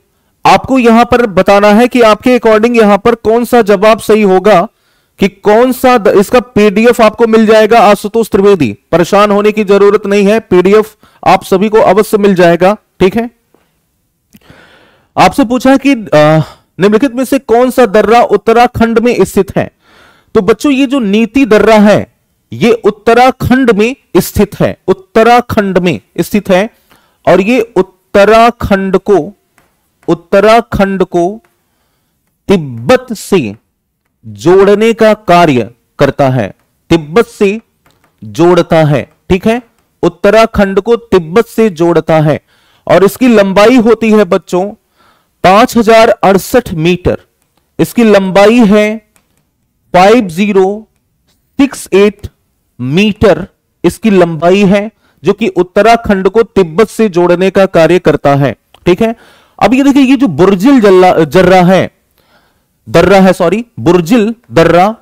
C: आपको यहाँ पर बताना है कि आपके अकॉर्डिंग यहाँ पर कौन सा जवाब सही होगा? कि कौन सा द, इसका पीडीएफ आपको मिल जाएगा आशुतोष त्रिवेदी। परेशान होने की ज़रूरत नहीं है पीडीएफ आप सभी को अवश्य मिल जाएगा ठीक है? आपसे पूछा कि निम्नलिखित में से कौन सा दर्रा उत्तराखंड में स्थित है? तो बच्चों ये जो नीति दर्रा है ये उत्तराखंड में स्थित है उत्तराखंड में स्थित है और ये उत्तराखंड को उत्तराखंड को तिब्बत से जोड़ने का कार्य करता है। तिब्बत से जोड़ता है, ठीक है? उत्तराखंड को तिब्बत से जोड़ता है और इसकी लंबाई होती है बच्चों पाँच हज़ार अड़सठ मीटर। इसकी लंबाई है five zero six eight metre. इसकी लंबाई है जो कि उत्तराखंड को तिब्बत से जोड़ने का कार्य करता है, ठीक है? अब ये देखिए, ये जो बुर्जिल जर्रा है दर्रा है सॉरी बुर्जिल दर्रा।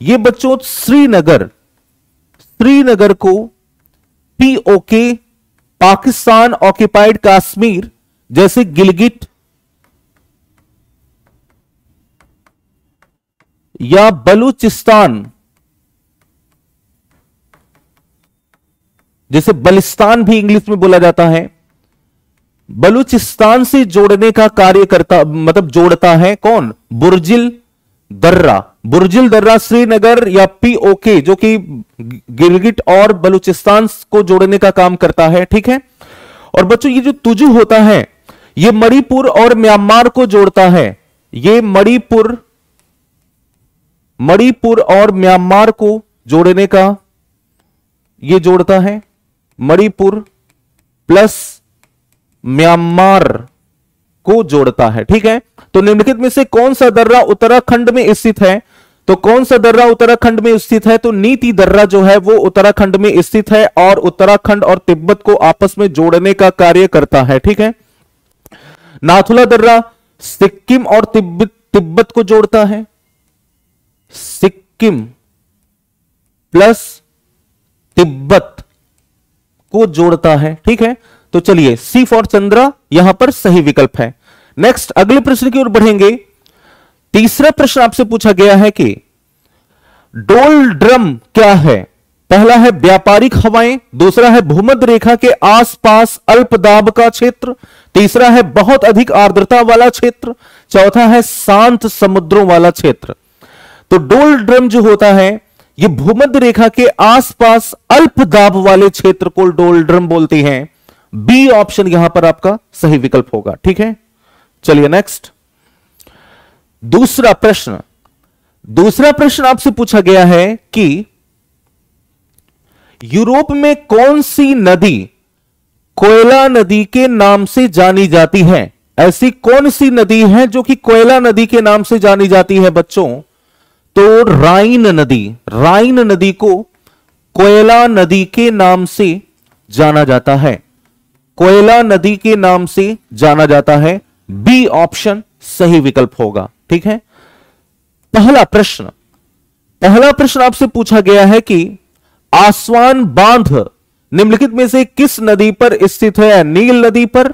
C: ये बच्चों, श्रीनगर श्रीनगर को पीओके पाकिस्तान ऑक्यूपाइड कश्मीर जैसे गिलगिट या बलूचिस्तान जैसे बलिस्तान भी इंग्लिश में बोला जाता है। बलूचिस्तान से जोड़ने का कार्य करता मतलब जोड़ता है कौन? बुर्जिल दर्रा। बुर्जिल दर्रा श्रीनगर या पीओके जो कि गिलगिट और बलूचिस्तान को जोड़ने का काम करता है, ठीक है? और बच्चों, ये जो तुजु होता है, ये मणिपुर और म्यांमार को जोड़ता है। ये मणिपुर मणिपुर और म्यांमार को जोड़ने का ये जोड़ता है। मणिपुर प्लस म्यांमार को जोड़ता है, ठीक है? तो निम्नलिखित में से कौन सा दर्रा उत्तराखंड में स्थित है? तो कौन सा दर्रा उत्तराखंड में स्थित है? तो नीति दर्रा जो है, वो उत्तराखंड में स्थित है और उत्तराखंड और तिब्बत को आपस में जोड़ने का कार्य करता है, ठीक है? नाथुला दर्रा सिक्किम और तिब्बत तिब्बत को जोड़ता है। सिक्किम प्लस तिब्बत को जोड़ता है, ठीक है? तो चलिए सी फॉर चंद्रा, यहाँ पर सही विकल्प है। नेक्स्ट अगले प्रश्न की ओर बढ़ेंगे। तीसरा प्रश्न आपसे पूछा गया है कि, डोल ड्रम क्या है? पहला है व्यापारिक हवाएँ, दूसरा है भूमध्य रेखा के आसपास अल्प दाब का क्षेत्र, तीसरा है बहुत अधिक आर्द्रता वाला क्षेत्र, चौथा है शांत समुद्रों वाला क्षेत्र। तो डोल ड्रम जो होता है यह भूमध्य रेखा के आसपास अल्प दाब वाले क्षेत्र को डोल ड्रम बोलते हैं। बी ऑप्शन यहाँ पर आपका सही विकल्प होगा, ठीक है? चलिए नेक्स्ट दूसरा प्रश्न. दूसरा प्रश्न आपसे पूछा गया है कि यूरोप में कौन सी नदी कोयला नदी के नाम से जानी जाती है? ऐसी कौन सी नदी है जो कि कोयला नदी के नाम से जानी जाती है बच्चों? तो राइन नदी राइन नदी को कोयला नदी के नाम से जाना जाता है। कोयला नदी के नाम से जाना जाता है। बी ऑप्शन सही विकल्प होगा। ठीक है? पहला प्रश्न। पहला प्रश्न आपसे पूछा गया है कि आसवान बाँध निम्नलिखित में से किस नदी पर स्थित है? नील नदी पर।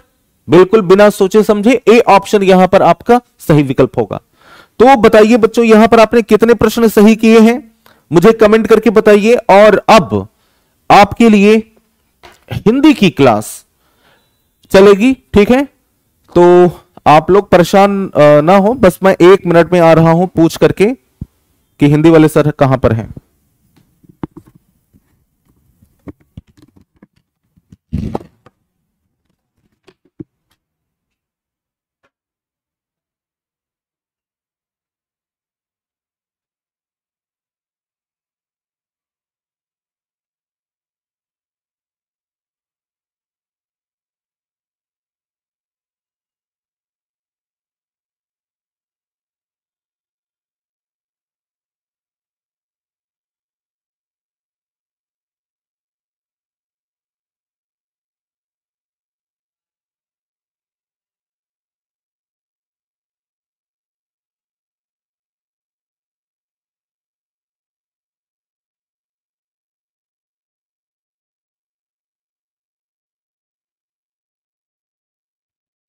C: बिल्कुल बिना सोचे समझे ए ऑप्शन यहाँ पर आपका सही विकल्प होगा। तो बताइए बच्चों, यहाँ पर आपने कितने प्रश्न सही किए हैं? मुझे कमेंट करके बताइए। और अब आपके लिए हिंदी की क्लास चलेगी, ठीक है? तो आप लोग परेशान ना हो, बस मैं एक मिनट में आ रहा हूँ पूछ करके कि हिंदी वाले सर कहाँ पर हैं।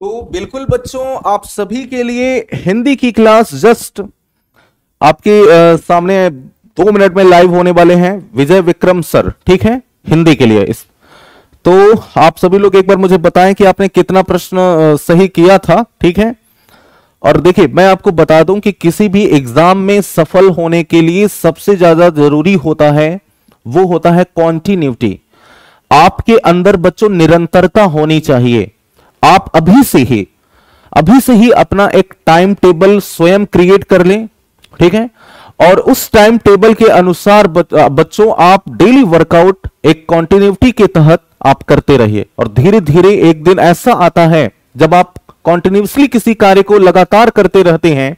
C: तो बिल्कुल बच्चों आप सभी के लिए हिंदी की क्लास जस्ट आपके आ, सामने दो मिनट में लाइव होने वाले हैं विजय विक्रम सर ठीक है? हिंदी के लिए इस। तो आप सभी लोग एक बार मुझे बताएँ कि आपने कितना प्रश्न सही किया था ठीक है? और देखिए मैं आपको बता दूँ कि किसी भी एग्ज़ाम में सफल होने के लिए सबसे ज़्यादा ज़रूरी होता है वो होता है कॉन्टिन्यूटी आपके अंदर बच्चों निरंतरता होनी चाहिए। आप अभी से ही, अभी से ही अपना एक टाइम टेबल स्वयं क्रिएट कर लें, ठीक है? और उस टाइम टेबल के अनुसार बच्चों, आप डेली वर्कआउट एक कॉन्टिन्यूटी के तहत आप करते रहिए। और धीरे धीरे एक दिन ऐसा आता है, जब आप कॉन्टिन्यूसली किसी कार्य को लगातार करते रहते हैं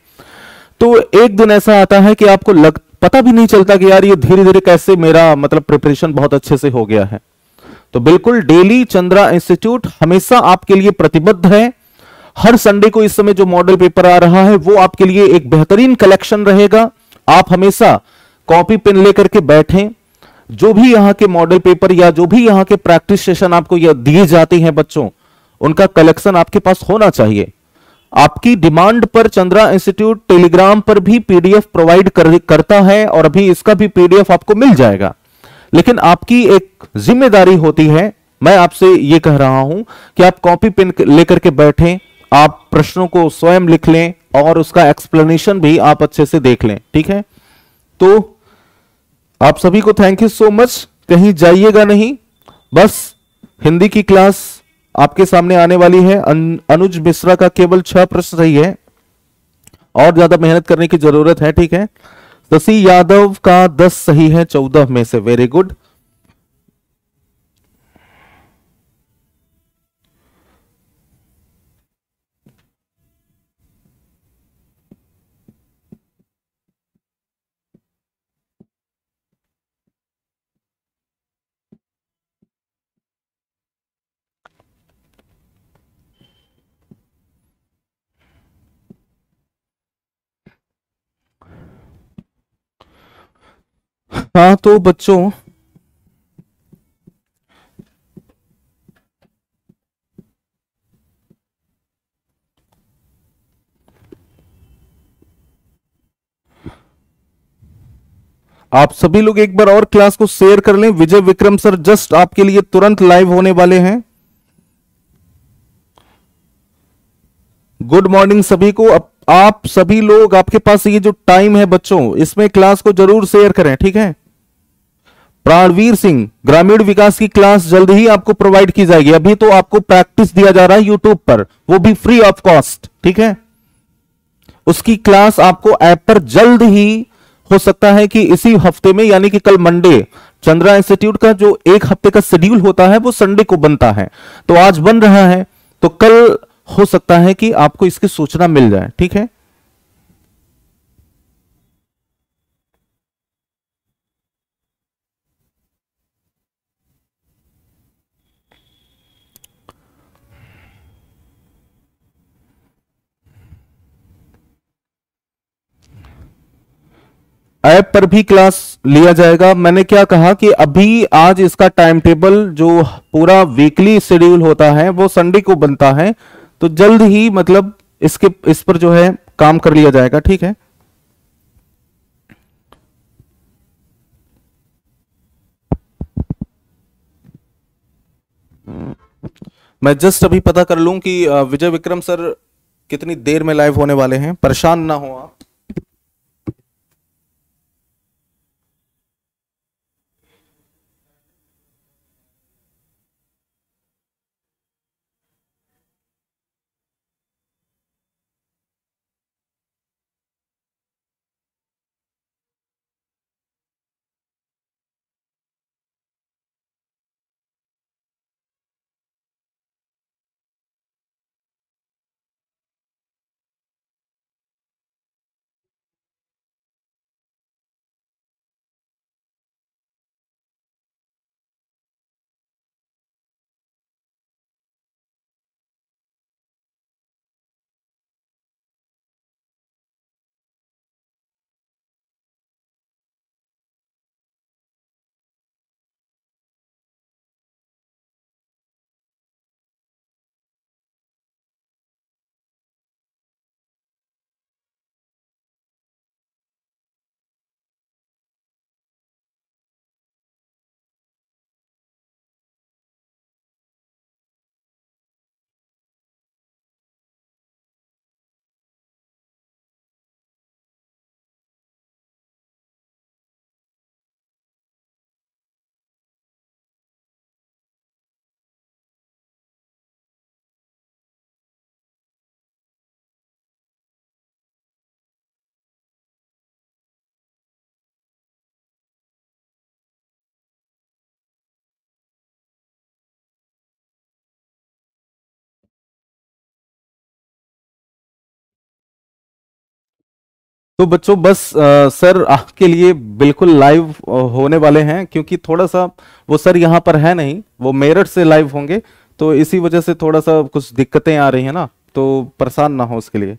C: तो एक दिन ऐसा आता है कि आपको लग, पता भी नहीं चलता कि यार ये धीरे धीरे कैसे मेरा मतलब प्रिपरेशन बहुत अच्छे से हो गया है। तो बिल्कुल डेली चंद्रा इंस्टीट्यूट हमेशा आपके लिए प्रतिबद्ध है। हर संडे को इस समय जो मॉडल पेपर आ रहा है वो आपके लिए एक बेहतरीन कलेक्शन रहेगा। आप हमेशा कॉपी पेन लेकर के बैठें। जो भी यहाँ के मॉडल पेपर या जो भी यहाँ के प्रैक्टिस सेशन आपको दिए जाते हैं बच्चों उनका कलेक्शन आपके पास होना चाहिए। आपकी डिमांड पर चंद्रा इंस्टीट्यूट टेलीग्राम पर भी पीडीएफ प्रोवाइड कर, करता है और अभी इसका भी पीडीएफ आपको मिल जाएगा। लेकिन आपकी एक ज़िम्मेदारी होती है, मैं आपसे यह कह रहा हूँ कि आप कॉपी पेन लेकर के बैठें, आप प्रश्नों को स्वयं लिख लें और उसका एक्सप्लेनेशन भी आप अच्छे से देख लें, ठीक है? तो आप सभी को थैंक यू सो मच कहीं जाइएगा नहीं, बस हिंदी की क्लास आपके सामने आने वाली है। अनुज मिश्रा का केवल छह प्रश्न सही है और ज़्यादा मेहनत करने की ज़रूरत है, ठीक है? शशि यादव का दस सही है चौदह में से वेरी गुड हाँ तो बच्चों। आप सभी लोग एक बार और क्लास को शेयर कर लें। विजय विक्रम सर जस्ट आपके लिए तुरंत लाइव होने वाले हैं। गुड मॉर्निंग सभी को। अब आप सभी लोग आपके पास ये जो टाइम है बच्चों, इसमें क्लास को ज़रूर शेयर करें, ठीक है? प्राणवीर सिंह, ग्रामीण विकास की क्लास जल्द ही आपको प्रोवाइड की जाएगी। अभी तो आपको प्रैक्टिस दिया जा रहा है यूट्यूब पर। वो भी फ्री ऑफ़ कॉस्ट ठीक है? उसकी क्लास आपको ऐप पर जल्द ही हो सकता है कि इसी हफ़्ते में, यानी कि कल मंडे चंद्रा इंस्टीट्यूट का जो एक हफ़्ते का शेड्यूल होता है, वो संडे को बनता है। तो आज बन रहा है। तो कल हो सकता है कि आपको इसकी सूचना मिल जाए, ठीक है? ऐप पर भी क्लास लिया जाएगा। मैंने क्या कहा कि अभी आज इसका टाइम टेबल जो पूरा वीकली शेड्यूल होता है, वो संडे को बनता है। तो जल्द ही मतलब इसके, इस पर जो है काम कर लिया जाएगा, ठीक है? मैं जस्ट अभी पता कर लूँ कि विजय विक्रम सर कितनी देर में लाइव होने वाले हैं। परेशान ना हो आप। तो बच्चों बस आ, सर आपके लिए बिल्कुल लाइव होने वाले हैं क्योंकि थोड़ा सा वो सर यहाँ पर है नहीं वो मेरठ से लाइव होंगे तो इसी वजह से थोड़ा सा कुछ दिक्कतें आ रही है ना तो परेशान ना हो उसके लिए।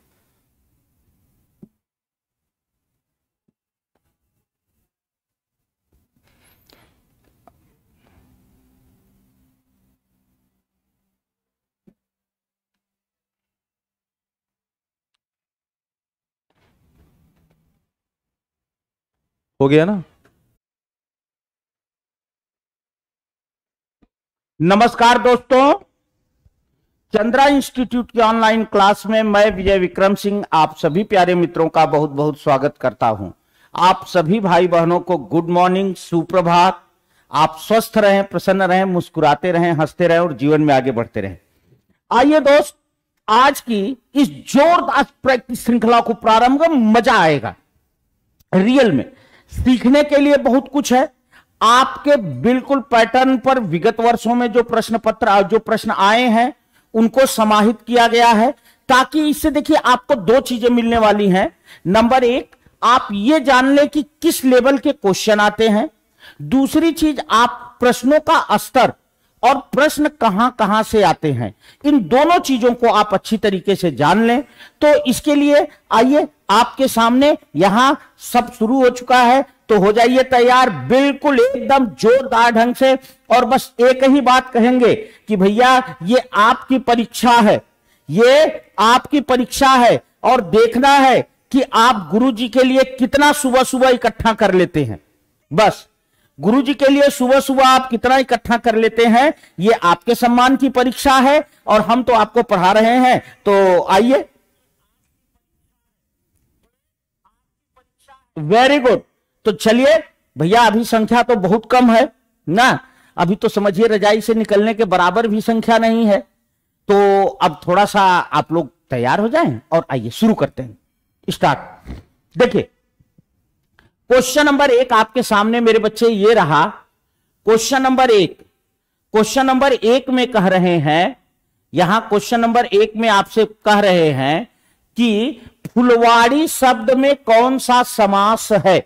C: हो गया ना?
D: नमस्कार दोस्तों। चंद्रा इंस्टीट्यूट की ऑनलाइन क्लास में मैं विजय विक्रम सिंह, आप सभी प्यारे मित्रों का बहुत बहुत स्वागत करता हूँ। आप सभी भाई बहनों को गुड मॉर्निंग, सुप्रभात। आप स्वस्थ रहें, प्रसन्न रहें, मुस्कुराते रहें, हँसते रहें और जीवन में आगे बढ़ते रहें। आइए दोस्त, आज की इस जोरदार प्रैक्टिस श्रृंखला को प्रारंभ मज़ा आएगा। रियल में। सीखने के लिए बहुत कुछ है। आपके बिल्कुल पैटर्न पर विगत वर्षों में जो प्रश्न पत्र, जो प्रश्न आए हैं, उनको समाहित किया गया है ताकि इससे देखिए आपको दो चीज़ें मिलने वाली हैं। नंबर एक, आप ये जान ले कि किस लेवल के क्वेश्चन आते हैं। दूसरी चीज़, आप प्रश्नों का स्तर और प्रश्न कहाँ कहाँ से आते हैं? इन दोनों चीज़ों को आप अच्छी तरीके से जान लें। तो इसके लिए आइए आपके सामने यहाँ सब शुरू हो चुका है। तो हो जाइए तैयार, बिल्कुल एकदम जोरदार ढंग से। और बस एक ही बात कहेंगे कि भैया, ये आपकी परीक्षा है। ये आपकी परीक्षा है। और देखना है कि आप गुरु जी के लिए कितना सुबह सुबह इकट्ठा कर लेते हैं। बस। गुरु जी के लिए सुबह सुबह आप कितना इकट्ठा कर लेते हैं, ये आपके सम्मान की परीक्षा है, और हम तो आपको पढ़ा रहे हैं। तो आइए। वेरी गुड तो चलिए, भैया, अभी संख्या तो बहुत कम है, ना? अभी तो समझिए, रजाई से निकलने के बराबर भी संख्या नहीं है। तो अब थोड़ा सा आप लोग तैयार हो जाएँ और आइए, शुरू करते हैं। स्टार्ट देखिए क्वेश्चन नंबर एक आपके सामने मेरे बच्चे, ये रहा। क्वेश्चन नंबर एक। क्वेश्चन नंबर एक में कह रहे हैं, यहाँ क्वेश्चन नंबर एक में आपसे कह रहे हैं कि फुलवाड़ी शब्द में कौन सा समास है?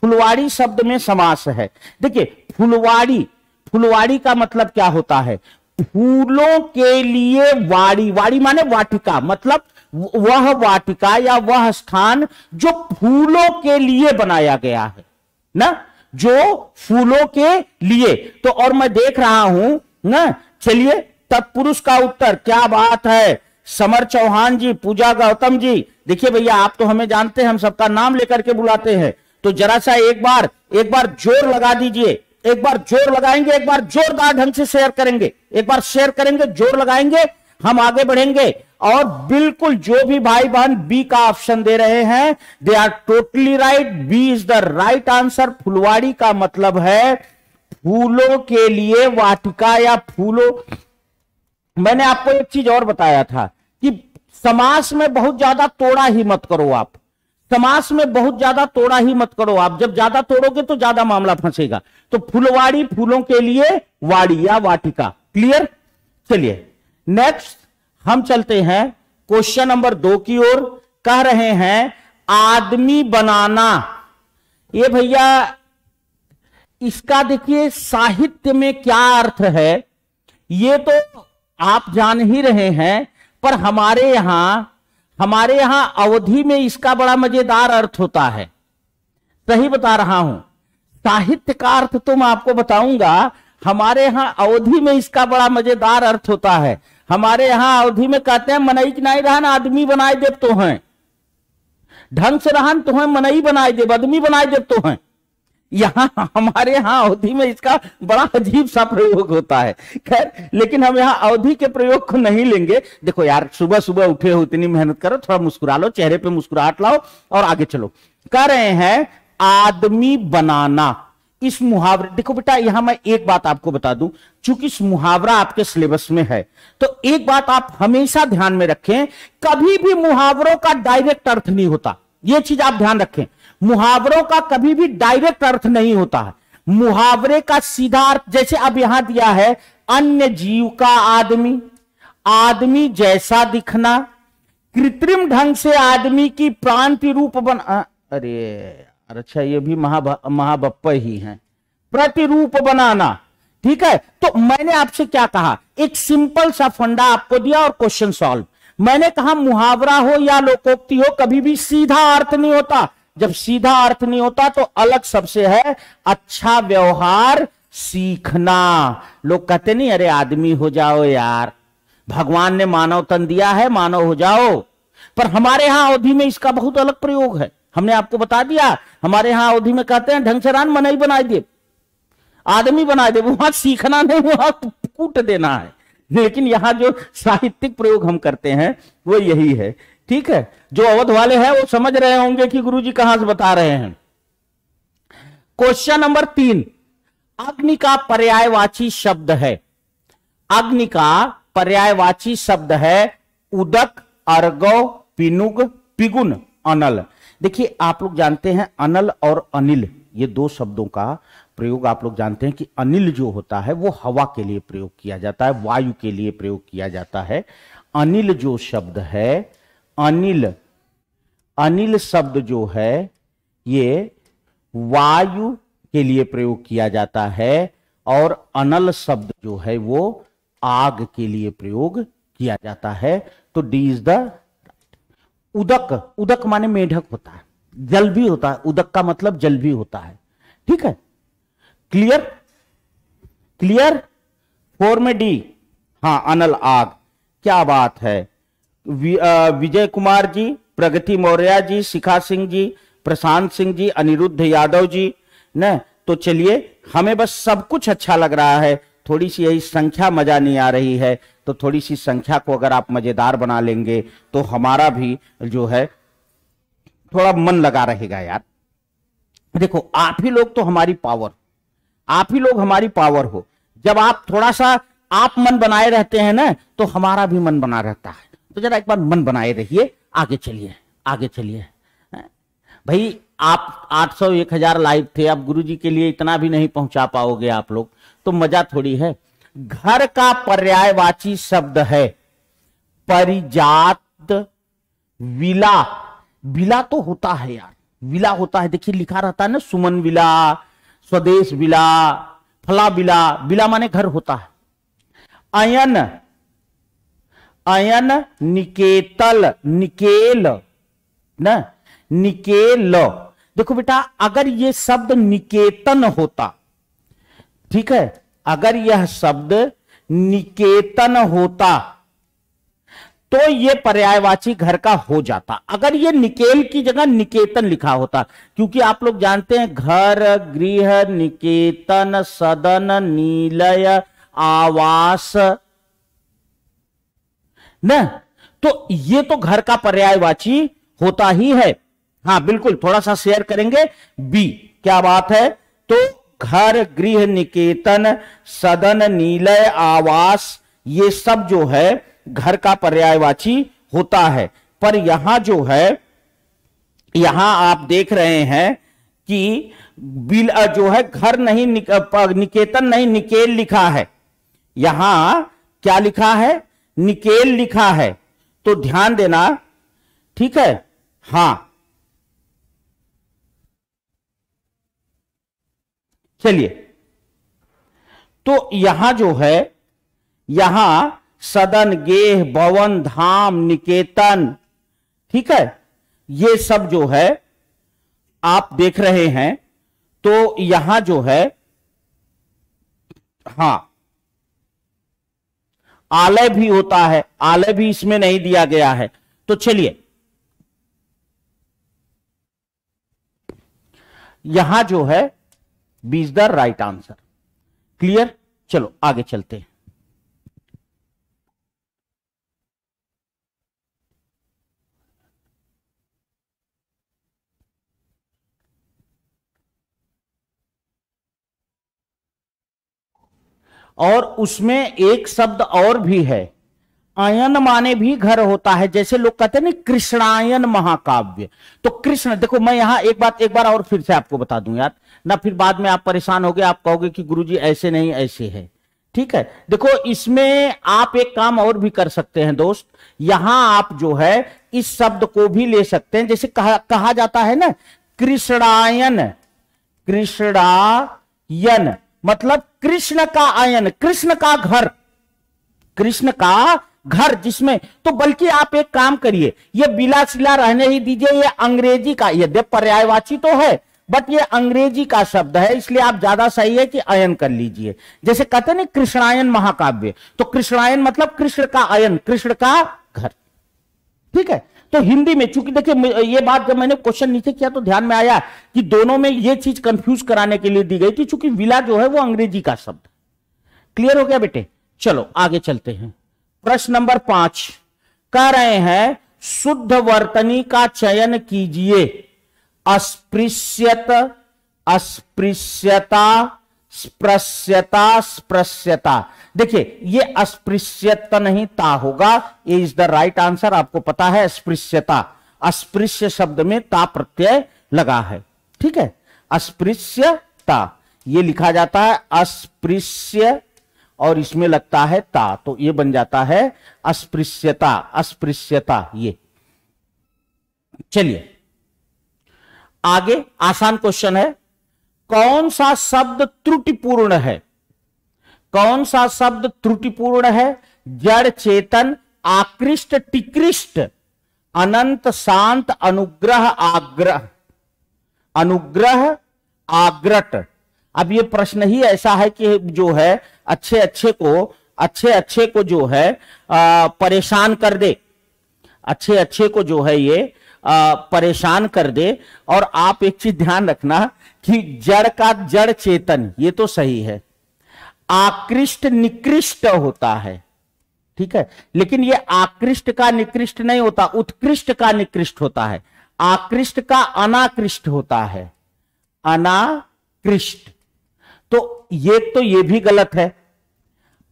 D: फुलवाड़ी शब्द में समास है। देखिए, फुलवाड़ी फुलवाड़ी का मतलब क्या होता है? फूलों के लिए वाड़ी वाड़ी माने वाटिका मतलब वह वाटिका या वह स्थान जो फूलों के लिए बनाया गया है, ना? जो फूलों के लिए। तो और मैं देख रहा हूँ, ना? चलिए, तत्पुरुष का उत्तर, क्या बात है? समर चौहान जी, पूजा गौतम जी। देखिए भैया, आप तो हमें जानते हैं, हम सबका नाम लेकर के बुलाते हैं। तो जरा सा एक बार एक बार ज़ोर लगा दीजिए। एक बार ज़ोर लगाएँगे, एक बार जोरदार ढंग से शेयर करेंगे। एक बार शेयर करेंगे, ज़ोर लगाएँगे। हम आगे बढ़ेंगे। और बिल्कुल जो भी भाई बहन बी का ऑप्शन दे रहे हैं they are totally right B is the right answer फुलवाड़ी का मतलब है फूलों के लिए वाटिका या फूलों। मैंने आपको एक चीज़ और बताया था कि समास में बहुत ज़्यादा तोड़ा ही मत करो आप। समास में बहुत ज़्यादा तोड़ा ही मत करो आप। जब ज़्यादा तोड़ोगे तो ज़्यादा मामला फंसेगा। तो फुलवाड़ी फूलों के लिए वाड़ी या वाटिका। क्लियर चलिए। नेक्स्ट हम चलते हैं क्वेश्चन नंबर दो की ओर। कह रहे हैं, आदमी बनाना। ये भैया, इसका देखिए, साहित्य में क्या अर्थ है? ये तो आप जान ही रहे हैं, पर हमारे यहाँ हमारे यहाँ अवधि में इसका बड़ा मज़ेदार अर्थ होता है। सही बता रहा हूँ। साहित्य का अर्थ तो मैं आपको बताऊँगा, हमारे यहाँ अवधि में इसका बड़ा मज़ेदार अर्थ होता है। हमारे यहाँ अवधि में कहते हैं, मनई नहीं रहन, आदमी बनाए देव तो हैं। ढंग से रहन तो है, मनई बनाए देव, आदमी बनाए देव तो हैं। यहाँ, हमारे यहाँ अवधि में इसका बड़ा अजीब सा प्रयोग होता है। खैर, लेकिन हम यहाँ अवधि के प्रयोग को नहीं लेंगे। देखो यार सुबह सुबह उठे हो, इतनी मेहनत करो, थोड़ा मुस्कुरा लो, चेहरे पे मुस्कुराहट लाओ और आगे चलो। कह रहे हैं, आदमी बनाना। इस मुहावरे, देखो बेटा, यहाँ मैं एक बात आपको बता दूँ, चूँकि इस मुहावरा आपके सिलेबस में है तो एक बात आप हमेशा ध्यान में रखें, कभी भी मुहावरों का डायरेक्ट अर्थ नहीं होता यह चीज़ आप ध्यान रखें, मुहावरों का कभी भी डायरेक्ट अर्थ नहीं होता है मुहावरे का सीधा अर्थ, जैसे अब यहाँ दिया है, अन्य जीव का आदमी आदमी जैसा दिखना, कृत्रिम ढंग से आदमी की प्रांति रूप बना अरे अच्छा ये भी महाबप्पा ही है। प्रतिरूप बनाना, ठीक है? तो मैंने आपसे क्या कहा? एक सिंपल सा फंडा आपको दिया और क्वेश्चन सॉल्व। मैंने कहा, मुहावरा हो या लोकोक्ति हो, कभी भी सीधा अर्थ नहीं होता। जब सीधा अर्थ नहीं होता तो अलग सबसे है अच्छा व्यवहार सीखना। लोग कहते नहीं, अरे आदमी हो जाओ यार। भगवान ने मानव तन दिया है, मानव हो जाओ। पर हमारे यहाँ अवधि में इसका बहुत अलग प्रयोग है। हमने आपको बता दिया। हमारे यहाँ अवधि में कहते हैं ढंग से रान मनाई बनाए दे। आदमी बना दे। वहाँ सीखना नहीं, वहाँ कूट देना है। लेकिन यहाँ जो साहित्यिक प्रयोग हम करते हैं, वो यही है। ठीक है? जो अवध वाले हैं, वो समझ रहे होंगे कि गुरुजी कहाँ से बता रहे हैं। क्वेश्चन नंबर तीन। अग्नि का पर्यायवाची शब्द है। अग्नि का पर्यायवाची शब्द है, उदक अर्गव पिनुग, पिगुन, अनल। देखिए, आप लोग जानते हैं अनल और अनिल, ये दो शब्दों का प्रयोग आप लोग जानते हैं कि अनिल जो होता है, वो हवा के लिए प्रयोग किया जाता है, वायु के लिए प्रयोग किया जाता है। अनिल जो शब्द है, अनिल अनिल शब्द जो है, ये वायु के लिए प्रयोग किया जाता है और अनल शब्द जो है, वो आग के लिए प्रयोग किया जाता है। तो डी इज़ द उदक उदक माने मेढक होता है। जल भी होता है। उदक का मतलब जल भी होता है। ठीक है? क्लियर क्लियर फोर में डी हाँ अनल आग। क्या बात है? विजय कुमार जी, प्रगति मौर्य जी, शिखा सिंह जी, प्रशांत सिंह जी, अनिरुद्ध यादव जी, न? तो चलिए, हमें बस सब कुछ अच्छा लग रहा है। थोड़ी सी यही संख्या मज़ा नहीं आ रही है तो थोड़ी सी संख्या को अगर आप मज़ेदार बना लेंगे तो हमारा भी जो है, थोड़ा मन लगा रहेगा यार। देखो, आप ही लोग तो हमारी पावर, आप ही लोग हमारी पावर हो। जब आप थोड़ा सा आप मन बनाए रहते हैं ना तो हमारा भी मन बना रहता है। तो जरा एक बार मन बनाए रहिए, आगे चलिए आगे चलिए। भाई, आप 800 1000 लाइव थे, अब गुरुजी के लिए इतना भी नहीं पहुँचा पाओगे आप लोग। तो मज़ा थोड़ी है। घर का पर्यायवाची शब्द है, परिजात विला। विला तो होता है यार, विला होता है। देखिए, लिखा रहता है ना, सुमन विला, स्वदेश विला, फला विला। विला माने घर होता है। अयन अयन निकेतल, निकेल, न, निकेल। देखो बेटा, अगर ये शब्द निकेतन होता ठीक है? अगर यह शब्द निकेतन होता तो ये पर्यायवाची घर का हो जाता। अगर ये निकेल की जगह निकेतन लिखा होता, क्योंकि आप लोग जानते हैं, घर, गृह, निकेतन, सदन, नीलय, आवास, न? तो ये तो घर का पर्यायवाची होता ही है। हाँ बिल्कुल, थोड़ा सा शेयर करेंगे। बी क्या बात है? तो घर गृह निकेतन सदन नीलय आवास ये सब जो है घर का पर्यायवाची होता है। पर यहाँ जो है यहाँ आप देख रहे हैं कि बिल जो है घर नहीं निक, निकेतन नहीं निकेल लिखा है। यहाँ क्या लिखा है? निकेल लिखा है। तो ध्यान देना ठीक है? हाँ चलिए। तो यहाँ जो है, यहाँ सदन गेह भवन धाम निकेतन, ठीक है? ये सब जो है, आप देख रहे हैं तो यहाँ जो है, हाँ, आलय भी होता है, आलय भी इसमें नहीं दिया गया है। तो चलिए, यहाँ जो है B is the right answer clear चलो, आगे चलते हैं। और उसमें एक शब्द और भी है। आयन माने भी घर होता है, जैसे लोग कहते हैं ना, कृष्णायन महाकाव्य। तो कृष्ण, देखो, मैं यहाँ एक बात, एक बार और फिर से आपको बता दूँ यार। ना फिर बाद में आप परेशान हो गए आप कहोगे कि गुरुजी ऐसे नहीं ऐसे है। ठीक है? देखो इसमें आप एक काम और भी कर सकते हैं दोस्त। यहाँ आप जो है इस शब्द को भी ले सकते हैं। जैसे कहा, कहा जाता है ना कृष्णायन कृष्णायन। मतलब कृष्ण का आयन कृष्ण का घर। कृष्ण का घर जिसमें तो बल्कि आप एक काम करिए ये बिलासिला रहने ही दीजिए ये अंग्रेज़ी का यद्यप पर्यायवाची तो है। बट ये अंग्रेज़ी का शब्द है, इसलिए आप ज़्यादा सही है कि अयन कर लीजिए। जैसे कहते हैं कृष्णायन महाकाव्य। तो कृष्णायन मतलब कृष्ण का अयन, कृष्ण का घर। ठीक है? तो हिंदी में, चूँकि देखिए ये बात जब मैंने क्वेश्चन नीचे किया तो ध्यान में आया कि दोनों में ये चीज़ कंफ्यूज कराने के लिए दी गई थी, चूँकि विला जो है वो अंग्रेज़ी का शब्द क्लियर हो गया बेटे? चलो, आगे चलते हैं। प्रश्न नंबर पाँच। कह रहे हैं, शुद्ध वर्तनी का चयन कीजिए। अस्पृश्यत, अस्पृश्यता स्प्रश्यता स्पृश्यता। देखिए, ये अस्पृश्यता नहीं ता होगा, ये इज़ द राइट आंसर आपको पता है अस्पृश्यता अस्पृश्य शब्द में ता प्रत्यय लगा है, ठीक है? अस्पृश्यता, ये लिखा जाता है अस्पृश्य, और इसमें लगता है ता तो ये बन जाता है अस्पृश्यता अस्पृश्यता, ये। चलिए आगे आसान क्वेश्चन है। कौन सा शब्द त्रुटिपूर्ण है? कौन सा शब्द त्रुटिपूर्ण है? जड़ चेतन आकृष्ट टिकृष्ट अनंत शांत अनुग्रह आग्रह। अनुग्रह आग्रट। अब ये प्रश्न ही ऐसा है कि जो है अच्छे अच्छे को अच्छे अच्छे को जो है आ, परेशान कर दे। अच्छे अच्छे को जो है ये परेशान कर दे और आप एक चीज़ ध्यान रखना कि जड़ का जड़ चेतन, ये तो सही है। आकृष्ट निकृष्ट होता है, ठीक है? लेकिन ये आकृष्ट का निकृष्ट नहीं होता, उत्कृष्ट का निकृष्ट होता है। आकृष्ट का अनाकृष्ट होता है। अनाकृष्ट। तो ये तो ये भी गलत है।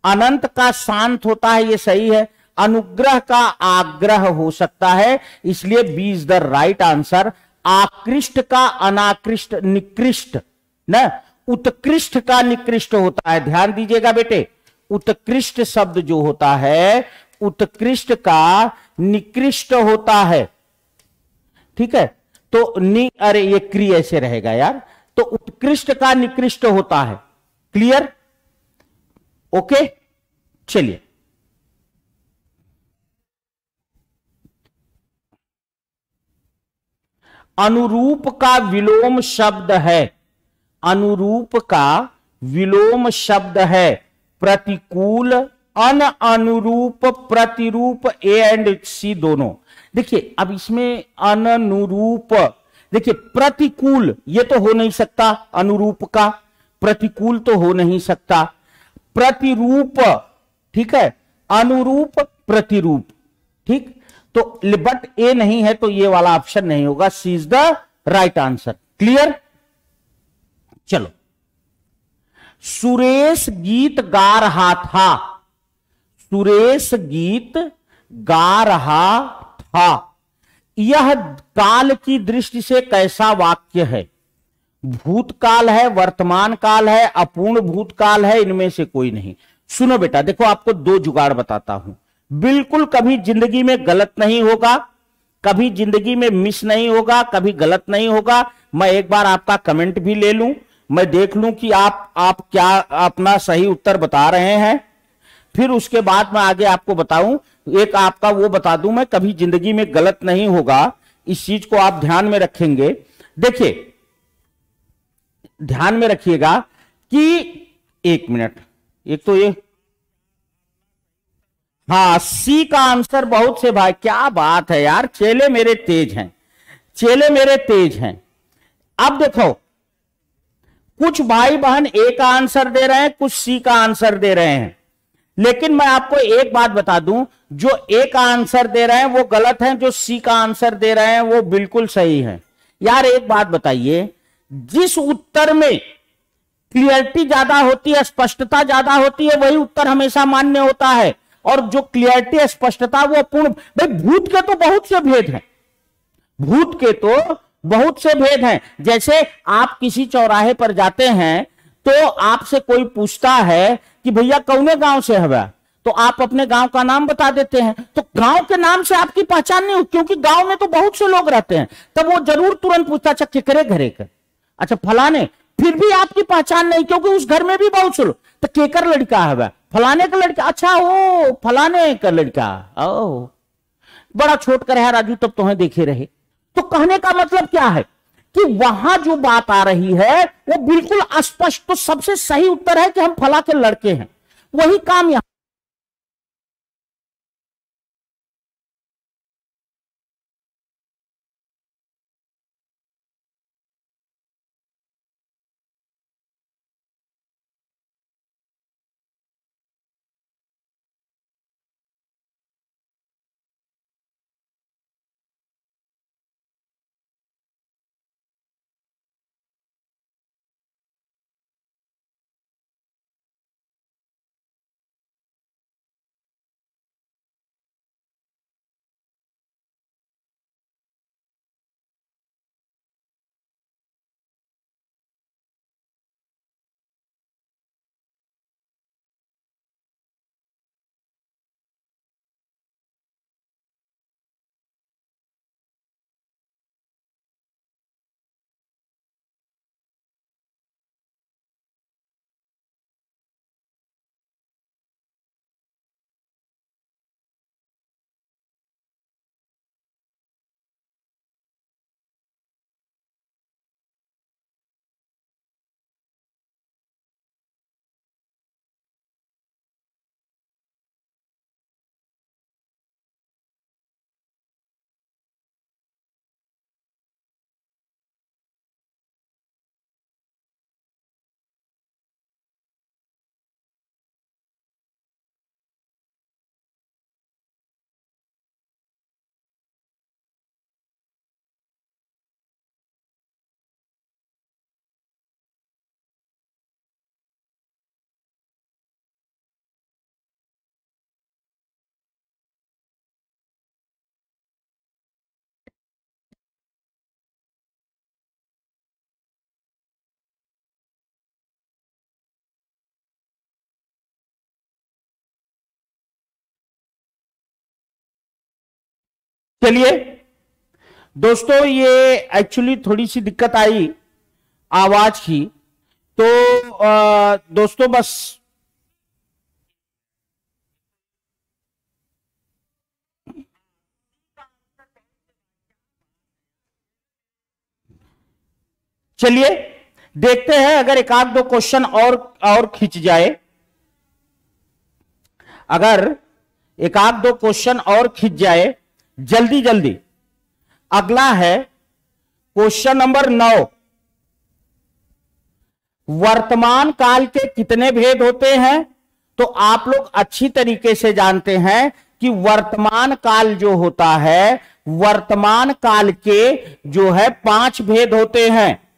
D: अनंत का शांत होता है, ये सही है। अनुग्रह का आग्रह हो सकता है। इसलिए B is the right answer आकृष्ट का अनाकृष्ट निकृष्ट, न? उत्कृष्ट का निकृष्ट होता है। ध्यान दीजिएगा बेटे। उत्कृष्ट शब्द जो होता है, उत्कृष्ट का निकृष्ट होता है। ठीक है? तो नि, अरे ये क्री ऐसे रहेगा यार। तो उत्कृष्ट का निकृष्ट होता है। क्लियर? ओके? चलिए। अनुरूप का विलोम शब्द है। अनुरूप का विलोम शब्द है। प्रतिकूल अन अनुरूप प्रतिरूप ए एंड सी दोनों। देखिए, अब इसमें अनुरूप देखिए, प्रतिकूल, ये तो हो नहीं सकता, अनुरूप का। प्रतिकूल तो हो नहीं सकता। प्रतिरूप, ठीक है? अनुरूप, प्रतिरूप, ठीक? तो बट ए नहीं है तो ये वाला ऑप्शन नहीं होगा। C is the right answer clear चलो। सुरेश गीत गा रहा था। सुरेश गीत गा रहा था। यह काल की दृष्टि से कैसा वाक्य है? भूतकाल है, वर्तमान काल है, अपूर्ण भूतकाल है, इनमें से कोई नहीं। सुनो बेटा, देखो आपको दो जुगाड़ बताता हूँ। बिल्कुल कभी ज़िंदगी में गलत नहीं होगा, कभी ज़िंदगी में मिस नहीं होगा, कभी गलत नहीं होगा। मैं एक बार आपका कमेंट भी ले लूँ। मैं देख लूँ कि आप आप क्या अपना सही उत्तर बता रहे हैं। फिर उसके बाद मैं आगे आपको बताऊँ। एक आपका वो बता दूँ मैं, कभी ज़िंदगी में गलत नहीं होगा। इस चीज़ को आप ध्यान में रखेंगे। देखिए, ध्यान में रखिएगा कि एक मिनट, एक तो ये हाँ सी का आंसर बहुत से भाई, क्या बात है यार, चेले मेरे तेज हैं, चेले मेरे तेज हैं। अब देखो, कुछ भाई बहन ए का आंसर दे रहे हैं, कुछ सी का आंसर दे रहे हैं। लेकिन मैं आपको एक बात बता दूँ, जो ए का आंसर दे रहे हैं, वो गलत है, जो सी का आंसर दे रहे हैं, वो बिल्कुल सही है। यार, एक बात बताइए, जिस उत्तर में क्लियरिटी ज़्यादा होती है, स्पष्टता ज़्यादा होती है, वही उत्तर हमेशा मान्य होता है। और जो क्लियरिटी स्पष्टता, वो पूर्ण। भाई, भूत के तो बहुत से भेद हैं। भूत के तो बहुत से भेद हैं। जैसे आप किसी चौराहे पर जाते हैं तो आपसे कोई पूछता है कि भैया, कौने गाँव से हवा? तो आप अपने गाँव का नाम बता देते हैं। तो गाँव के नाम से आपकी पहचान नहीं होती क्योंकि गाँव में तो बहुत से लोग रहते हैं। तब वो ज़रूर तुरंत पूछता अच्छा केकरे घरे कर अच्छा फलाने, फिर भी आपकी पहचान नहीं, क्योंकि उस घर में भी बहुत से लोग तो केकर लड़का है फलाने का लड़का अच्छा हो फलाने का लड़का। ओ, बड़ा छोट कर है राजू, तब तुम्हें देखे रहे। तो कहने का मतलब क्या है? कि वहाँ जो बात आ रही है, वो बिल्कुल स्पष्ट तो सबसे सही उत्तर है कि हम फला के लड़के हैं। वही काम यहाँ चलिए। दोस्तों ये एक्चुअली थोड़ी सी दिक्कत आई आवाज़ की। तो आ, दोस्तों बस चलिए देखते हैं अगर एक आध दो क्वेश्चन और और खींच जाए। अगर एक आध दो क्वेश्चन और खींच जाए जल्दी जल्दी। अगला है क्वेश्चन नंबर नौ। वर्तमान काल के कितने भेद होते हैं? तो आप लोग अच्छी तरीके से जानते हैं कि वर्तमान काल जो होता है, वर्तमान काल के जो है पाँच भेद होते हैं।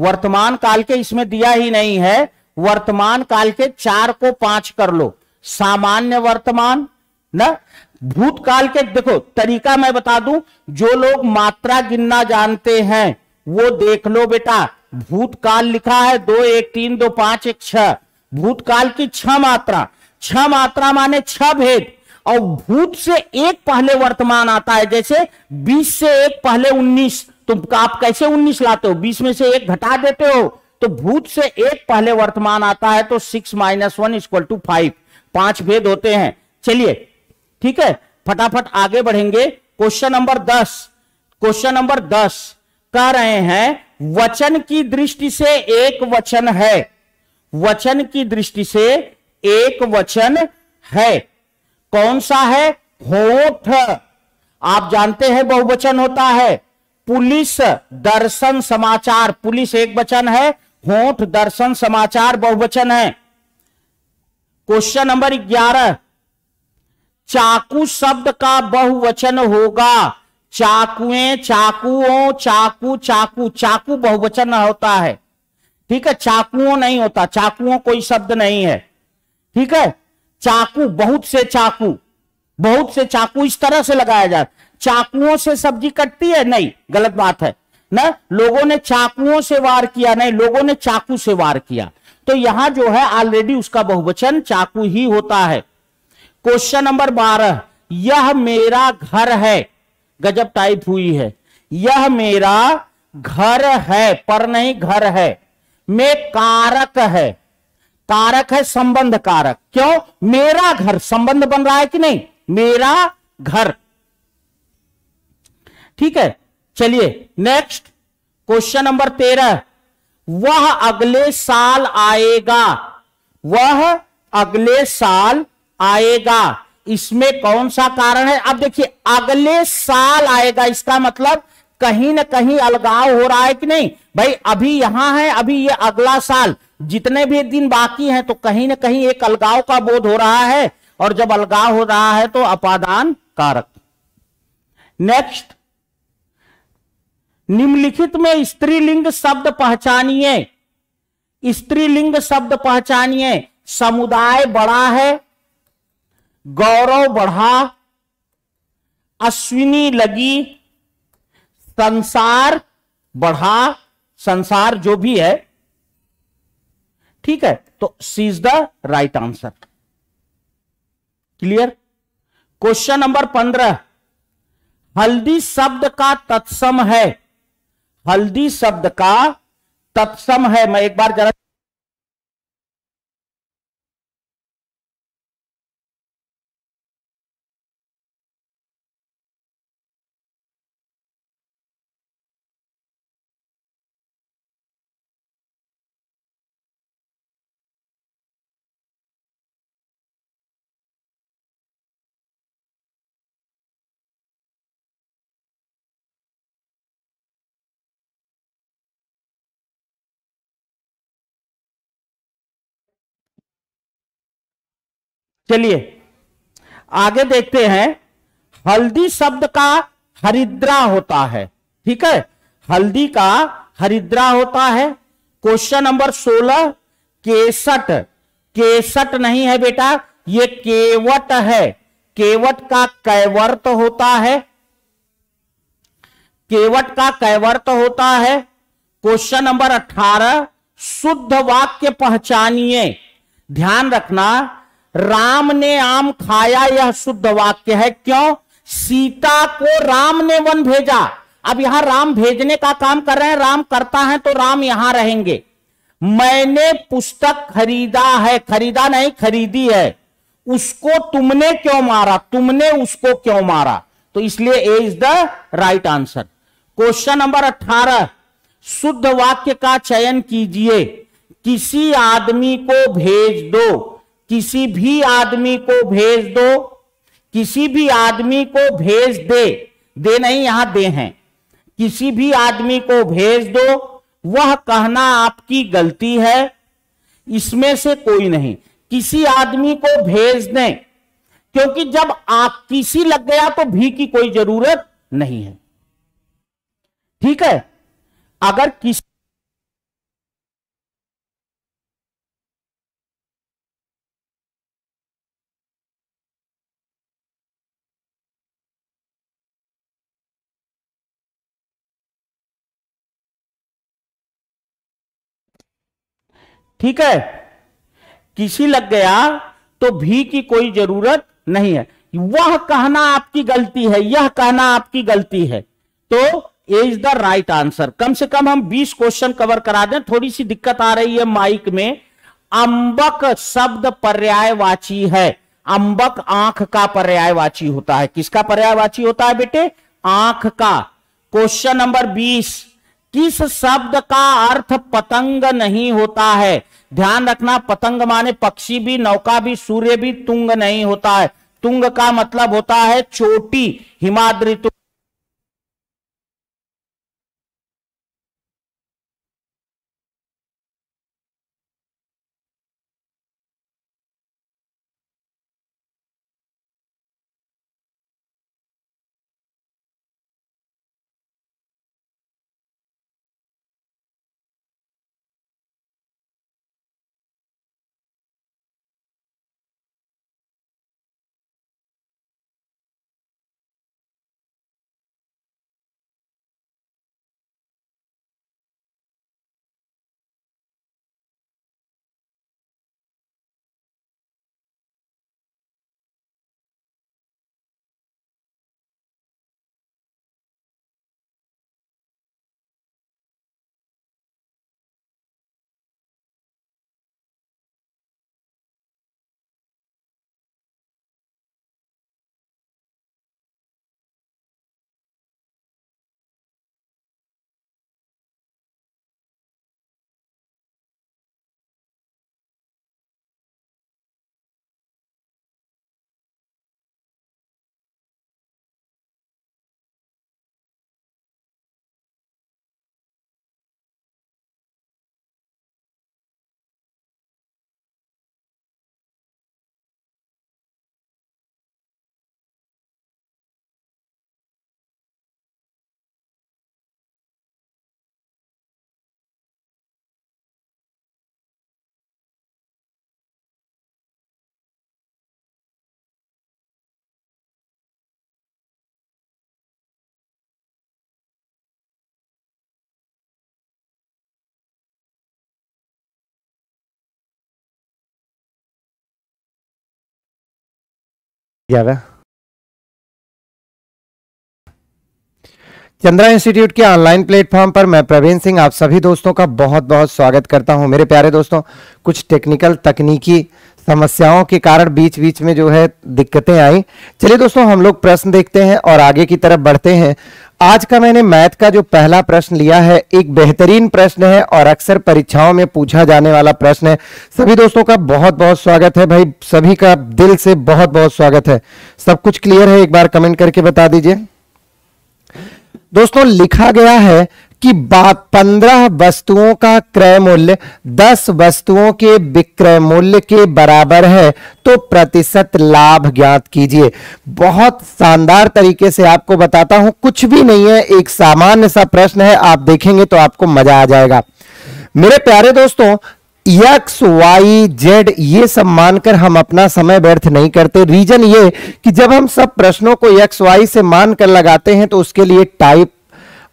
D: वर्तमान काल के इसमें दिया ही नहीं है, वर्तमान काल के चार को पाँच कर लो। सामान्य वर्तमान, ना? भूतकाल के, देखो, तरीका मैं बता दूँ, जो लोग मात्रा गिनना जानते हैं, वो देख लो बेटा, भूतकाल लिखा है, दो एक तीन, दो पाँच एक छह भूतकाल की छह मात्रा छह मात्रा माने छह भेद, और भूत से एक पहले वर्तमान आता है, जैसे बीस से एक पहले उन्नीस तुम आप कैसे उन्नीस लाते हो, बीस में से एक घटा देते हो तो भूत से एक पहले वर्तमान आता है तो six minus one equal two five पाँच भेद होते हैं, चलिए ठीक है? फटाफट आगे बढ़ेंगे। क्वेश्चन नंबर दस। क्वेश्चन नंबर दस। कह रहे हैं, वचन की दृष्टि से एक वचन है। वचन की दृष्टि से एक वचन है। कौन सा है? होठ। आप जानते हैं बहुवचन होता है। पुलिस दर्शन समाचार। पुलिस एक वचन है, होठ दर्शन समाचार बहुवचन है। क्वेश्चन नंबर ग्यारह। चाकू शब्द का बहुवचन होगा। चाकुएँ चाकुओं चाकू चाकू चाकू बहुवचन होता है। ठीक है? चाकुओं नहीं होता। चाकुओं कोई शब्द नहीं है। ठीक है? चाकू बहुत से चाकू, बहुत से चाकू इस तरह से लगाया जाए चाकुओं से सब्ज़ी कटती है? नहीं, गलत बात है। ना? लोगों ने चाकुओं से वार किया, नहीं, लोगों ने चाकू से वार किया। तो यहाँ जो है ऑलरेडी उसका बहुवचन चाकू ही होता है। क्वेश्चन नंबर बारह, यह मेरा घर है। गजब टाइप हुई है। यह मेरा घर है, पर नहीं घर है। में कारक है। कारक है संबंध कारक। क्यों? मेरा घर संबंध बन रहा है कि नहीं? मेरा घर। ठीक है? चलिए नेक्स्ट क्वेश्चन नंबर तेरह। वह अगले साल आएगा। वह अगले साल आएगा। इसमें कौन सा कारण है? अब देखिए, अगले साल आएगा। इसका मतलब कहीं ना कहीं अलगाव हो रहा है कि नहीं? भाई, अभी यहाँ है, अभी ये अगला साल। जितने भी दिन बाकी हैं तो कहीं ना कहीं एक अलगाव का बोध हो रहा है। और जब अलगाव हो रहा है तो अपादान कारक। नेक्स्ट निम्नलिखित में स्त्रीलिंग शब्द पहचानिए। स्त्रीलिंग शब्द पहचानिए। समुदाय बड़ा है गौरव बढ़ा, अश्विनी लगी, संसार बढ़ा, संसार जो भी है, ठीक है तो C is the right answer clear question number पंद्रह. हल्दी शब्द का तत्सम है। हल्दी शब्द का तत्सम है। मैं एक बार जरा चलिए, आगे देखते हैं। हल्दी शब्द का हरिद्रा होता है, ठीक है? हल्दी का हरिद्रा होता है। क्वेश्चन नंबर सोलह, केसट। केसट नहीं है बेटा, ये केवट है। केवट का कैवर्त होता है। केवट का कैवर्त होता है। क्वेश्चन नंबर अठारह, शुद्ध वाक्य पहचानिए। ध्यान रखना राम ने आम खाया, यह शुद्ध वाक्य है। क्यों? सीता को राम ने वन भेजा। अब यहाँ राम भेजने का काम कर रहे हैं, राम करता है तो राम यहाँ रहेंगे। मैंने पुस्तक खरीदा है, खरीदा नहीं, खरीदी है। उसको तुमने क्यों मारा? तुमने उसको क्यों मारा? तो इसलिए A is the right answer question number अठारह। शुद्ध वाक्य का चयन कीजिए। किसी आदमी को भेज दो। किसी भी आदमी को भेज दो, किसी भी आदमी को भेज दे दे नहीं, यहाँ दे हैं। किसी भी आदमी को भेज दो, वह कहना आपकी गलती है, इसमें से कोई नहीं। किसी आदमी को भेज दें, क्योंकि जब आप किसी लग गया तो भी की कोई ज़रूरत नहीं है। ठीक है? अगर किसी ठीक है? किसी लग गया तो भी की कोई ज़रूरत नहीं है। वह कहना आपकी गलती है, यह कहना आपकी गलती है। तो इज़ द राइट आंसर कम से कम हम 20 क्वेश्चन कवर करा दें थोड़ी सी दिक्कत आ रही है माइक में। अंबक शब्द पर्यायवाची है। अंबक आँख का पर्यायवाची होता है। किसका पर्यायवाची होता है बेटे? आँख का। क्वेश्चन नंबर 20 किस शब्द का अर्थ पतंग नहीं होता है? ध्यान रखना, पतंग माने पक्षी भी, नौका भी, सूर्य भी, तुंग नहीं होता है। तुंग का मतलब होता है चोटी, हिमाद्री तुंग।
E: जाएगा चंद्रा इंस्टीट्यूट के ऑनलाइन प्लेटफॉर्म पर मैं प्रवीण सिंह, आप सभी दोस्तों का बहुत बहुत स्वागत करता हूँ। मेरे प्यारे दोस्तों, कुछ टेक्निकल तकनीकी समस्याओं के कारण बीच बीच में जो है दिक्कतें आई। चलिए दोस्तों, हम लोग प्रश्न देखते हैं और आगे की तरफ़ बढ़ते हैं। आज का मैंने मैथ का जो पहला प्रश्न लिया है, एक बेहतरीन प्रश्न है और अक्सर परीक्षाओं में पूछा जाने वाला प्रश्न है। सभी दोस्तों का बहुत बहुत स्वागत है भाई, सभी का दिल से बहुत बहुत स्वागत है। सब कुछ क्लियर है? एक बार कमेंट करके बता दीजिए। दोस्तों, लिखा गया है कि पंद्रह वस्तुओं का क्रय मूल्य, दस वस्तुओं के विक्रय मूल्य के बराबर है तो प्रतिशत लाभ ज्ञात कीजिए। बहुत शानदार तरीके से आपको बताता हूँ, कुछ भी नहीं है, एक सामान्य सा प्रश्न है, आप देखेंगे तो आपको मज़ा आ जाएगा। मेरे प्यारे दोस्तों एक्स वाई, जेड, ये सब मानकर हम अपना समय व्यर्थ नहीं करते। रीजन ये कि जब हम सब प्रश्नों को एक्स वाई से मानकर लगाते हैं तो उसके लिए टाइप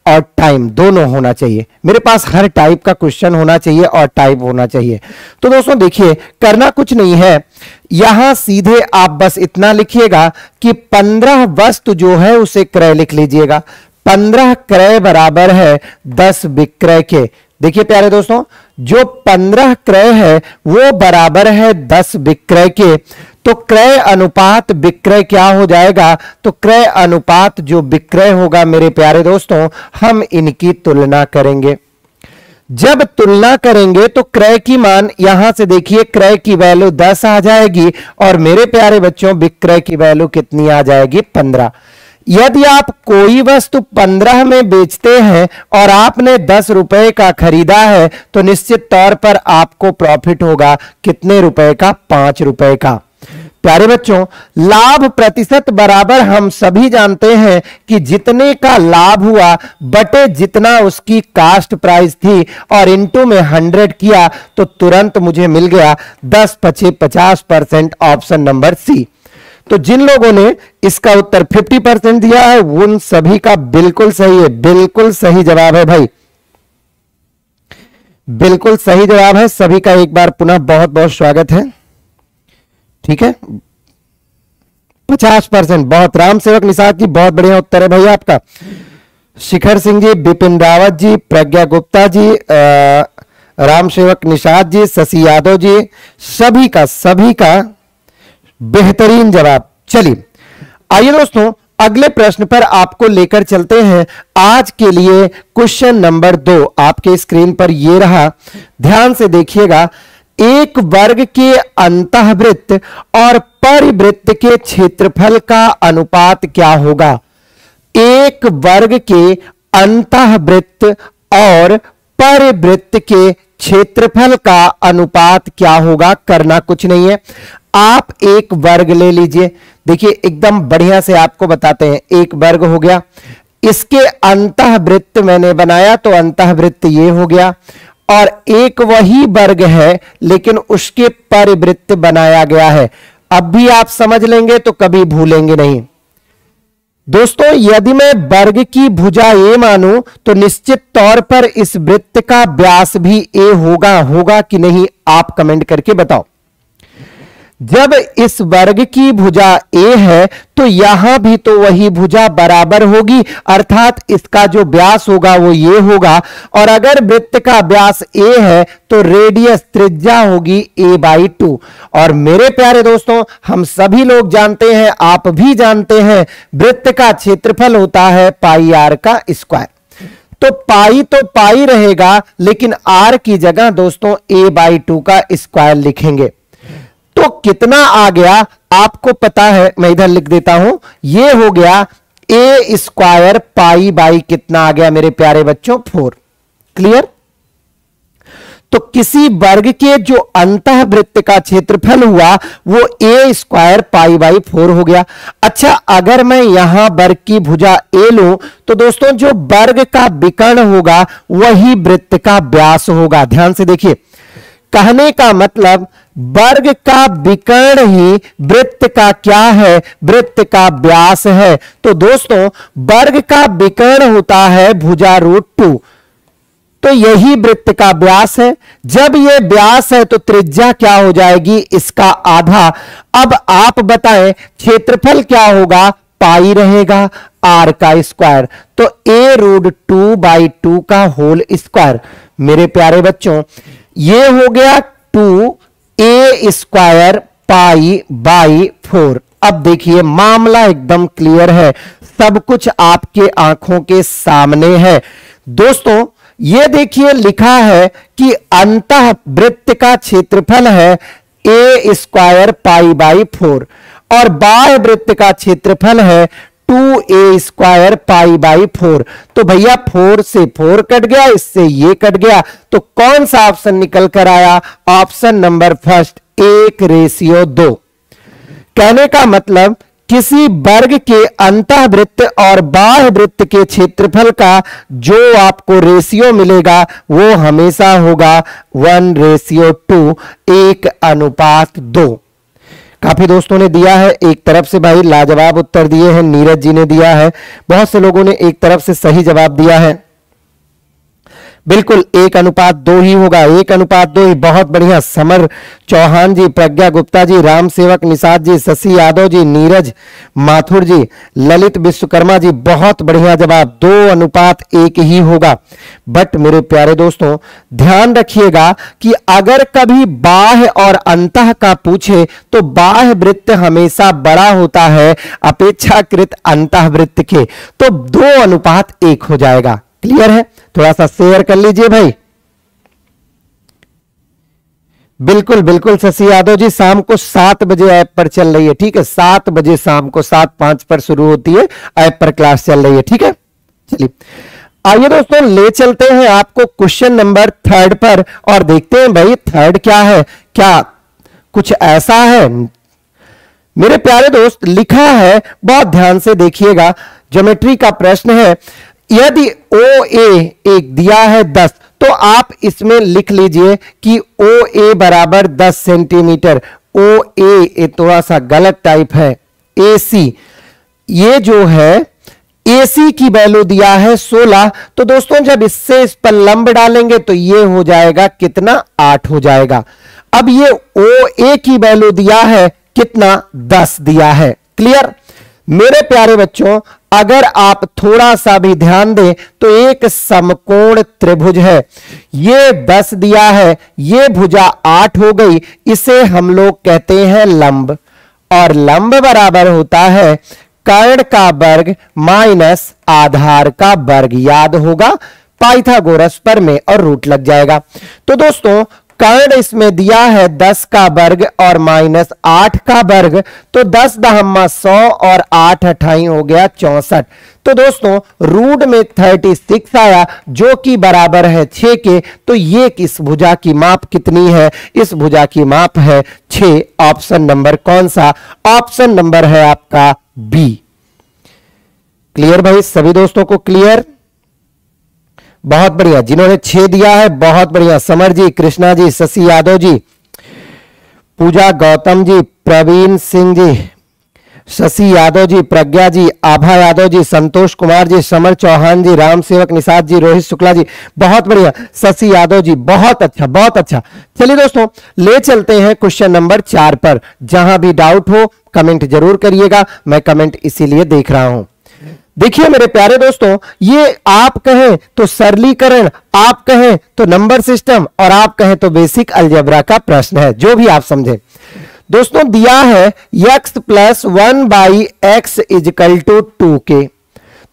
E: और टाइम दोनों होना चाहिए। मेरे पास हर टाइप का क्वेश्चन होना चाहिए और टाइप होना चाहिए। तो दोस्तों देखिए, करना कुछ नहीं है। यहाँ सीधे आप बस इतना लिखिएगा कि पंद्रह वस्तु जो है उसे क्रय लिख लीजिएगा। पंद्रह क्रय बराबर है दस विक्रय के। देखिए प्यारे दोस्तों, जो पंद्रह क्रय है, वो बराबर है दस विक्रय के। तो क्रय अनुपात विक्रय क्या हो जाएगा? तो क्रय अनुपात जो विक्रय होगा मेरे प्यारे दोस्तों, हम इनकी तुलना करेंगे। जब तुलना करेंगे तो क्रय की मान यहाँ से देखिए, क्रय की वैल्यू 10 आ जाएगी, और मेरे प्यारे बच्चों, विक्रय की वैल्यू कितनी आ जाएगी? 15 यदि आप कोई वस्तु 15 में बेचते हैं और आपने 10 रुपए का खरीदा है तो निश्चित तौर पर आपको प्रॉफिट होगा। कितने रुपए का? पाँच रुपए का। प्यारे बच्चों, लाभ प्रतिशत बराबर हम सभी जानते हैं कि जितने का लाभ हुआ, बटे जितना उसकी कास्ट प्राइस थी और इनटू में हंड्रेड किया तो तुरंत मुझे मिल गया दस पचे पचास परसेंट ऑप्शन नंबर सी तो जिन लोगों ने इसका उत्तर 50 परसेंट दिया है उन सभी का बिल्कुल सही है बिल्कुल सही जवाब है भाई। बिल्कुल सही जवाब है सभी का एक बार पुनः बहुत बहुत स्वागत है। ठीक है? पचास परसेंट बहुत राम सेवक निषाद जी बहुत बढ़िया उत्तर है भाई आपका। शिखर सिंह जी बिपिन रावत जी प्रज्ञा गुप्ता जी आ, राम सेवक निषाद जी शशि यादव जी सभी का सभी का बेहतरीन जवाब। चलिए, आइए दोस्तों, अगले प्रश्न पर आपको लेकर चलते हैं। आज के लिए क्वेश्चन नंबर दो आपके स्क्रीन पर यह रहा। ध्यान से देखिएगा, एक वर्ग के अंतवृत्त और परिवृत्त के क्षेत्रफल का अनुपात क्या होगा? एक वर्ग के अंतवृत्त और परिवृत्त के क्षेत्रफल का अनुपात क्या होगा? करना कुछ नहीं है। आप एक वर्ग ले लीजिए। देखिए, एकदम बढ़िया से आपको बताते हैं, एक वर्ग हो गया। इसके अंतवृत्त मैंने बनाया तो अंतवृत्त ये हो गया। और एक वही वर्ग है, लेकिन उसके परिवृत्त बनाया गया है। अब भी आप समझ लेंगे तो कभी भूलेंगे नहीं। दोस्तों, यदि मैं वर्ग की भुजा ए मानूं तो निश्चित तौर पर इस वृत्त का व्यास भी ए होगा होगा कि नहीं, आप कमेंट करके बताओ। जब इस वर्ग की भुजा ए है तो यहाँ भी तो वही भुजा बराबर होगी, अर्थात इसका जो व्यास होगा वो ये होगा। और अगर वृत्त का व्यास ए है तो रेडियस त्रिज्या होगी ए बाई टू। और मेरे प्यारे दोस्तों, हम सभी लोग जानते हैं, आप भी जानते हैं, वृत्त का क्षेत्रफल होता है पाई आर का स्क्वायर। तो पाई तो पाई रहेगा, लेकिन आर की जगह दोस्तों ए बाई टू का स्क्वायर लिखेंगे। तो कितना आ गया? आपको पता है, मैं इधर लिख देता हूँ, ये हो गया ए स्क्वायर पाई बाई कितना आ गया मेरे प्यारे बच्चों? फोर क्लियर तो किसी वर्ग के जो अंत वृत्त का क्षेत्रफल हुआ, वो A square pi by four हो गया। अच्छा अगर मैं यहाँ वर्ग की भुजा ए लू तो दोस्तों, जो वर्ग का विकर्ण होगा, वही वृत्त का व्यास होगा। ध्यान से देखिए। कहने का मतलब वर्ग का विकर्ण ही वृत्त का क्या है? वृत्त का व्यास है। तो दोस्तों, वर्ग का विकर्ण होता है भुजा रूट टू। तो यही वृत्त का व्यास है। जब यह व्यास है तो त्रिज्या क्या हो जाएगी? इसका आधा। अब आप बताएँ, क्षेत्रफल क्या होगा? पाई रहेगा, आर का स्क्वायर। तो A root two by two का होल स्क्वायर। मेरे प्यारे बच्चों ये हो गया two A square pi by four. अब देखिए, मामला एकदम क्लियर है। सब कुछ आपके आँखों के सामने है। दोस्तों, ये देखिए, लिखा है कि अंत वृत्त का क्षेत्रफल है A square pi by four और बाह्य वृत्त का क्षेत्रफल है two A square pi by four. तो भैया फोर से फोर कट गया, इससे ये कट गया। तो कौन सा ऑप्शन निकल कर आया? ऑप्शन नंबर फ़र्स्ट, एक रेशियो दो। कहने का मतलब किसी वर्ग के अंतवृत्त और बाह्य वृत्त के क्षेत्रफल का जो आपको रेशियो मिलेगा, वो हमेशा होगा वन रेशियो टू, एक अनुपात दो। काफ़ी दोस्तों ने दिया है, एक तरफ़ से भाई लाजवाब उत्तर दिए हैं, नीरज जी ने दिया है, बहुत से लोगों ने एक तरफ़ से सही जवाब दिया है। बिल्कुल एक अनुपात दो ही होगा। एक अनुपात दो ही। बहुत बढ़िया। समर चौहान जी, प्रज्ञा गुप्ता जी, राम सेवक निषाद जी, शशि यादव जी, नीरज माथुर जी, ललित विश्वकर्मा जी, बहुत बढ़िया जवाब। दो अनुपात एक ही होगा। बट मेरे प्यारे दोस्तों, ध्यान रखिएगा कि अगर कभी बाह्य और अंत का पूछे तो बाह्य वृत्त हमेशा बड़ा होता है, अपेक्षाकृत अंत वृत्त के। तो दो अनुपात एक हो जाएगा। क्लियर है? थोड़ा सा शेयर कर लीजिए भाई। बिल्कुल बिल्कुल, शशि यादव जी, शाम को सात बजे ऐप पर चल रही है, ठीक है? सात बजे शाम को सात पाँच पर शुरू होती है, ऐप पर क्लास चल रही है, ठीक है? चलिए, आइए दोस्तों, ले चलते हैं आपको क्वेश्चन नंबर थर्ड पर, और देखते हैं भाई थर्ड क्या है? क्या कुछ ऐसा है? मेरे प्यारे दोस्त, लिखा है, बहुत ध्यान से देखिएगा ज्योमेट्री का प्रश्न है यदि ओ ए एक दिया है दस तो आप इसमें लिख लीजिए कि ओ ए बराबर दस सेंटीमीटर। ओ ए थोड़ा सा गलत टाइप है। ए सी ये जो है एसी की वैल्यू दिया है 16 तो दोस्तों, जब इससे इस पर लंब डालेंगे तो ये हो जाएगा कितना? आठ हो जाएगा। अब ये ओ ए की वैल्यू दिया है, कितना? दस दिया है। क्लियर मेरे प्यारे बच्चों अगर आप थोड़ा सा भी ध्यान दें तो एक समकोण त्रिभुज है। ये दस दिया है, ये भुजा आठ हो गई, इसे हम लोग कहते हैं लंब। और लंब बराबर होता है, कर्ण का वर्ग माइनस आधार का वर्ग, याद होगा? पाइथागोरस पर में और रूट लग जाएगा। तो दोस्तों कर्ण इसमें दिया है दस का वर्ग और माइनस आठ का वर्ग। तो दस दहम्मा सौ और आठ अठाई हो गया चौसठ। तो दोस्तों, रूट में थर्टी सिक्स आया, जो कि बराबर है छ के। तो ये किस भुजा की माप कितनी है? इस भुजा की माप है छ ऑप्शन नंबर कौन सा? ऑप्शन नंबर है आपका बी। क्लियर भाई? सभी दोस्तों को क्लियर? बहुत बढ़िया। जिन्होंने छे दिया है, बहुत बढ़िया। समर जी, कृष्णा जी, शशि यादव जी, पूजा गौतम जी, प्रवीण सिंह जी, शशि यादव जी, प्रज्ञा जी, आभा यादव जी, संतोष कुमार जी, समर चौहान जी, राम सेवक निषाद जी, रोहित शुक्ला जी, बहुत बढ़िया। शशि यादव जी, बहुत अच्छा बहुत अच्छा। चलिए दोस्तों, ले चलते हैं क्वेश्चन नंबर चार पर। जहाँ भी डाउट हो कमेंट ज़रूर करिएगा। मैं कमेंट इसीलिए देख रहा हूँ। देखिए मेरे प्यारे दोस्तों, ये आप कहें तो सरलीकरण, आप कहें तो नंबर सिस्टम और आप कहें तो बेसिक अलजेब्रा का प्रश्न है, जो भी आप समझे। दोस्तों, दिया है X plus one by X equal two two के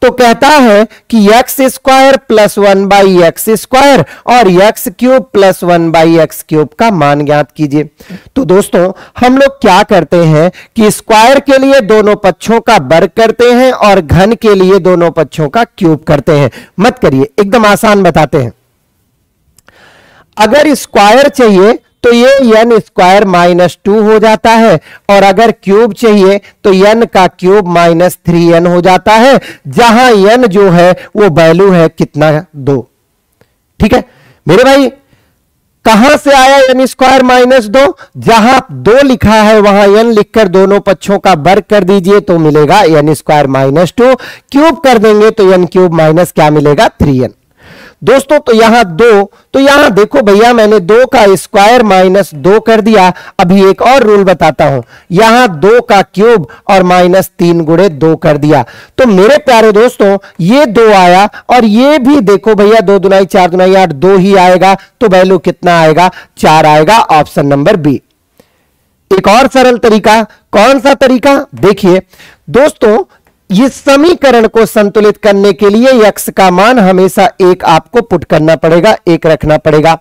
E: तो कहता है कि X square plus one by X square और X cube plus one by X cube का मान ज्ञात कीजिए। तो दोस्तों, हम लोग क्या करते हैं कि स्क्वायर के लिए दोनों पक्षों का वर्ग करते हैं और घन के लिए दोनों पक्षों का क्यूब करते हैं। मत करिए, एकदम आसान बताते हैं। अगर स्क्वायर चाहिए तो ये एन स्क्वायर माइनस टू हो जाता है। और अगर क्यूब चाहिए तो एन का क्यूब माइनस थ्री एन हो जाता है। जहाँ एन जो है, वो वैल्यू है कितना? दो। ठीक है? मेरे भाई, कहाँ से आया एन स्क्वायर माइनस दो? जहाँ दो लिखा है, वहाँ एन लिखकर दोनों पक्षों का वर्ग कर दीजिए तो मिलेगा N square minus two cube कर देंगे तो एन क्यूब माइनस क्या मिलेगा? थ्री एन दोस्तों तो यहाँ दो तो यहाँ देखो भैया, मैंने दो का स्क्वायर माइनस दो कर दिया। अभी एक और रूल बताता हूँ। यहाँ दो का क्यूब और माइनस तीन गुड़े दो कर दिया। तो मेरे प्यारे दोस्तों, ये दो आया और ये भी देखो भैया, दो दुनाई, चार दुनाई, आठ, दो ही आएगा। तो वैल्यू कितना आएगा? चार आएगा ऑप्शन नंबर बी एक और सरल तरीका, कौन सा तरीका? देखिए, दोस्तों इस समीकरण को संतुलित करने के लिए यक्ष का मान हमेशा एक आपको पुट करना पड़ेगा, एक रखना पड़ेगा।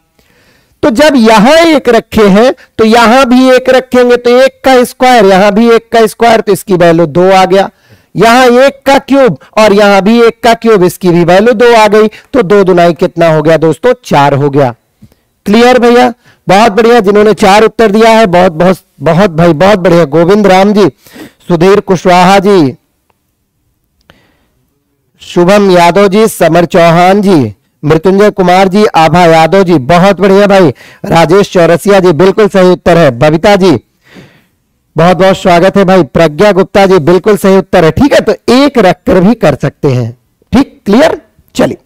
E: तो जब यहाँ एक रखे हैं तो यहाँ भी एक रखेंगे तो एक का स्क्वायर यहाँ भी एक का स्क्वायर तो इसकी वैल्यू दो आ गया। यहाँ एक का क्यूब और यहाँ भी एक का क्यूब इसकी भी वैल्यू दो आ गई। तो दो दुनाई कितना हो गया दोस्तों? चार हो गया। क्लियर भैया? बहुत बढ़िया, जिन्होंने चार उत्तर दिया है, बहुत बहुत बहुत भाई, बहुत बढ़िया। गोविंद राम जी, सुधीर कुशवाहा जी शुभम यादव जी, समर चौहान जी, मृत्युंजय कुमार जी, आभा यादव जी, बहुत बढ़िया भाई। राजेश चौरसिया जी, बिल्कुल सही उत्तर है। बबीता जी, बहुत बहुत स्वागत है भाई। प्रज्ञा गुप्ता जी, बिल्कुल सही उत्तर है। ठीक है तो एक रखकर भी कर सकते हैं। ठीक क्लियर चलिए,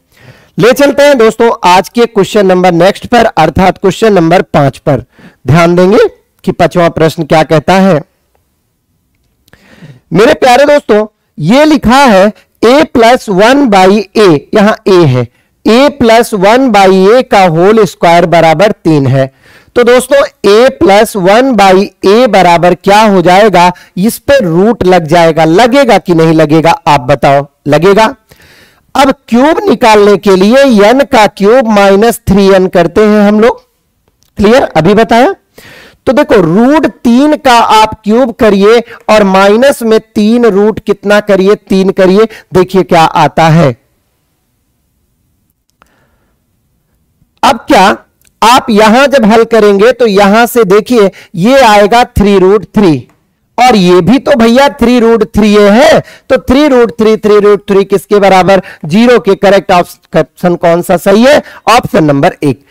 E: ले चलते हैं दोस्तों आज के क्वेश्चन नंबर नेक्स्ट पर, अर्थात क्वेश्चन नंबर पाँच पर। ध्यान देंगे कि पांचवा प्रश्न क्या कहता है। मेरे प्यारे दोस्तों, ये लिखा है A plus one by A यहाँ ए है। A plus one by A का होल स्क्वायर बराबर तीन है। तो दोस्तों A plus one by A बराबर क्या हो जाएगा? इस पर रूट लग जाएगा। लगेगा कि नहीं लगेगा? आप बताओ। लगेगा? अब क्यूब निकालने के लिए एन का क्यूब माइनस थ्री एन करते हैं हम लोग। क्लियर अभी बताया? तो देखो रूट तीन का आप क्यूब करिए और माइनस में तीन रूट कितना करिए? तीन करिए। देखिए क्या आता है। अब क्या? आप यहाँ जब हल करेंगे तो यहाँ से देखिए, ये आएगा थ्री रूट थ्री और ये भी तो भैया थ्री रूट थ्री है। तो three root three three root three किसके बराबर? ज़ीरो के। करेक्ट ऑप्शन कौन सा? सही है। ऑप्शन नंबर एक।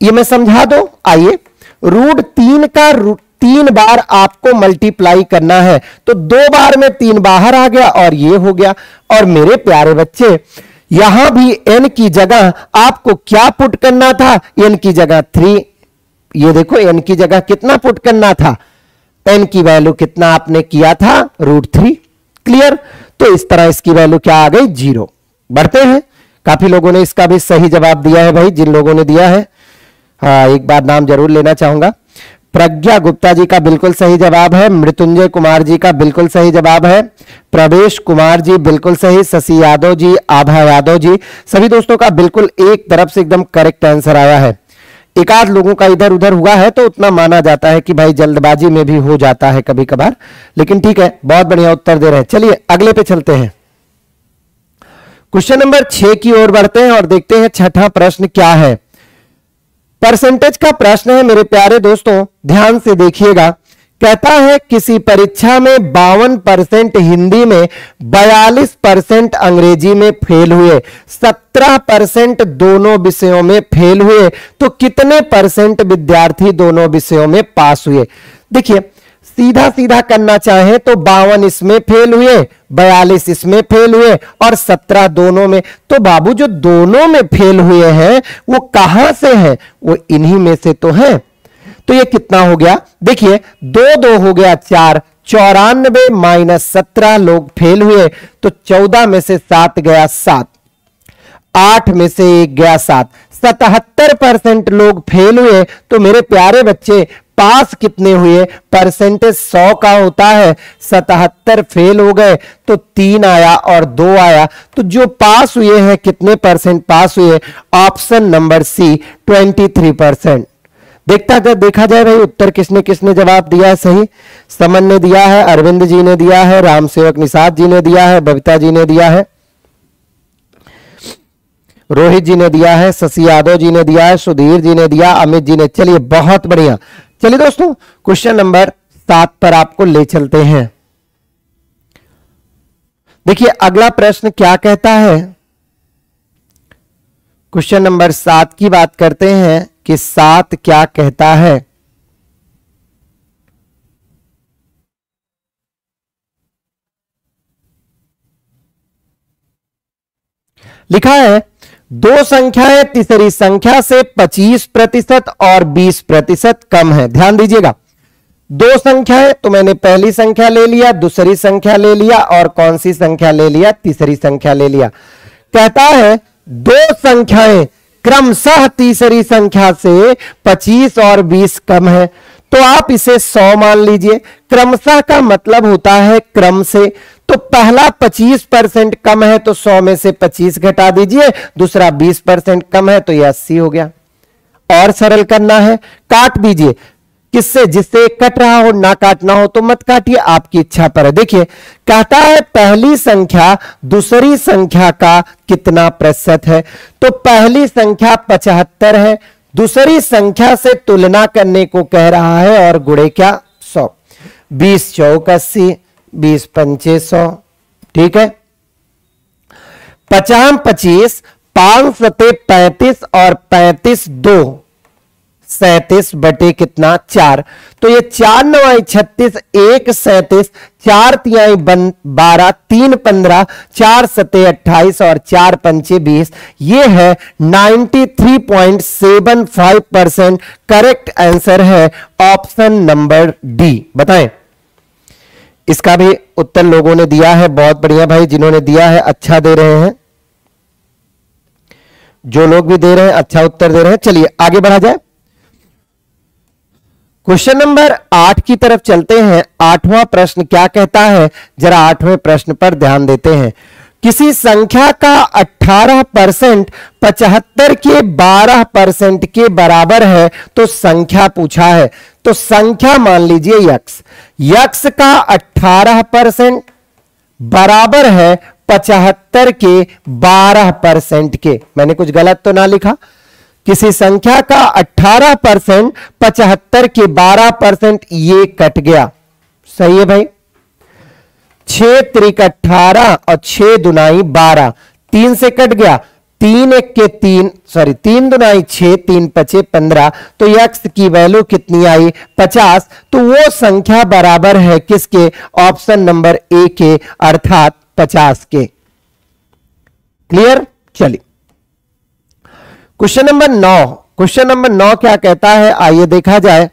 E: ये मैं समझा दो? आइए। रूट तीन का रूट तीन बार आपको मल्टीप्लाई करना है। तो दो बार में तीन बाहर आ गया और ये हो गया। और मेरे प्यारे बच्चे, यहाँ भी एन की जगह आपको क्या पुट करना था? एन की जगह थ्री ये देखो एन की जगह कितना पुट करना था? एन की वैल्यू कितना आपने किया था? रूट थ्री क्लियर तो इस तरह इसकी वैल्यू क्या आ गई? ज़ीरो बढ़ते हैं। काफ़ी लोगों ने इसका भी सही जवाब दिया है भाई, जिन लोगों ने दिया है। हाँ एक बार नाम ज़रूर लेना चाहूँगा। प्रज्ञा गुप्ता जी का बिल्कुल सही जवाब है, मृत्युंजय कुमार जी का बिल्कुल सही जवाब है, प्रवेश कुमार जी बिल्कुल सही, शशि यादव जी, आभा यादव जी, सभी दोस्तों का बिल्कुल एक तरफ़ से एकदम करेक्ट आंसर आया है। एक आध लोगों का इधर उधर हुआ है तो उतना माना जाता है कि भाई जल्दबाजी में भी हो जाता है कभी कभार लेकिन ठीक है, बहुत बढ़िया उत्तर दे रहे हैं। चलिए, अगले पे चलते हैं। क्वेश्चन नंबर छह की ओर बढ़ते हैं और देखते हैं छठा प्रश्न क्या है। परसेंटेज का प्रश्न है मेरे प्यारे दोस्तों, ध्यान से देखिएगा। कहता है, किसी परीक्षा में बावन परसेंट हिंदी में, बयालीस परसेंट अंग्रेज़ी में फेल हुए, सत्रह परसेंट दोनों विषयों में फेल हुए तो कितने परसेंट विद्यार्थी दोनों विषयों में पास हुए? देखिए सीधा सीधा करना चाहे तो बावन इसमें फेल हुए, बयालीस इसमें फेल हुए और सत्रह दोनों में। तो बाबू, जो दोनों में फेल हुए हैं, वो कहाँ से हैं? वो इन्हीं में से तो हैं। तो ये कितना हो गया? देखिए, दो दो हो गया चार, चौरानबे माइनस सत्रह लोग फेल हुए तो चौदह में से सात गया सात, आठ में से एक गया सात। सतहत्तर परसेंट लोग फेल हुए तो मेरे प्यारे बच्चे पास कितने हुए? परसेंटेज सौ का होता है। सतहत्तर फेल हो गए तो तीन आया और दो आया। तो जो पास हुए हैं, कितने परसेंट पास हुए? Option number C twenty three percent देखता अगर देखा जाए भाई, उत्तर किसने किसने जवाब दिया है? सही। समन ने दिया है, अरविंद जी ने दिया है राम सेवक निषाद जी ने दिया है, बबीता जी ने दिया है। रोहित जी ने दिया है, शशि यादव जी ने दिया है, सुधीर जी ने दिया, अमित जी ने। चलिए, बहुत बढ़िया। चलिए दोस्तों, क्वेश्चन नंबर सात पर आपको ले चलते हैं। देखिए, अगला प्रश्न क्या कहता है? क्वेश्चन नंबर सात की बात करते हैं कि सात क्या कहता है? लिखा है दो संख्याएँ, तीसरी संख्या से 25 प्रतिशत और 20 प्रतिशत कम है। ध्यान दीजिएगा। दो संख्याएँ तो मैंने पहली संख्या ले लिया, दूसरी संख्या ले लिया, और कौन सी संख्या ले लिया? तीसरी संख्या ले लिया। कहता है, दो संख्याएँ क्रमशः तीसरी संख्या से 25 और 20 कम है। तो आप इसे 100 मान लीजिए। क्रमशः का मतलब होता है क्रम से। तो पहला 25 परसेंट कम है तो 100 में से 25 घटा दीजिए। दूसरा 20 परसेंट कम है तो यह 80 हो गया। और सरल करना है, काट दीजिए। किससे? जिससे कट रहा हो, ना काटना हो तो मत काटिए, आपकी इच्छा पर है। देखिए, कहता है पहली संख्या, दूसरी संख्या का कितना प्रतिशत है? तो पहली संख्या पचहत्तर है दूसरी संख्या से तुलना करने को कह रहा है और गुड़े क्या? सौ। बीस चौक अस्सी बीस पंचे सौ। ठीक है? पचास पच्चीस, पाँच सते पैंतीस और पैंतीस दो। सैतीस बटे कितना? चार। तो ये चार नवाई छत्तीस, एक सैतीस, चार तिहाई बारह, तीन पंद्रह, चार सते अट्ठाईस और चार पंचे बीस। ये है ninety three point seven five percent correct answer है ऑप्शन नंबर डी बताएँ। इसका भी उत्तर लोगों ने दिया है, बहुत बढ़िया भाई, जिन्होंने दिया है अच्छा दे रहे हैं। जो लोग भी दे रहे हैं अच्छा उत्तर दे रहे हैं। चलिए, आगे बढ़ा जाए। क्वेश्चन नंबर आठ की तरफ़ चलते हैं। आठवां प्रश्न क्या कहता है? जरा आठवें प्रश्न पर ध्यान देते हैं। किसी संख्या का 18 परसेंट पचहत्तर के 12 परसेंट के बराबर है तो संख्या पूछा है। तो संख्या मान लीजिए यक्स। यक्स का 18 परसेंट बराबर है पचहत्तर के 12 परसेंट के। मैंने कुछ गलत तो ना लिखा। किसी संख्या का 18 परसेंट, पचहत्तर के 12 परसेंट ये कट गया। सही है भाई? छह त्रिक अठारह और छह दुनाई बारह, तीन से कट गया। तीन एक के तीन सॉरी तीन दुनाई छह, तीन पचे पंद्रह तो यक्स की वैल्यू कितनी आई? पचास। तो वो संख्या बराबर है किसके? ऑप्शन नंबर ए के, अर्थात पचास के। क्लियर चलिए। क्वेश्चन नंबर नौ. क्वेश्चन नंबर नौ क्या कहता है? आइए देखा जाए।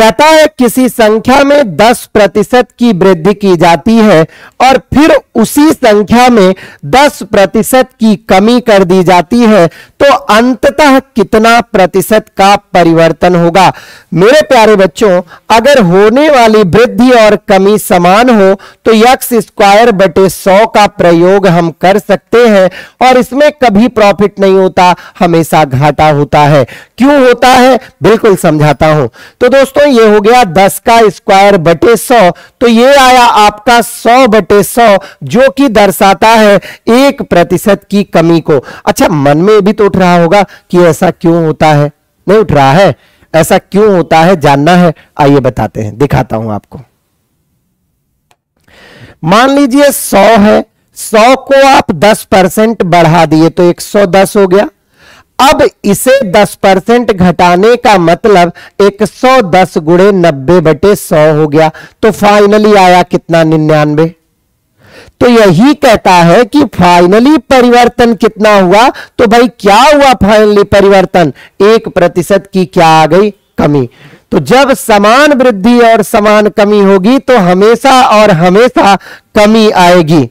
E: कहता है, किसी संख्या में 10 प्रतिशत की वृद्धि की जाती है और फिर उसी संख्या में 10 प्रतिशत की कमी कर दी जाती है तो अंततः कितना प्रतिशत का परिवर्तन होगा? मेरे प्यारे बच्चों, अगर होने वाली वृद्धि और कमी समान हो तो यक्स स्क्वायर बटे सौ का प्रयोग हम कर सकते हैं और इसमें कभी प्रॉफिट नहीं होता, हमेशा घाटा होता है। क्यों होता है? बिल्कुल समझाता हूँ। तो दोस्तों ये हो गया दस का स्क्वायर बटे सौ। तो ये आया आपका सौ बटे सौ, जो कि दर्शाता है एक प्रतिशत की कमी को। अच्छा मन में भी तो उठ रहा होगा कि ऐसा क्यों होता है? नहीं उठ रहा है। ऐसा क्यों होता है? जानना है। आइए बताते हैं, दिखाता हूँ आपको। मान लीजिए सौ है, सौ को आप दस परसेंट बढ़ा दिए तो एक सौ दस हो गया। अब इसे 10 परसेंट घटाने का मतलब 110 गुड़े नब्बे बटे सौ हो गया। तो फाइनली आया कितना? निन्यानवे। तो यही कहता है कि फाइनली परिवर्तन कितना हुआ? तो भाई क्या हुआ फाइनली परिवर्तन? एक प्रतिशत की क्या आ गई? कमी। तो जब समान वृद्धि और समान कमी होगी तो हमेशा और हमेशा कमी आएगी।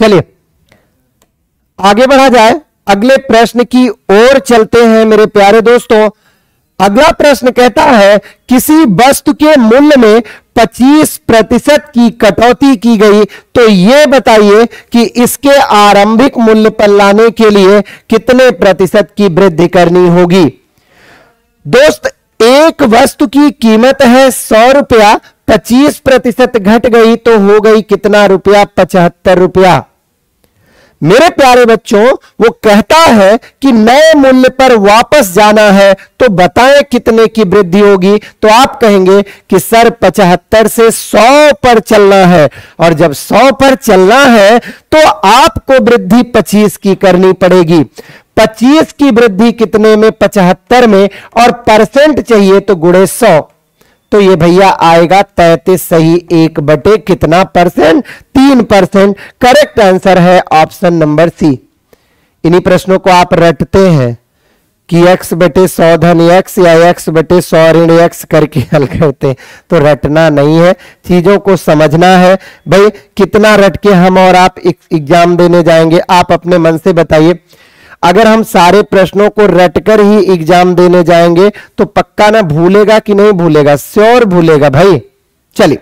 E: चलिए, आगे बढ़ा जाए, अगले प्रश्न की ओर चलते हैं मेरे प्यारे दोस्तों। अगला प्रश्न कहता है, किसी वस्तु के मूल्य में 25 प्रतिशत की कटौती की गई तो यह बताइए कि इसके आरंभिक मूल्य पर लाने के लिए कितने प्रतिशत की वृद्धि करनी होगी? दोस्त, एक वस्तु की कीमत है सौ रुपया, पच्चीस प्रतिशत घट गई तो हो गई कितना रुपया? पचहत्तर रुपया। मेरे प्यारे बच्चों, वो कहता है कि नए मूल्य पर वापस जाना है तो बताएँ कितने की वृद्धि होगी। तो आप कहेंगे कि सर, पचहत्तर से सौ पर चलना है। और जब सौ पर चलना है तो आपको वृद्धि पच्चीस की करनी पड़ेगी। पच्चीस की वृद्धि कितने में? पचहत्तर में। और परसेंट चाहिए तो गुड़े सौ। तो ये भैया आएगा तैतीस सही एक बटे कितना परसेंट? तीन परसेंट। करेक्ट आंसर है ऑप्शन नंबर सी। इन्हीं प्रश्नों को आप रटते हैं कि x बटे सौ धन x या x बटे सौ ऋण x करके हल करते तो रटना नहीं है। चीज़ों को समझना है। भाई, कितना रट के हम और आप एग्ज़ाम देने जाएँगे? आप अपने मन से बताइए। अगर हम सारे प्रश्नों को रटकर ही एग्ज़ाम देने जाएँगे तो पक्का ना भूलेगा कि नहीं भूलेगा? श्योर भूलेगा भाई। चलिए।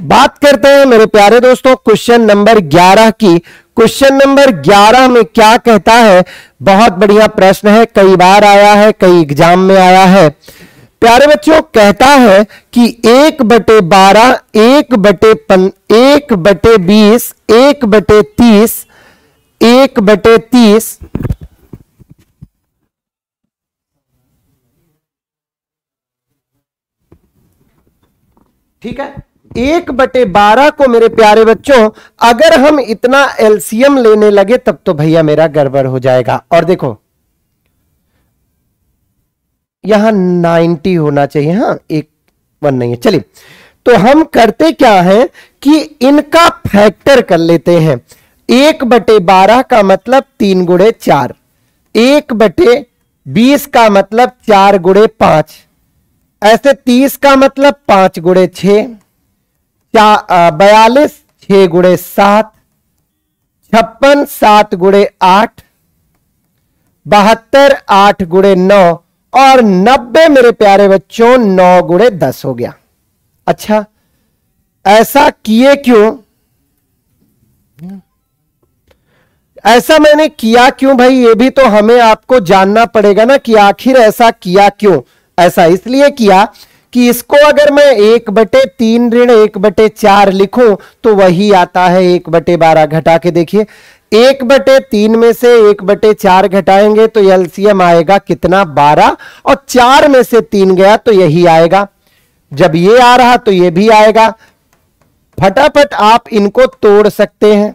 E: बात करते हैं मेरे प्यारे दोस्तों क्वेश्चन नंबर 11 की। क्वेश्चन नंबर 11 में क्या कहता है? बहुत बढ़िया प्रश्न है, कई बार आया है, कई एग्ज़ाम में आया है। प्यारे बच्चों, कहता है कि एक बटे बारह, एक बटे पन, एक बटे बीस, एक बटे तीस एक बटे तीस ठीक है? एक बटे बारह को मेरे प्यारे बच्चों, अगर हम इतना एलसीएम लेने लगे, तब तो भैया मेरा गड़बड़ हो जाएगा। और देखो, यहाँ नाइनटी होना चाहिए। हाँ एक वन नहीं है। चलिए तो हम करते क्या है कि इनका फैक्टर कर लेते हैं। एक बटे बारह का मतलब तीन गुड़े चार। एक बटे बीस का मतलब चार गुड़े पाँच। ऐसे तीस का मतलब पाँच गुड़े छ। बयालीस, छ गुड़े सात। छप्पन, सात गुड़े आठ। बहत्तर, आठ गुड़े नौ। और नब्बे मेरे प्यारे बच्चों, नौ गुड़े दस हो गया। अच्छा ऐसा किए क्यों? ऐसा मैंने किया क्यों भाई? ये भी तो हमें आपको जानना पड़ेगा ना कि आखिर ऐसा किया क्यों। ऐसा इसलिए किया कि इसको अगर मैं एक बटे तीन ऋण, एक बटे चार लिखूं तो वही आता है एक बटे बारह घटा के। देखिए, एक बटे तीन में से एक बटे चार घटाएँगे तो एलसीएम आएगा कितना? बारह। और चार में से तीन गया तो यही आएगा। जब ये आ रहा तो ये भी आएगा। फटाफट आप इनको तोड़ सकते हैं।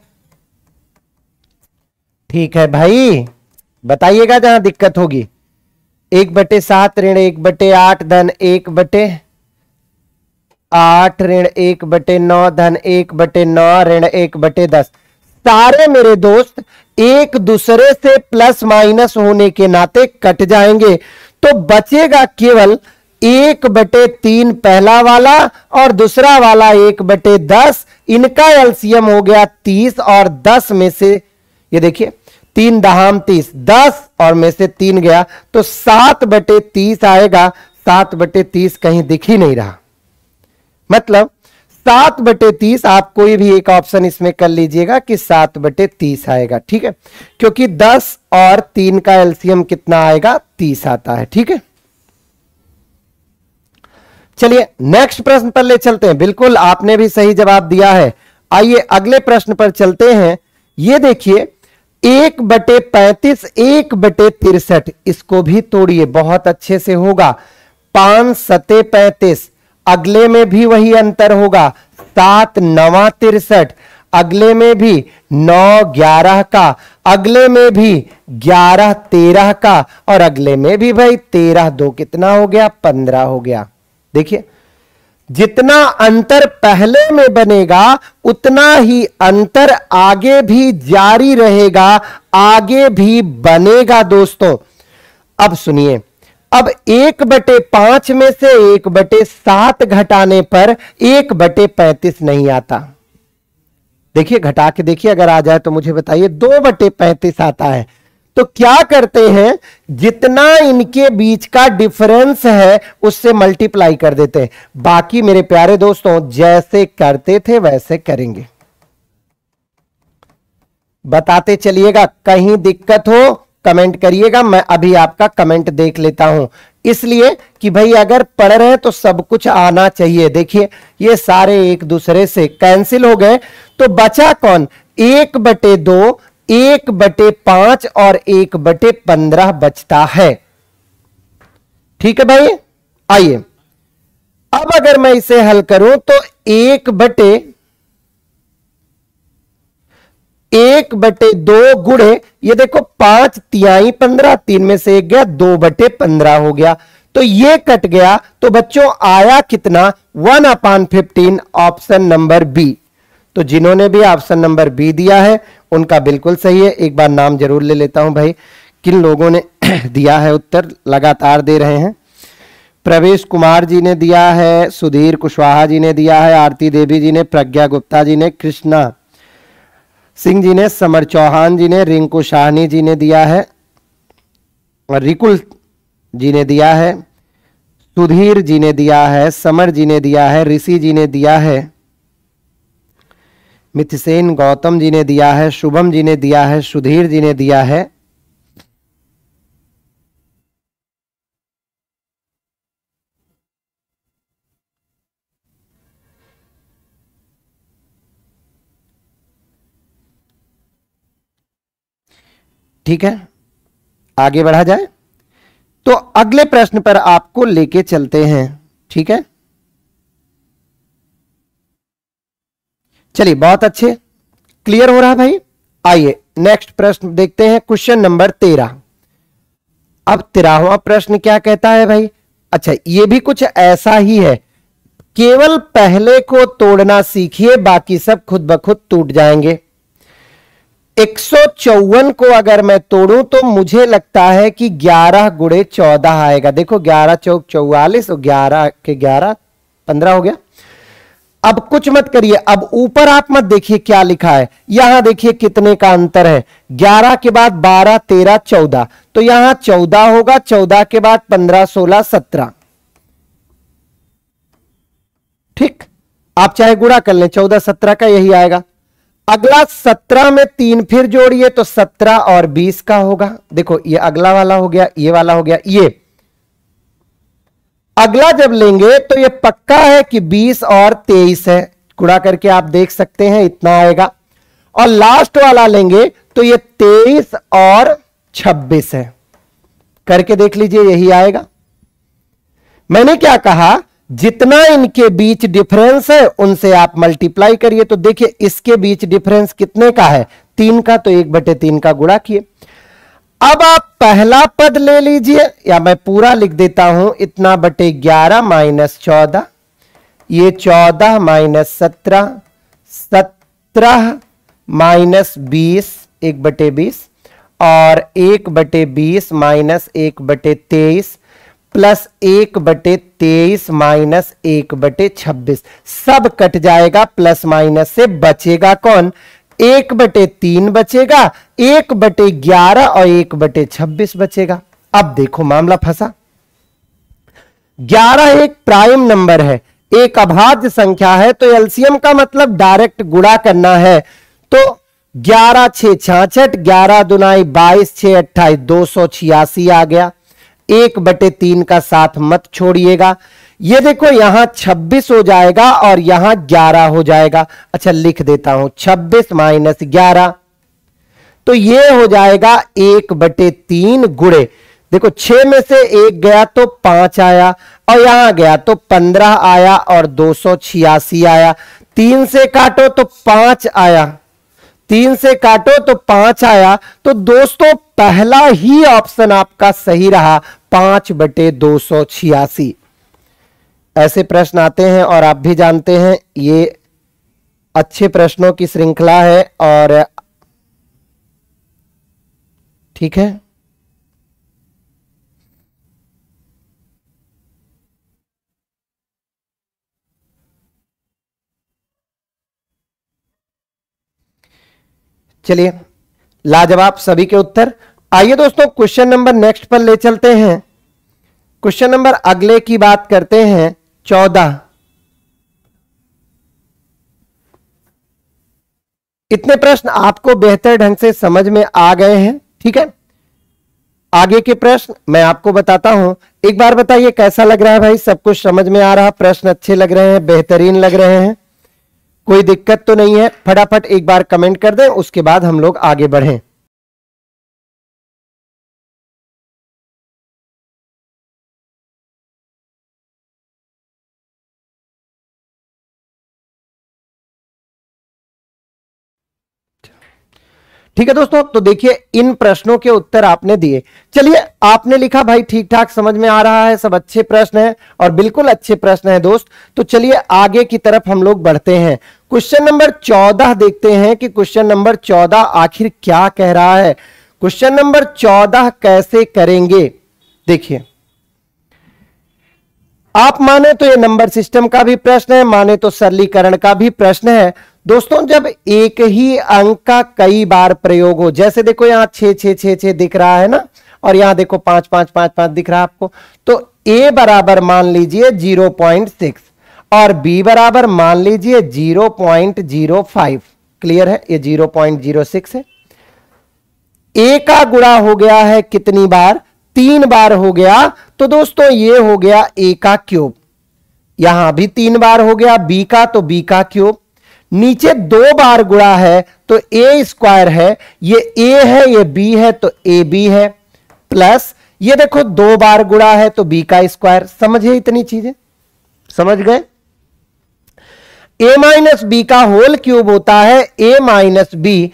E: ठीक है भाई, बताइएगा जहाँ दिक्कत होगी। एक बटे सात ऋण एक बटे आठ, धन एक बटे आठ, ऋण एक बटे नौ, धन एक बटे नौ, ऋण एक बटे दस। सारे मेरे दोस्त एक दूसरे से प्लस माइनस होने के नाते कट जाएँगे। तो बचेगा केवल एक बटे तीन पहला वाला और दूसरा वाला एक बटे दस। इनका एलसीएम हो गया तीस और दस में से ये देखिए, तीन दहाम तीस, दस और में से तीन गया तो सात बटे तीस आएगा, सात बटे तीस कहीं दिख ही नहीं रहा। मतलब सात बटे तीस, आप कोई भी एक ऑप्शन इसमें कर लीजिएगा कि सात बटे तीस आएगा, ठीक है? क्योंकि दस और तीन का एलसीएम कितना आएगा? तीस आता है, ठीक है? चलिए, नेक्स्ट प्रश्न पर ले चलते हैं। बिल्कुल आपने भी सही जवाब दिया है। आइए, अगले प्रश्न पर चलते हैं। ये देखिए एक बटे पैंतीस, एक बटे तिरसठ, इसको भी तोड़िए, बहुत अच्छे से होगा। पाँच सते पैंतीस, अगले में भी वही अंतर होगा। सात, नवा तिरसठ, अगले में भी नौ, ग्यारह का, अगले में भी ग्यारह, तेरह का, और अगले में भी भाई तेरह, दो कितना हो गया? पंद्रह हो गया। देखिए जितना अंतर पहले में बनेगा, उतना ही अंतर आगे भी जारी रहेगा, आगे भी बनेगा दोस्तों। अब सुनिए, अब एक बटे पाँच में से एक बटे सात घटाने पर एक बटे पैंतीस नहीं आता। देखिए, घटा के देखिए, अगर आ जाए तो मुझे बताइए, दो बटे पैंतीस आता है। तो क्या करते हैं? जितना इनके बीच का डिफरेंस है, उससे मल्टीप्लाई कर देते हैं। बाकी मेरे प्यारे दोस्तों, जैसे करते थे, वैसे करेंगे। बताते चलिएगा, कहीं दिक्कत हो कमेंट करिएगा, मैं अभी आपका कमेंट देख लेता हूँ। इसलिए कि भाई, अगर पढ़ रहे हैं तो सब कुछ आना चाहिए। देखिए, ये सारे एक दूसरे से कैंसिल हो गए। तो बचा कौन? एक बटे दो एक बटे पाँच और एक बटे पंद्रह बचता है। ठीक है भाई? आइए। अब अगर मैं इसे हल करूँ तो एक बटे एक बटे दो गुड़े ये देखो पाँच तिहाई पंद्रह, तीन में से एक गया, दो बटे पंद्रह हो गया। तो ये कट गया। तो बच्चों, आया कितना? One upon fifteen, option number B. तो जिन्होंने भी ऑप्शन नंबर बी दिया है उनका बिल्कुल सही है। एक बार नाम ज़रूर ले लेता हूँ भाई। किन लोगों ने दिया है उत्तर? लगातार दे रहे हैं। प्रवेश कुमार जी ने दिया है, सुधीर कुशवाहा जी ने दिया है, आरती देवी जी ने, प्रज्ञा गुप्ता जी ने, कृष्णा सिंह जी ने, समर चौहान जी ने, रिंकू शाहनी जी ने दिया है, और रिकुल जी ने दिया है, सुधीर जी ने दिया है, समर जी ने दिया है, ऋषि जी ने दिया है मिथिसेन गौतम जी ने दिया है, शुभम जी ने दिया है, सुधीर जी ने दिया है। ठीक है? आगे बढ़ा जाए। तो अगले प्रश्न पर आपको लेके चलते हैं। ठीक है? चलिए, बहुत अच्छे। क्लियर हो रहा भाई? आइए नेक्स्ट प्रश्न देखते हैं क्वेश्चन नंबर तेरह। अब तेरहवा प्रश्न क्या कहता है भाई? अच्छा ये भी कुछ ऐसा ही है। केवल पहले को तोड़ना सीखिए, बाकी सब खुद ब खुद टूट जाएँगे। एक सौ चौवन को अगर मैं तोड़ूं तो मुझे लगता है कि 11 गुड़े 14 आएगा। देखो 11 चौक चौवालीस और 11 के 11 15 हो गया। अब कुछ मत करिए, अब ऊपर आप मत देखिए क्या लिखा है। यहाँ देखिए कितने का अंतर है। 11 के बाद 12 13 14 तो यहाँ 14 होगा 14 के बाद 15 16 17 ठीक? आप चाहे गुड़ा कर लें 14 17 का यही आएगा। अगला 17 में तीन फिर जोड़िए तो 17 और 20 का होगा। देखो, ये अगला वाला हो गया, ये वाला हो गया, ये। अगला जब लेंगे तो ये पक्का है कि 20 और 23 है। गुड़ा करके आप देख सकते हैं, इतना आएगा। और लास्ट वाला लेंगे तो ये 23 और 26 है। करके देख लीजिए, यही आएगा। मैंने क्या कहा, जितना इनके बीच डिफरेंस है, उनसे आप मल्टीप्लाई करिए। तो देखिए, इसके बीच डिफरेंस कितने का है? तीन का तो एक बटे तीन का गुड़ा किए। अब आप पहला पद ले लीजिए। या मैं पूरा लिख देता हूँ, इतना बटे ग्यारह माइनस चौदह। ये चौदह माइनस सत्रह सत्रह माइनस बीस, एक बटे बीस, और एक बटे बीस माइनस एक बटे तेईस, प्लस एक बटे तेईस माइनस एक बटे छब्बीस। सब कट जाएगा, प्लस माइनस से बचेगा कौन? एक बटे तीन बचेगा, एक बटे ग्यारह और एक बटे छब्बीस बचेगा। अब देखो मामला फंसा। ग्यारह एक प्राइम नंबर है, एक अभाज्य संख्या है तो एलसीएम का मतलब डायरेक्ट गुणा करना है। तो ग्यारह छह छाछठ, ग्यारह दुनाई बाईस छह अट्ठाईस, दो सौ छियासी आ गया। एक बटे तीन का साथ मत छोड़िएगा ये देखो, यहाँ 26 हो जाएगा और यहाँ 11 हो जाएगा। अच्छा लिख देता हूँ 26 माइनस ग्यारह। तो ये हो जाएगा एक बटे तीन गुड़े। देखो, छह में से एक गया तो पाँच आया, और यहाँ गया तो पंद्रह आया और दो सौ छियासी आया। तीन से काटो तो पाँच आया। तीन से काटो तो पाँच आया। तो दोस्तों, पहला ही ऑप्शन आपका सही रहा, पाँच बटे दो सौ छियासी। ऐसे प्रश्न आते हैं और आप भी जानते हैं, ये अच्छे प्रश्नों की श्रृंखला है और ठीक है? चलिए, लाजवाब सभी के उत्तर। आइए दोस्तों क्वेश्चन नंबर नेक्स्ट पर ले चलते हैं। क्वेश्चन नंबर अगले की बात करते हैं। चौदह। इतने प्रश्न आपको बेहतर ढंग से समझ में आ गए हैं, ठीक है? आगे के प्रश्न मैं आपको बताता हूँ। एक बार बताइए, कैसा लग रहा है भाई? सब कुछ समझ में आ रहा, प्रश्न अच्छे लग रहे हैं, बेहतरीन लग रहे हैं। कोई दिक्कत तो नहीं है, फटाफट एक बार कमेंट कर दें, उसके बाद हम लोग आगे बढ़ें। ठीक है दोस्तों? तो देखिए, इन प्रश्नों के उत्तर आपने दिए। चलिए, आपने लिखा, भाई ठीक ठाक समझ में आ रहा है, सब अच्छे प्रश्न है और बिल्कुल अच्छे प्रश्न है दोस्त। तो चलिए, आगे की तरफ़ हम लोग बढ़ते हैं। क्वेश्चन नंबर चौदह देखते हैं कि क्वेश्चन नंबर चौदह आखिर क्या कह रहा है? क्वेश्चन नंबर चौदह कैसे करेंगे? देखिए। आप माने तो ये नंबर सिस्टम का भी प्रश्न है, माने तो सरलीकरण का भी प्रश्न है। दोस्तों, जब एक ही अंक का कई बार प्रयोग हो, जैसे देखो यहाँ छे छे छे छे दिख रहा है ना, और यहाँ देखो पाँच पाँच पाँच पाँच दिख रहा है आपको तो ए बराबर मान लीजिए ज़ीरो पॉइंट सिक्स और बी बराबर मान लीजिए zero point zero five. Clear है? ये ज़ीरो पॉइंट ज़ीरो सिक्स है। ए का गुणा हो गया है कितनी बार? तीन बार हो गया। तो दोस्तों, ये हो गया ए का क्यूब। यहाँ भी तीन बार हो गया बी का तो बी का क्यूब। नीचे दो बार गुणा है तो ए स्क्वायर है, ये ए है, ये बी है तो ए बी है प्लस ये देखो दो बार गुणा है तो बी का स्क्वायर समझे इतनी चीज़ें? समझ गए? ए माइनस बी का होल क्यूब होता है A minus B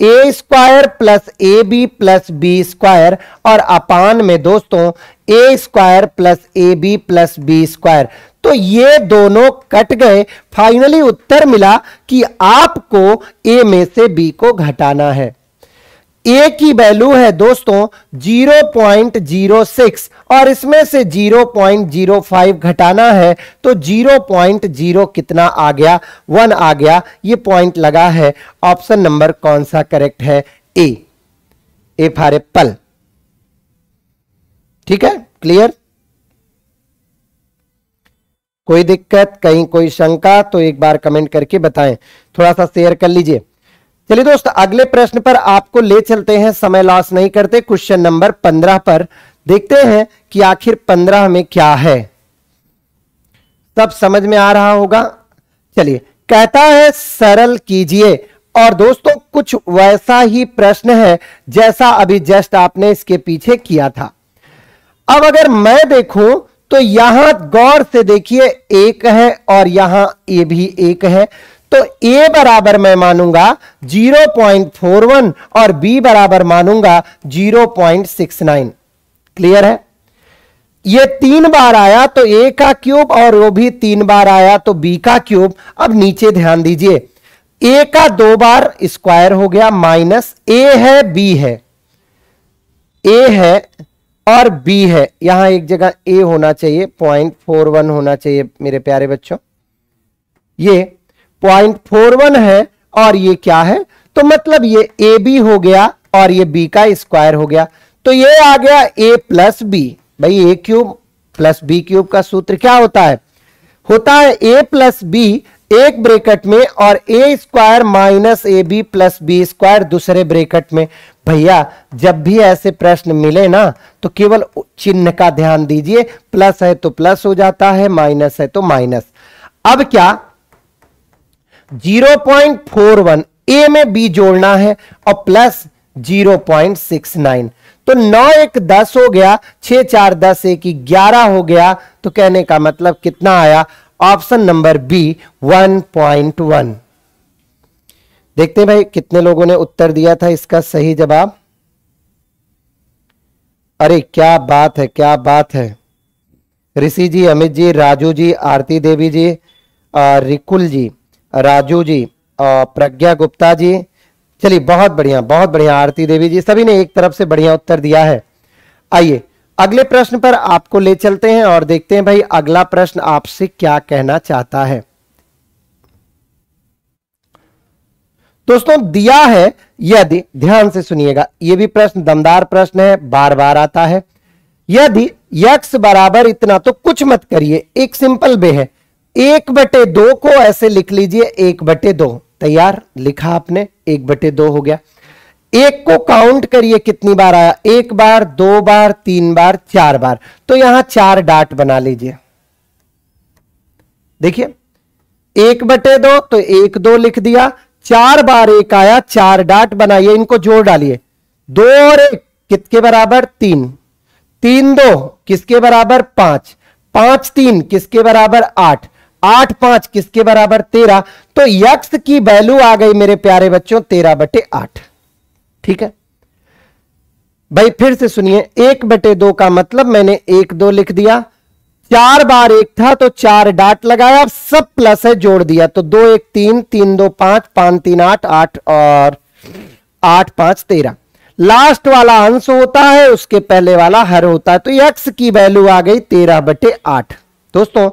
E: A square plus A B plus B square और अपान में दोस्तों A square plus A B plus B square तो ये दोनों कट गए। फाइनली उत्तर मिला कि आपको ए में से बी को घटाना है। ए की वैल्यू है दोस्तों 0.06 और इसमें से 0.05 घटाना है। तो 0.0 कितना आ गया? वन आ गया। ये पॉइंट लगा है। ऑप्शन नंबर कौन सा करेक्ट है? ए ए फॉर एप्पल ठीक है? क्लियर कोई दिक्कत, कहीं कोई शंका तो एक बार कमेंट करके बताएँ। थोड़ा सा शेयर कर लीजिए। चलिए दोस्त, अगले प्रश्न पर आपको ले चलते हैं। समय लॉस नहीं करते क्वेश्चन नंबर पंद्रह पर। देखते हैं कि आखिर पंद्रह में क्या है। सब समझ में आ रहा होगा? चलिए, कहता है, सरल कीजिए। और दोस्तों, कुछ वैसा ही प्रश्न है, जैसा अभी जस्ट आपने इसके पीछे किया था। अब अगर मैं देखूँ तो यहाँ गौर से देखिए एक है और यहाँ ए भी एक है। तो ए बराबर मैं मानूँगा 0.41 और बी बराबर मानूँगा 0.69 क्लियर है? ये तीन बार आया तो ए का क्यूब और वो भी तीन बार आया तो बी का क्यूब। अब नीचे ध्यान दीजिए, ए का दो बार स्क्वायर हो गया माइनस ए है, बी है। ए है और बी है। यहाँ एक जगह ए होना चाहिए पॉइंट फोर वन होना चाहिए मेरे प्यारे बच्चों। ये पॉइंट फोर वन है और ये क्या है? तो मतलब ये ए बी हो गया और ये बी का स्क्वायर हो गया। तो ये आ गया ए प्लस बी भाई A cube plus B cube का सूत्र क्या होता है? होता है ए प्लस बी एक ब्रेकेट में और A square minus A B plus B square दूसरे ब्रेकेट में। भैया, जब भी ऐसे प्रश्न मिले ना तो केवल चिन्ह का ध्यान दीजिए। प्लस है तो प्लस हो जाता है, माइनस है तो माइनस। अब क्या? 0.41 ए में बी जोड़ना है और प्लस 0.69 तो नौ एक दस हो गया, छह चार दस एक ग्यारह हो गया तो कहने का मतलब कितना आया? ऑप्शन नंबर बी 1.1 देखते हैं भाई कितने लोगों ने उत्तर दिया था इसका सही जवाब। अरे क्या बात है, क्या बात है। ऋषि जी, अमित जी, राजू जी, आरती देवी जी रिकुल जी, राजू जी प्रज्ञा गुप्ता जी। चलिए बहुत बढ़िया बहुत बढ़िया आरती देवी जी, सभी ने एक तरफ़ से बढ़िया उत्तर दिया है। आइए, अगले प्रश्न पर आपको ले चलते हैं और देखते हैं भाई अगला प्रश्न आपसे क्या कहना चाहता है। दोस्तों, दिया है, यदि, ध्यान से सुनिएगा यह भी प्रश्न, दमदार प्रश्न है बार बार आता है। यदि यक्स बराबर इतना तो कुछ मत करिए, एक सिंपल बे है। एक बटे दो को ऐसे लिख लीजिए, एक बटे दो। तैयार? लिखा आपने, एक बटे दो हो गया। एक को काउंट करिए, कितनी बार आया? एक बार, दो बार, तीन बार, चार बार। तो यहाँ चार डाट बना लीजिए। देखिए, एक बटे दो तो एक दो लिख दिया। चार बार एक आया, चार डाट बनाइए, इनको जोड़ डालिए। दो और एक, किसके बराबर? तीन। तीन दो, किसके बराबर? पाँच। पाँच तीन, किसके बराबर? आठ। आठ पाँच, किसके बराबर? तेरह। तो यक्स की वैल्यू आ गई मेरे प्यारे बच्चों, तेरह बटे आठ। ठीक है? भाई, फिर से सुनिए, एक बटे दो का मतलब मैंने एक दो लिख दिया। चार बार एक था तो चार डाट लगाया सब प्लस है, जोड़ दिया। तो दो एक तीन तीन दो पाँच पाँच तीन आठ आठ और आठ पाँच तेरह। लास्ट वाला अंश होता है, उसके पहले वाला हर होता है तो यक्स की वैल्यू आ गई तेरह बटे आठ। दोस्तों,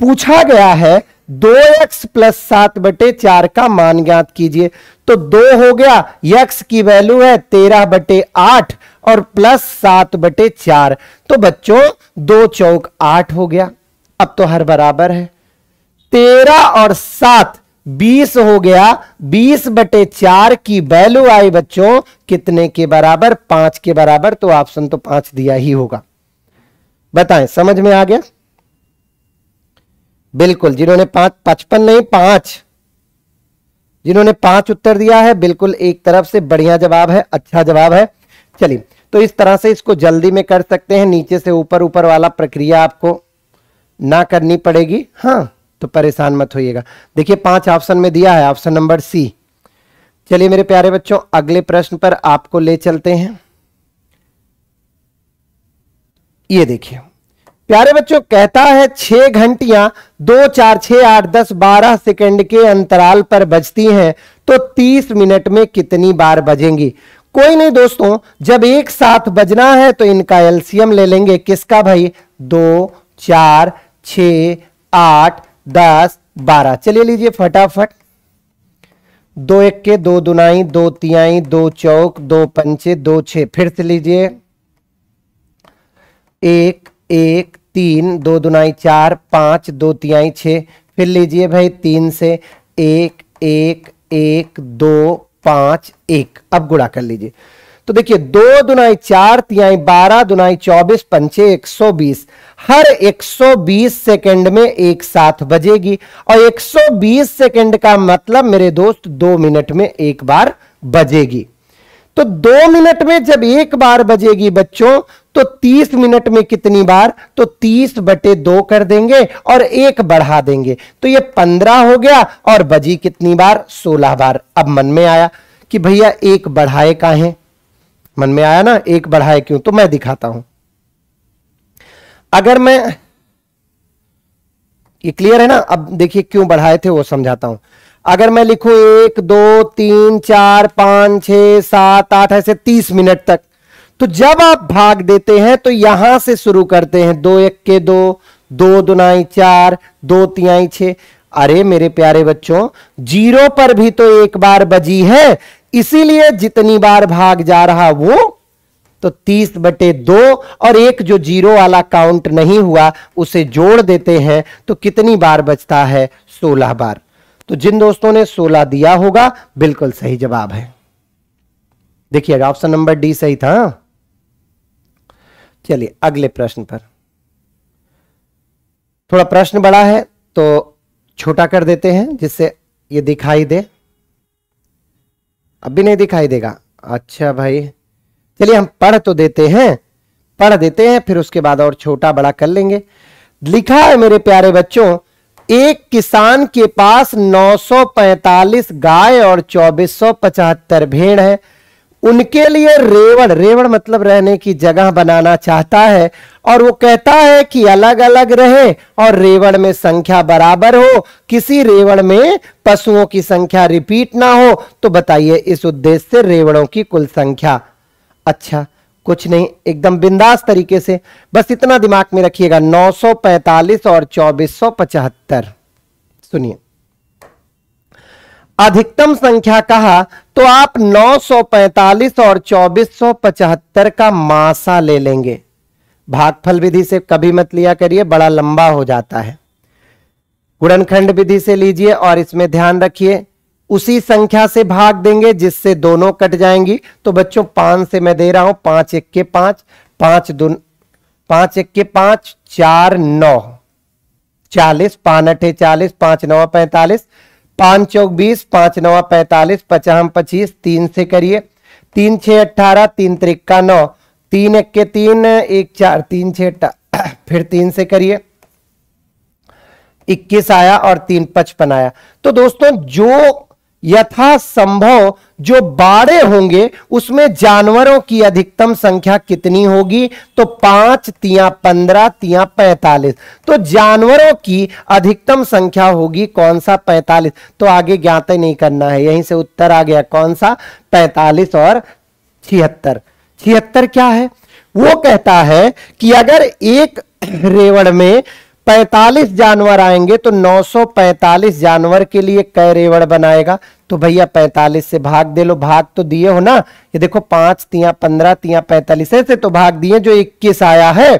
E: पूछा गया है, दो एक्स प्लस सात बटे चार का मान ज्ञात कीजिए। तो दो हो गया यक्स की वैल्यू है तेरह बटे आठ और प्लस सात बटे चार। तो बच्चों, दो चौक आठ हो गया। अब तो हर बराबर है। तेरह और सात, बीस हो गया। बीस बटे चार की वैल्यू आई बच्चों, कितने के बराबर? पाँच के बराबर तो ऑप्शन तो पाँच दिया ही होगा। बताएँ, समझ में आ गया? बिल्कुल, जिन्होंने पाँच, पचपन नहीं, पाँच। जिन्होंने पाँच उत्तर दिया है, बिल्कुल एक तरफ़ से बढ़िया जवाब है अच्छा जवाब है। चलिए तो इस तरह से इसको जल्दी में कर सकते हैं। नीचे से ऊपर ऊपर वाला प्रक्रिया आपको ना करनी पड़ेगी। हाँ तो परेशान मत होइएगा। देखिए, पाँच ऑप्शन में दिया है, ऑप्शन नंबर सी। चलिए, मेरे प्यारे बच्चों, अगले प्रश्न पर आपको ले चलते हैं। ये देखिए, प्यारे बच्चों, कहता है छह घंटियाँ, दो, चार, छह, आठ, दस, बारह सेकंड के अंतराल पर बजती हैं तो तीस मिनट में कितनी बार बजेंगी? कोई नहीं दोस्तों, जब एक साथ बजना है तो इनका एलसीएम ले लेंगे। किसका भाई? दो, चार छ आठ, दस, बारह। चलिए लीजिए फटाफट। दो एक के दो दुनाई, दो तिहाई दो चौक, दो पंचे, दो छे फिर से लीजिए। एक एक, तीन, दो दुनाई, चार, पाँच, दो तिहाई छ फिर लीजिए भाई तीन से। एक एक एक, दो पाँच, एक। अब गुणा कर लीजिए। तो देखिए, दो दुनाई चार, तिहाई बारह, दुनाई चौबीस, पंचे एक सौ बीस। हर एक सौ बीस सेकेंड में एक साथ बजेगी। और एक सौ बीस सेकेंड का मतलब मेरे दोस्त, दो मिनट में एक बार बजेगी। तो दो मिनट में जब एक बार बजेगी बच्चों तो 30 मिनट में कितनी बार? तो 30 बटे दो कर देंगे और एक बढ़ा देंगे। तो ये 15 हो गया और बजी कितनी बार? 16 बार। अब मन में आया कि भैया एक बढ़ाए का है मन में आया ना, एक बढ़ाए क्यों? तो मैं दिखाता हूँ। अगर मैं, ये क्लियर है ना? अब देखिए क्यों बढ़ाए थे वो समझाता हूँ। अगर मैं लिखूं एक, दो, तीन, चार, पाँच छ सात, आठ, ऐसे तीस मिनट तक तो जब आप भाग देते हैं तो यहाँ से शुरू करते हैं। दो एक के दो दो दुनाई चार, दो तिहाई छ। अरे मेरे प्यारे बच्चों, ज़ीरो पर भी तो एक बार बजी है, इसीलिए जितनी बार भाग जा रहा वो तो तीस बटे दो, और एक जो ज़ीरो वाला काउंट नहीं हुआ, उसे जोड़ देते हैं तो कितनी बार बचता है? सोलह बार। तो जिन दोस्तों ने सोलह दिया होगा, बिल्कुल सही जवाब है। देखिएगा ऑप्शन नंबर डी सही था। चलिए, अगले प्रश्न पर। थोड़ा प्रश्न बड़ा है तो छोटा कर देते हैं, जिससे ये दिखाई दे। अब भी नहीं दिखाई देगा। अच्छा भाई, चलिए हम पढ़ तो देते हैं, पढ़ देते हैं, फिर उसके बाद और छोटा बड़ा कर लेंगे। लिखा है मेरे प्यारे बच्चों, एक किसान के पास 945 गाय और 2475 भेड़ है। उनके लिए रेवड़ रेवड़ मतलब रहने की जगह बनाना चाहता है और वो कहता है कि अलग अलग रहे और रेवड़ में संख्या बराबर हो। किसी रेवड़ में पशुओं की संख्या रिपीट ना हो तो बताइए इस उद्देश्य से रेवड़ों की कुल संख्या। अच्छा कुछ नहीं, एकदम बिंदास तरीके से। बस इतना दिमाग में रखिएगा 945 और 2475 सुनिए। अधिकतम संख्या कहा तो आप 945 और 2475 का मासा ले लेंगे। भागफल विधि से कभी मत लिया करिए, बड़ा लंबा हो जाता है। गुणनखंड विधि से लीजिए और इसमें ध्यान रखिए, उसी संख्या से भाग देंगे जिससे दोनों कट जाएँगी। तो बच्चों पाँच से मैं दे रहा हूँ, पाँच एक के पाँच पाँच दो पाँच एक के पाँच, चार नौ, चालीस पान अठे चालीस, पाँच नौ पैंतालीस पाँच चौक बीस, पाँच नवा पैंतालीस पचाम पच्चीस, तीन से करिए। तीन छः अट्ठारह, तीन त्रिक्का नौ। तीन एक के तीन, एक चार, तीन छः फिर तीन से करिए। इक्कीस आया और तीन पचपन आया। तो दोस्तों, जो यथासंभव जो बाड़े होंगे, उसमें जानवरों की अधिकतम संख्या कितनी होगी? तो पाँच, तिया पंद्रह, तिया पैंतालीस। तो जानवरों की अधिकतम संख्या होगी कौन सा? पैंतालीस। तो आगे ज्ञात नहीं करना है। यहीं से उत्तर आ गया कौन सा? पैंतालीस और छिहत्तर। छिहत्तर क्या है? वो कहता है कि अगर एक रेवड़ में 45 जानवर आएँगे तो 945 जानवर के लिए कै रेवड़ बनाएगा। तो भैया 45 से भाग दे लो। भाग तो दिए हो ना? ये देखो पाँच तिया, पंद्रह तिया, पैंतालीस, ऐसे तो भाग दिए जो 21 आया है।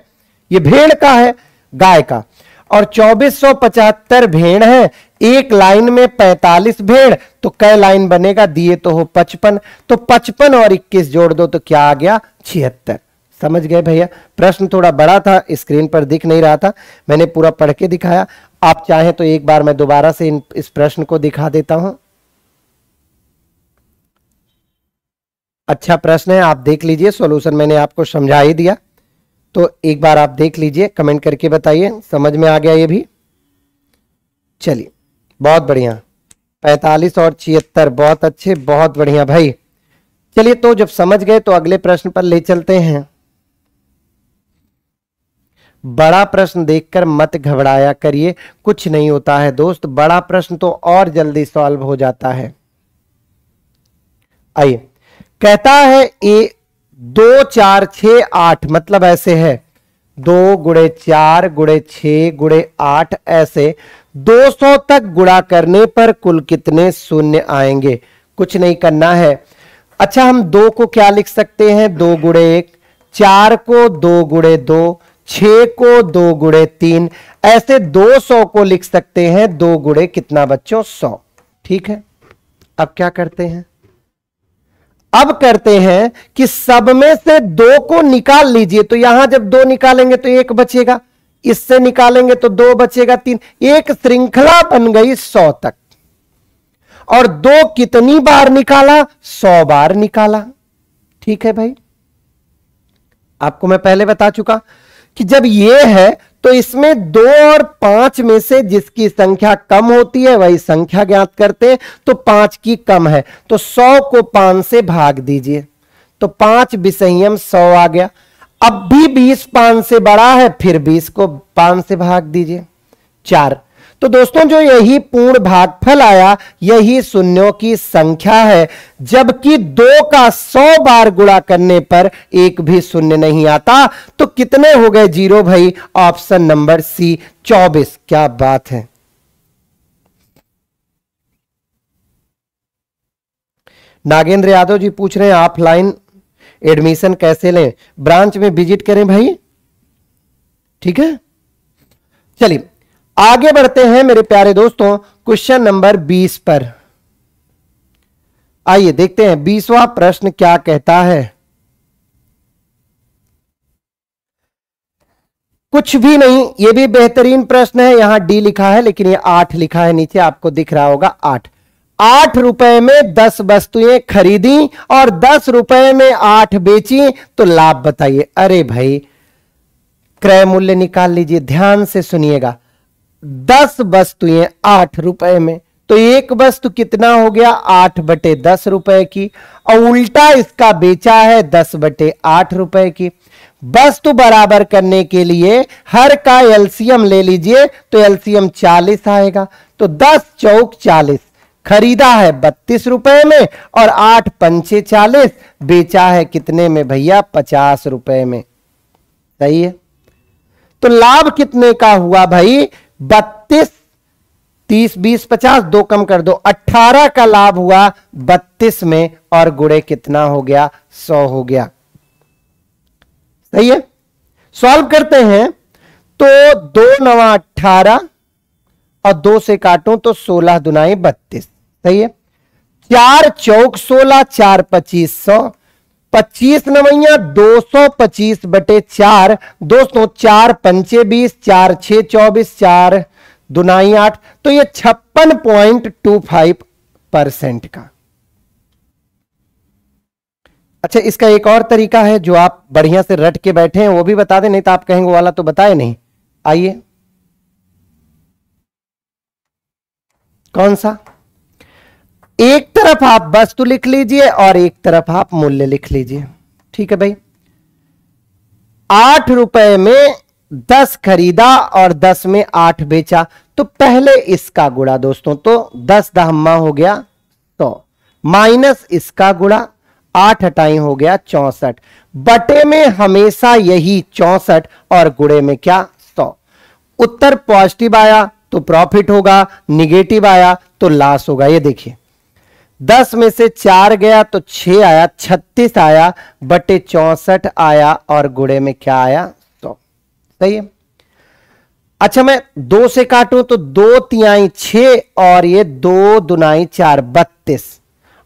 E: ये भेड़ का है, गाय का। और 2475 भेड़ है। एक लाइन में 45 भेड़ तो कै लाइन बनेगा? दिए तो हो 55 तो 55 और 21 जोड़ दो तो क्या आ गया? छिहत्तर। समझ गए भैया। प्रश्न थोड़ा बड़ा था स्क्रीन पर दिख नहीं रहा था। मैंने पूरा पढ़ के दिखाया। आप चाहें तो एक बार मैं दोबारा से इन, इस प्रश्न को दिखा देता हूँ। अच्छा प्रश्न है आप देख लीजिए। सॉल्यूशन मैंने आपको समझा ही दिया। तो एक बार आप देख लीजिए कमेंट करके बताइए। समझ में आ गया ये भी? चलिए बहुत बढ़िया। पैतालीस और छिहत्तर बहुत अच्छे बहुत बढ़िया भाई। चलिए तो जब समझ गए तो अगले प्रश्न पर ले चलते हैं। बड़ा प्रश्न देखकर मत घबराया करिए, कुछ नहीं होता है दोस्त, बड़ा प्रश्न तो और जल्दी सॉल्व हो जाता है। आइए, कहता है ए, दो, चार छ आठ मतलब ऐसे है। दो गुड़े चार गुड़े छ गुड़े आठ, ऐसे। 200 तक गुड़ा करने पर कुल कितने शून्य आएँगे? कुछ नहीं करना है। अच्छा हम दो को क्या लिख सकते हैं? दो गुड़े एक, चार को दो गुड़े दो छ को दो गुड़े तीन। ऐसे दो सौ को लिख सकते हैं, दो गुड़े कितना बच्चों? सौ। ठीक है? अब क्या करते हैं? अब करते हैं कि सब में से दो को निकाल लीजिए। तो यहाँ जब दो निकालेंगे तो एक बचेगा। इससे निकालेंगे तो दो बचेगा तीन। एक श्रृंखला बन गई सौ तक। और दो कितनी बार निकाला? सौ बार निकाला। ठीक है भाई? आपको मैं पहले बता चुका। कि जब ये है तो इसमें दो और पाँच में से जिसकी संख्या कम होती है, वही संख्या ज्ञात करते हैं। तो पाँच की कम है। तो सौ को पाँच से भाग दीजिए। तो पाँच विसंयम सौ आ गया। अब भी बीस पाँच से बड़ा है, फिर बीस को पाँच से भाग दीजिए। चार। तो दोस्तों, जो यही पूर्ण भागफल आया, यही शून्यों की संख्या है, जबकि दो का सौ बार गुणा करने पर एक भी शून्य नहीं आता। तो कितने हो गए ज़ीरो भाई? ऑप्शन नंबर सी, चौबीस। क्या बात है। नागेंद्र यादव जी पूछ रहे हैं, ऑफलाइन एडमिशन कैसे लें? ब्रांच में विज़िट करें भाई। ठीक है? चलिए आगे बढ़ते हैं मेरे प्यारे दोस्तों क्वेश्चन नंबर 20 पर। आइए देखते हैं, बीसवा प्रश्न क्या कहता है? कुछ भी नहीं, ये भी बेहतरीन प्रश्न है, यहाँ डी लिखा है, लेकिन ये आठ लिखा है, नीचे आपको दिख रहा होगा आठ। आठ रुपए में दस वस्तुएँ खरीदी और दस रुपए में आठ बेची तो लाभ बताइए। अरे भाई, क्रय मूल्य निकाल लीजिए, ध्यान से सुनिएगा। दस वस्तुएँ आठ रुपए में। तो एक वस्तु कितना हो गया? आठ बटे दस रुपए की। और उल्टा इसका बेचा है दस बटे आठ रुपए की। वस्तु बराबर करने के लिए हर का एलसीएम ले लीजिए तो एलसीएम चालीस आएगा। तो दस चौक चालीस, खरीदा है बत्तीस रुपए में और आठ पंचे चालीस, बेचा है कितने में भैया? पचास रुपए में। सही है? तो लाभ कितने का हुआ भाई? बत्तीस, तीस, बीस, पचास, दो कम कर दो। अट्ठारह का लाभ हुआ बत्तीस में, और गुड़े कितना हो गया? सौ हो गया। सही है? सॉल्व करते हैं। तो दो नवा अट्ठारह और दो से काटो तो सोलह दुनाई बत्तीस। सही है? चार चौक सोलह, चार पच्चीस सौ पच्चीस नवैया, दो सौ पच्चीस बटे चार दोस्तों चार पंचे बीस, चार छ चौबीस, चार दुनाई आठ। तो ये छप्पन पॉइंट टू फाइव परसेंट का। अच्छा इसका एक और तरीका है जो आप बढ़िया से रट के बैठे हैं, वो भी बता दें, नहीं तो आप कहेंगे, वाला तो बताए नहीं। आइए। कौन सा? एक तरफ़ आप वस्तु लिख लीजिए और एक तरफ़ आप मूल्य लिख लीजिए। ठीक है भाई? आठ रुपए में दस खरीदा और दस में आठ बेचा। तो पहले इसका गुड़ा दोस्तों तो दस दहम्मा हो गया तो माइनस इसका गुड़ा आठ हटाई हो गया चौसठ। बटे में हमेशा यही चौसठ और गुड़े में क्या? सौ। उत्तर पॉजिटिव आया तो प्रॉफिट होगा, निगेटिव आया तो लॉस होगा। ये देखिए दस में से चार गया तो छ आया, छत्तीस आया, बटे चौसठ आया और गुड़े में क्या आया? सौ सही है। अच्छा मैं दो से काटूं तो दो तिहाई छ और ये दो दुनाई चार, बत्तीस।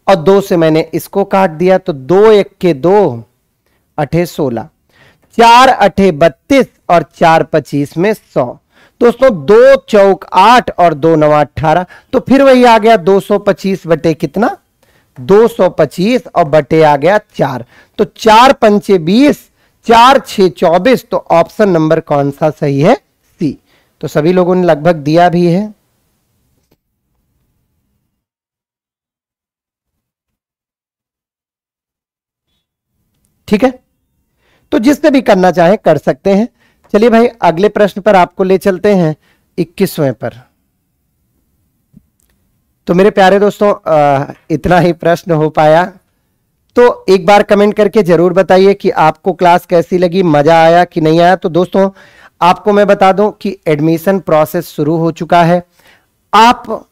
E: और दो से मैंने इसको काट दिया तो दो एक के दो, अठे सोलह। चार अठे बत्तीस और चार पच्चीस में सौ। दोस्तों, दो चौक आठ और दो नवा अठारह तो फिर वही आ गया दो सौ पच्चीस बटे कितना? दो सौ पच्चीस और बटे आ गया चार। तो चार पंचे बीस, चार छ चौबीस तो ऑप्शन नंबर कौन सा सही है? सी। तो सभी लोगों ने लगभग दिया भी है। ठीक है? तो जिससे भी करना चाहे, कर सकते हैं। चलिए भाई, अगले प्रश्न पर आपको ले चलते हैं इक्कीसवें पर। तो मेरे प्यारे दोस्तों इतना ही प्रश्न हो पाया। तो एक बार कमेंट करके ज़रूर बताइए कि आपको क्लास कैसी लगी, मज़ा आया कि नहीं आया। तो दोस्तों, आपको मैं बता दूँ कि एडमिशन प्रोसेस शुरू हो चुका है। आप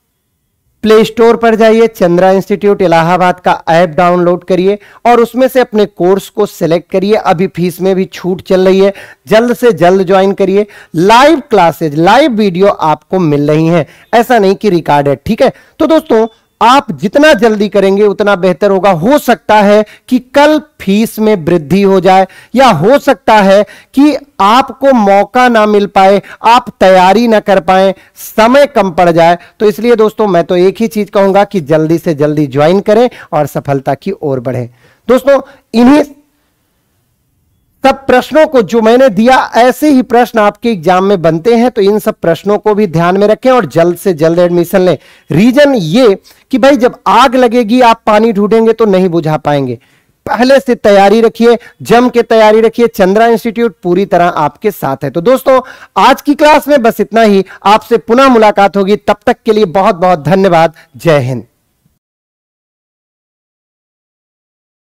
E: प्ले स्टोर पर जाइए, चंद्रा इंस्टीट्यूट इलाहाबाद का ऐप डाउनलोड करिए और उसमें से अपने कोर्स को सिलेक्ट करिए। अभी फ़ीस में भी छूट चल रही है। जल्द से जल्द ज्वाइन करिए। लाइव क्लासेज, लाइव वीडियो आपको मिल रही है। ऐसा नहीं कि रिकॉर्ड है ठीक है? तो दोस्तों आप जितना जल्दी करेंगे, उतना बेहतर होगा। हो सकता है कि कल फ़ीस में वृद्धि हो जाए, या हो सकता है कि आपको मौका ना मिल पाए, आप तैयारी ना कर पाए, समय कम पड़ जाए। तो इसलिए दोस्तों, मैं तो एक ही चीज़ कहूँगा कि जल्दी से जल्दी ज्वाइन करें और सफलता की ओर बढ़े। दोस्तों, इन्हीं सब प्रश्नों को जो मैंने दिया, ऐसे ही प्रश्न आपके एग्ज़ाम में बनते हैं तो इन सब प्रश्नों को भी ध्यान में रखें और जल्द से जल्द एडमिशन लें। रीजन ये कि भाई, जब आग लगेगी, आप पानी ढूंढेंगे तो नहीं बुझा पाएँगे। पहले से तैयारी रखिए, जम के तैयारी रखिए, चंद्रा इंस्टीट्यूट पूरी तरह आपके साथ है। तो दोस्तों, आज की क्लास में बस इतना ही। आपसे पुनः मुलाकात होगी। तब तक के लिए बहुत बहुत धन्यवाद। जय हिंद।